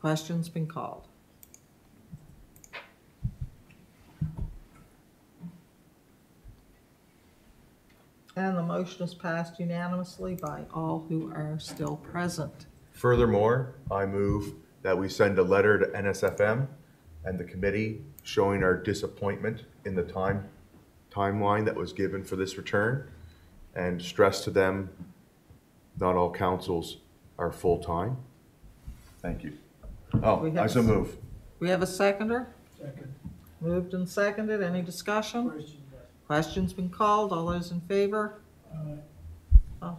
Question's been called. And the motion is passed unanimously by all who are still present. Furthermore, I move that we send a letter to NSFM and the committee showing our disappointment in the time, timeline that was given for this return and stress to them, not all councils are full-time. Thank you. Oh, We I have so move. We have a seconder? Second. Moved and seconded. Any discussion? Question's been called. All those in favor? Aye. Oh,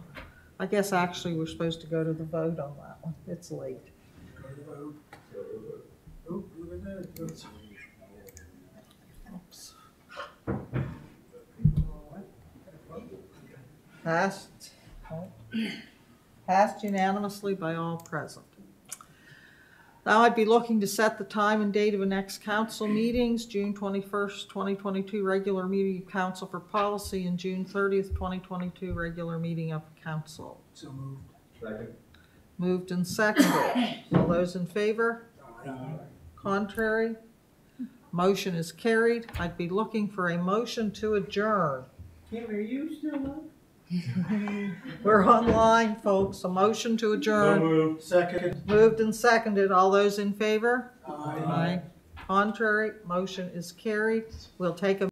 I guess actually we're supposed to go to the vote on that one. It's late. Look at that. It goes. Oops. Passed, passed unanimously by all present. Now I'd be looking to set the time and date of the next council meetings, June twenty-first, twenty twenty-two, regular meeting of council for policy, and June thirtieth, twenty twenty-two, regular meeting of council. So moved. Second. Moved and seconded. All those in favor? Contrary? Motion is carried. I'd be looking for a motion to adjourn. Kim, are you still up? We're online, folks. A motion to adjourn. moved. Second. Moved and seconded. All those in favor? Aye. Contrary? Motion is carried. We'll take a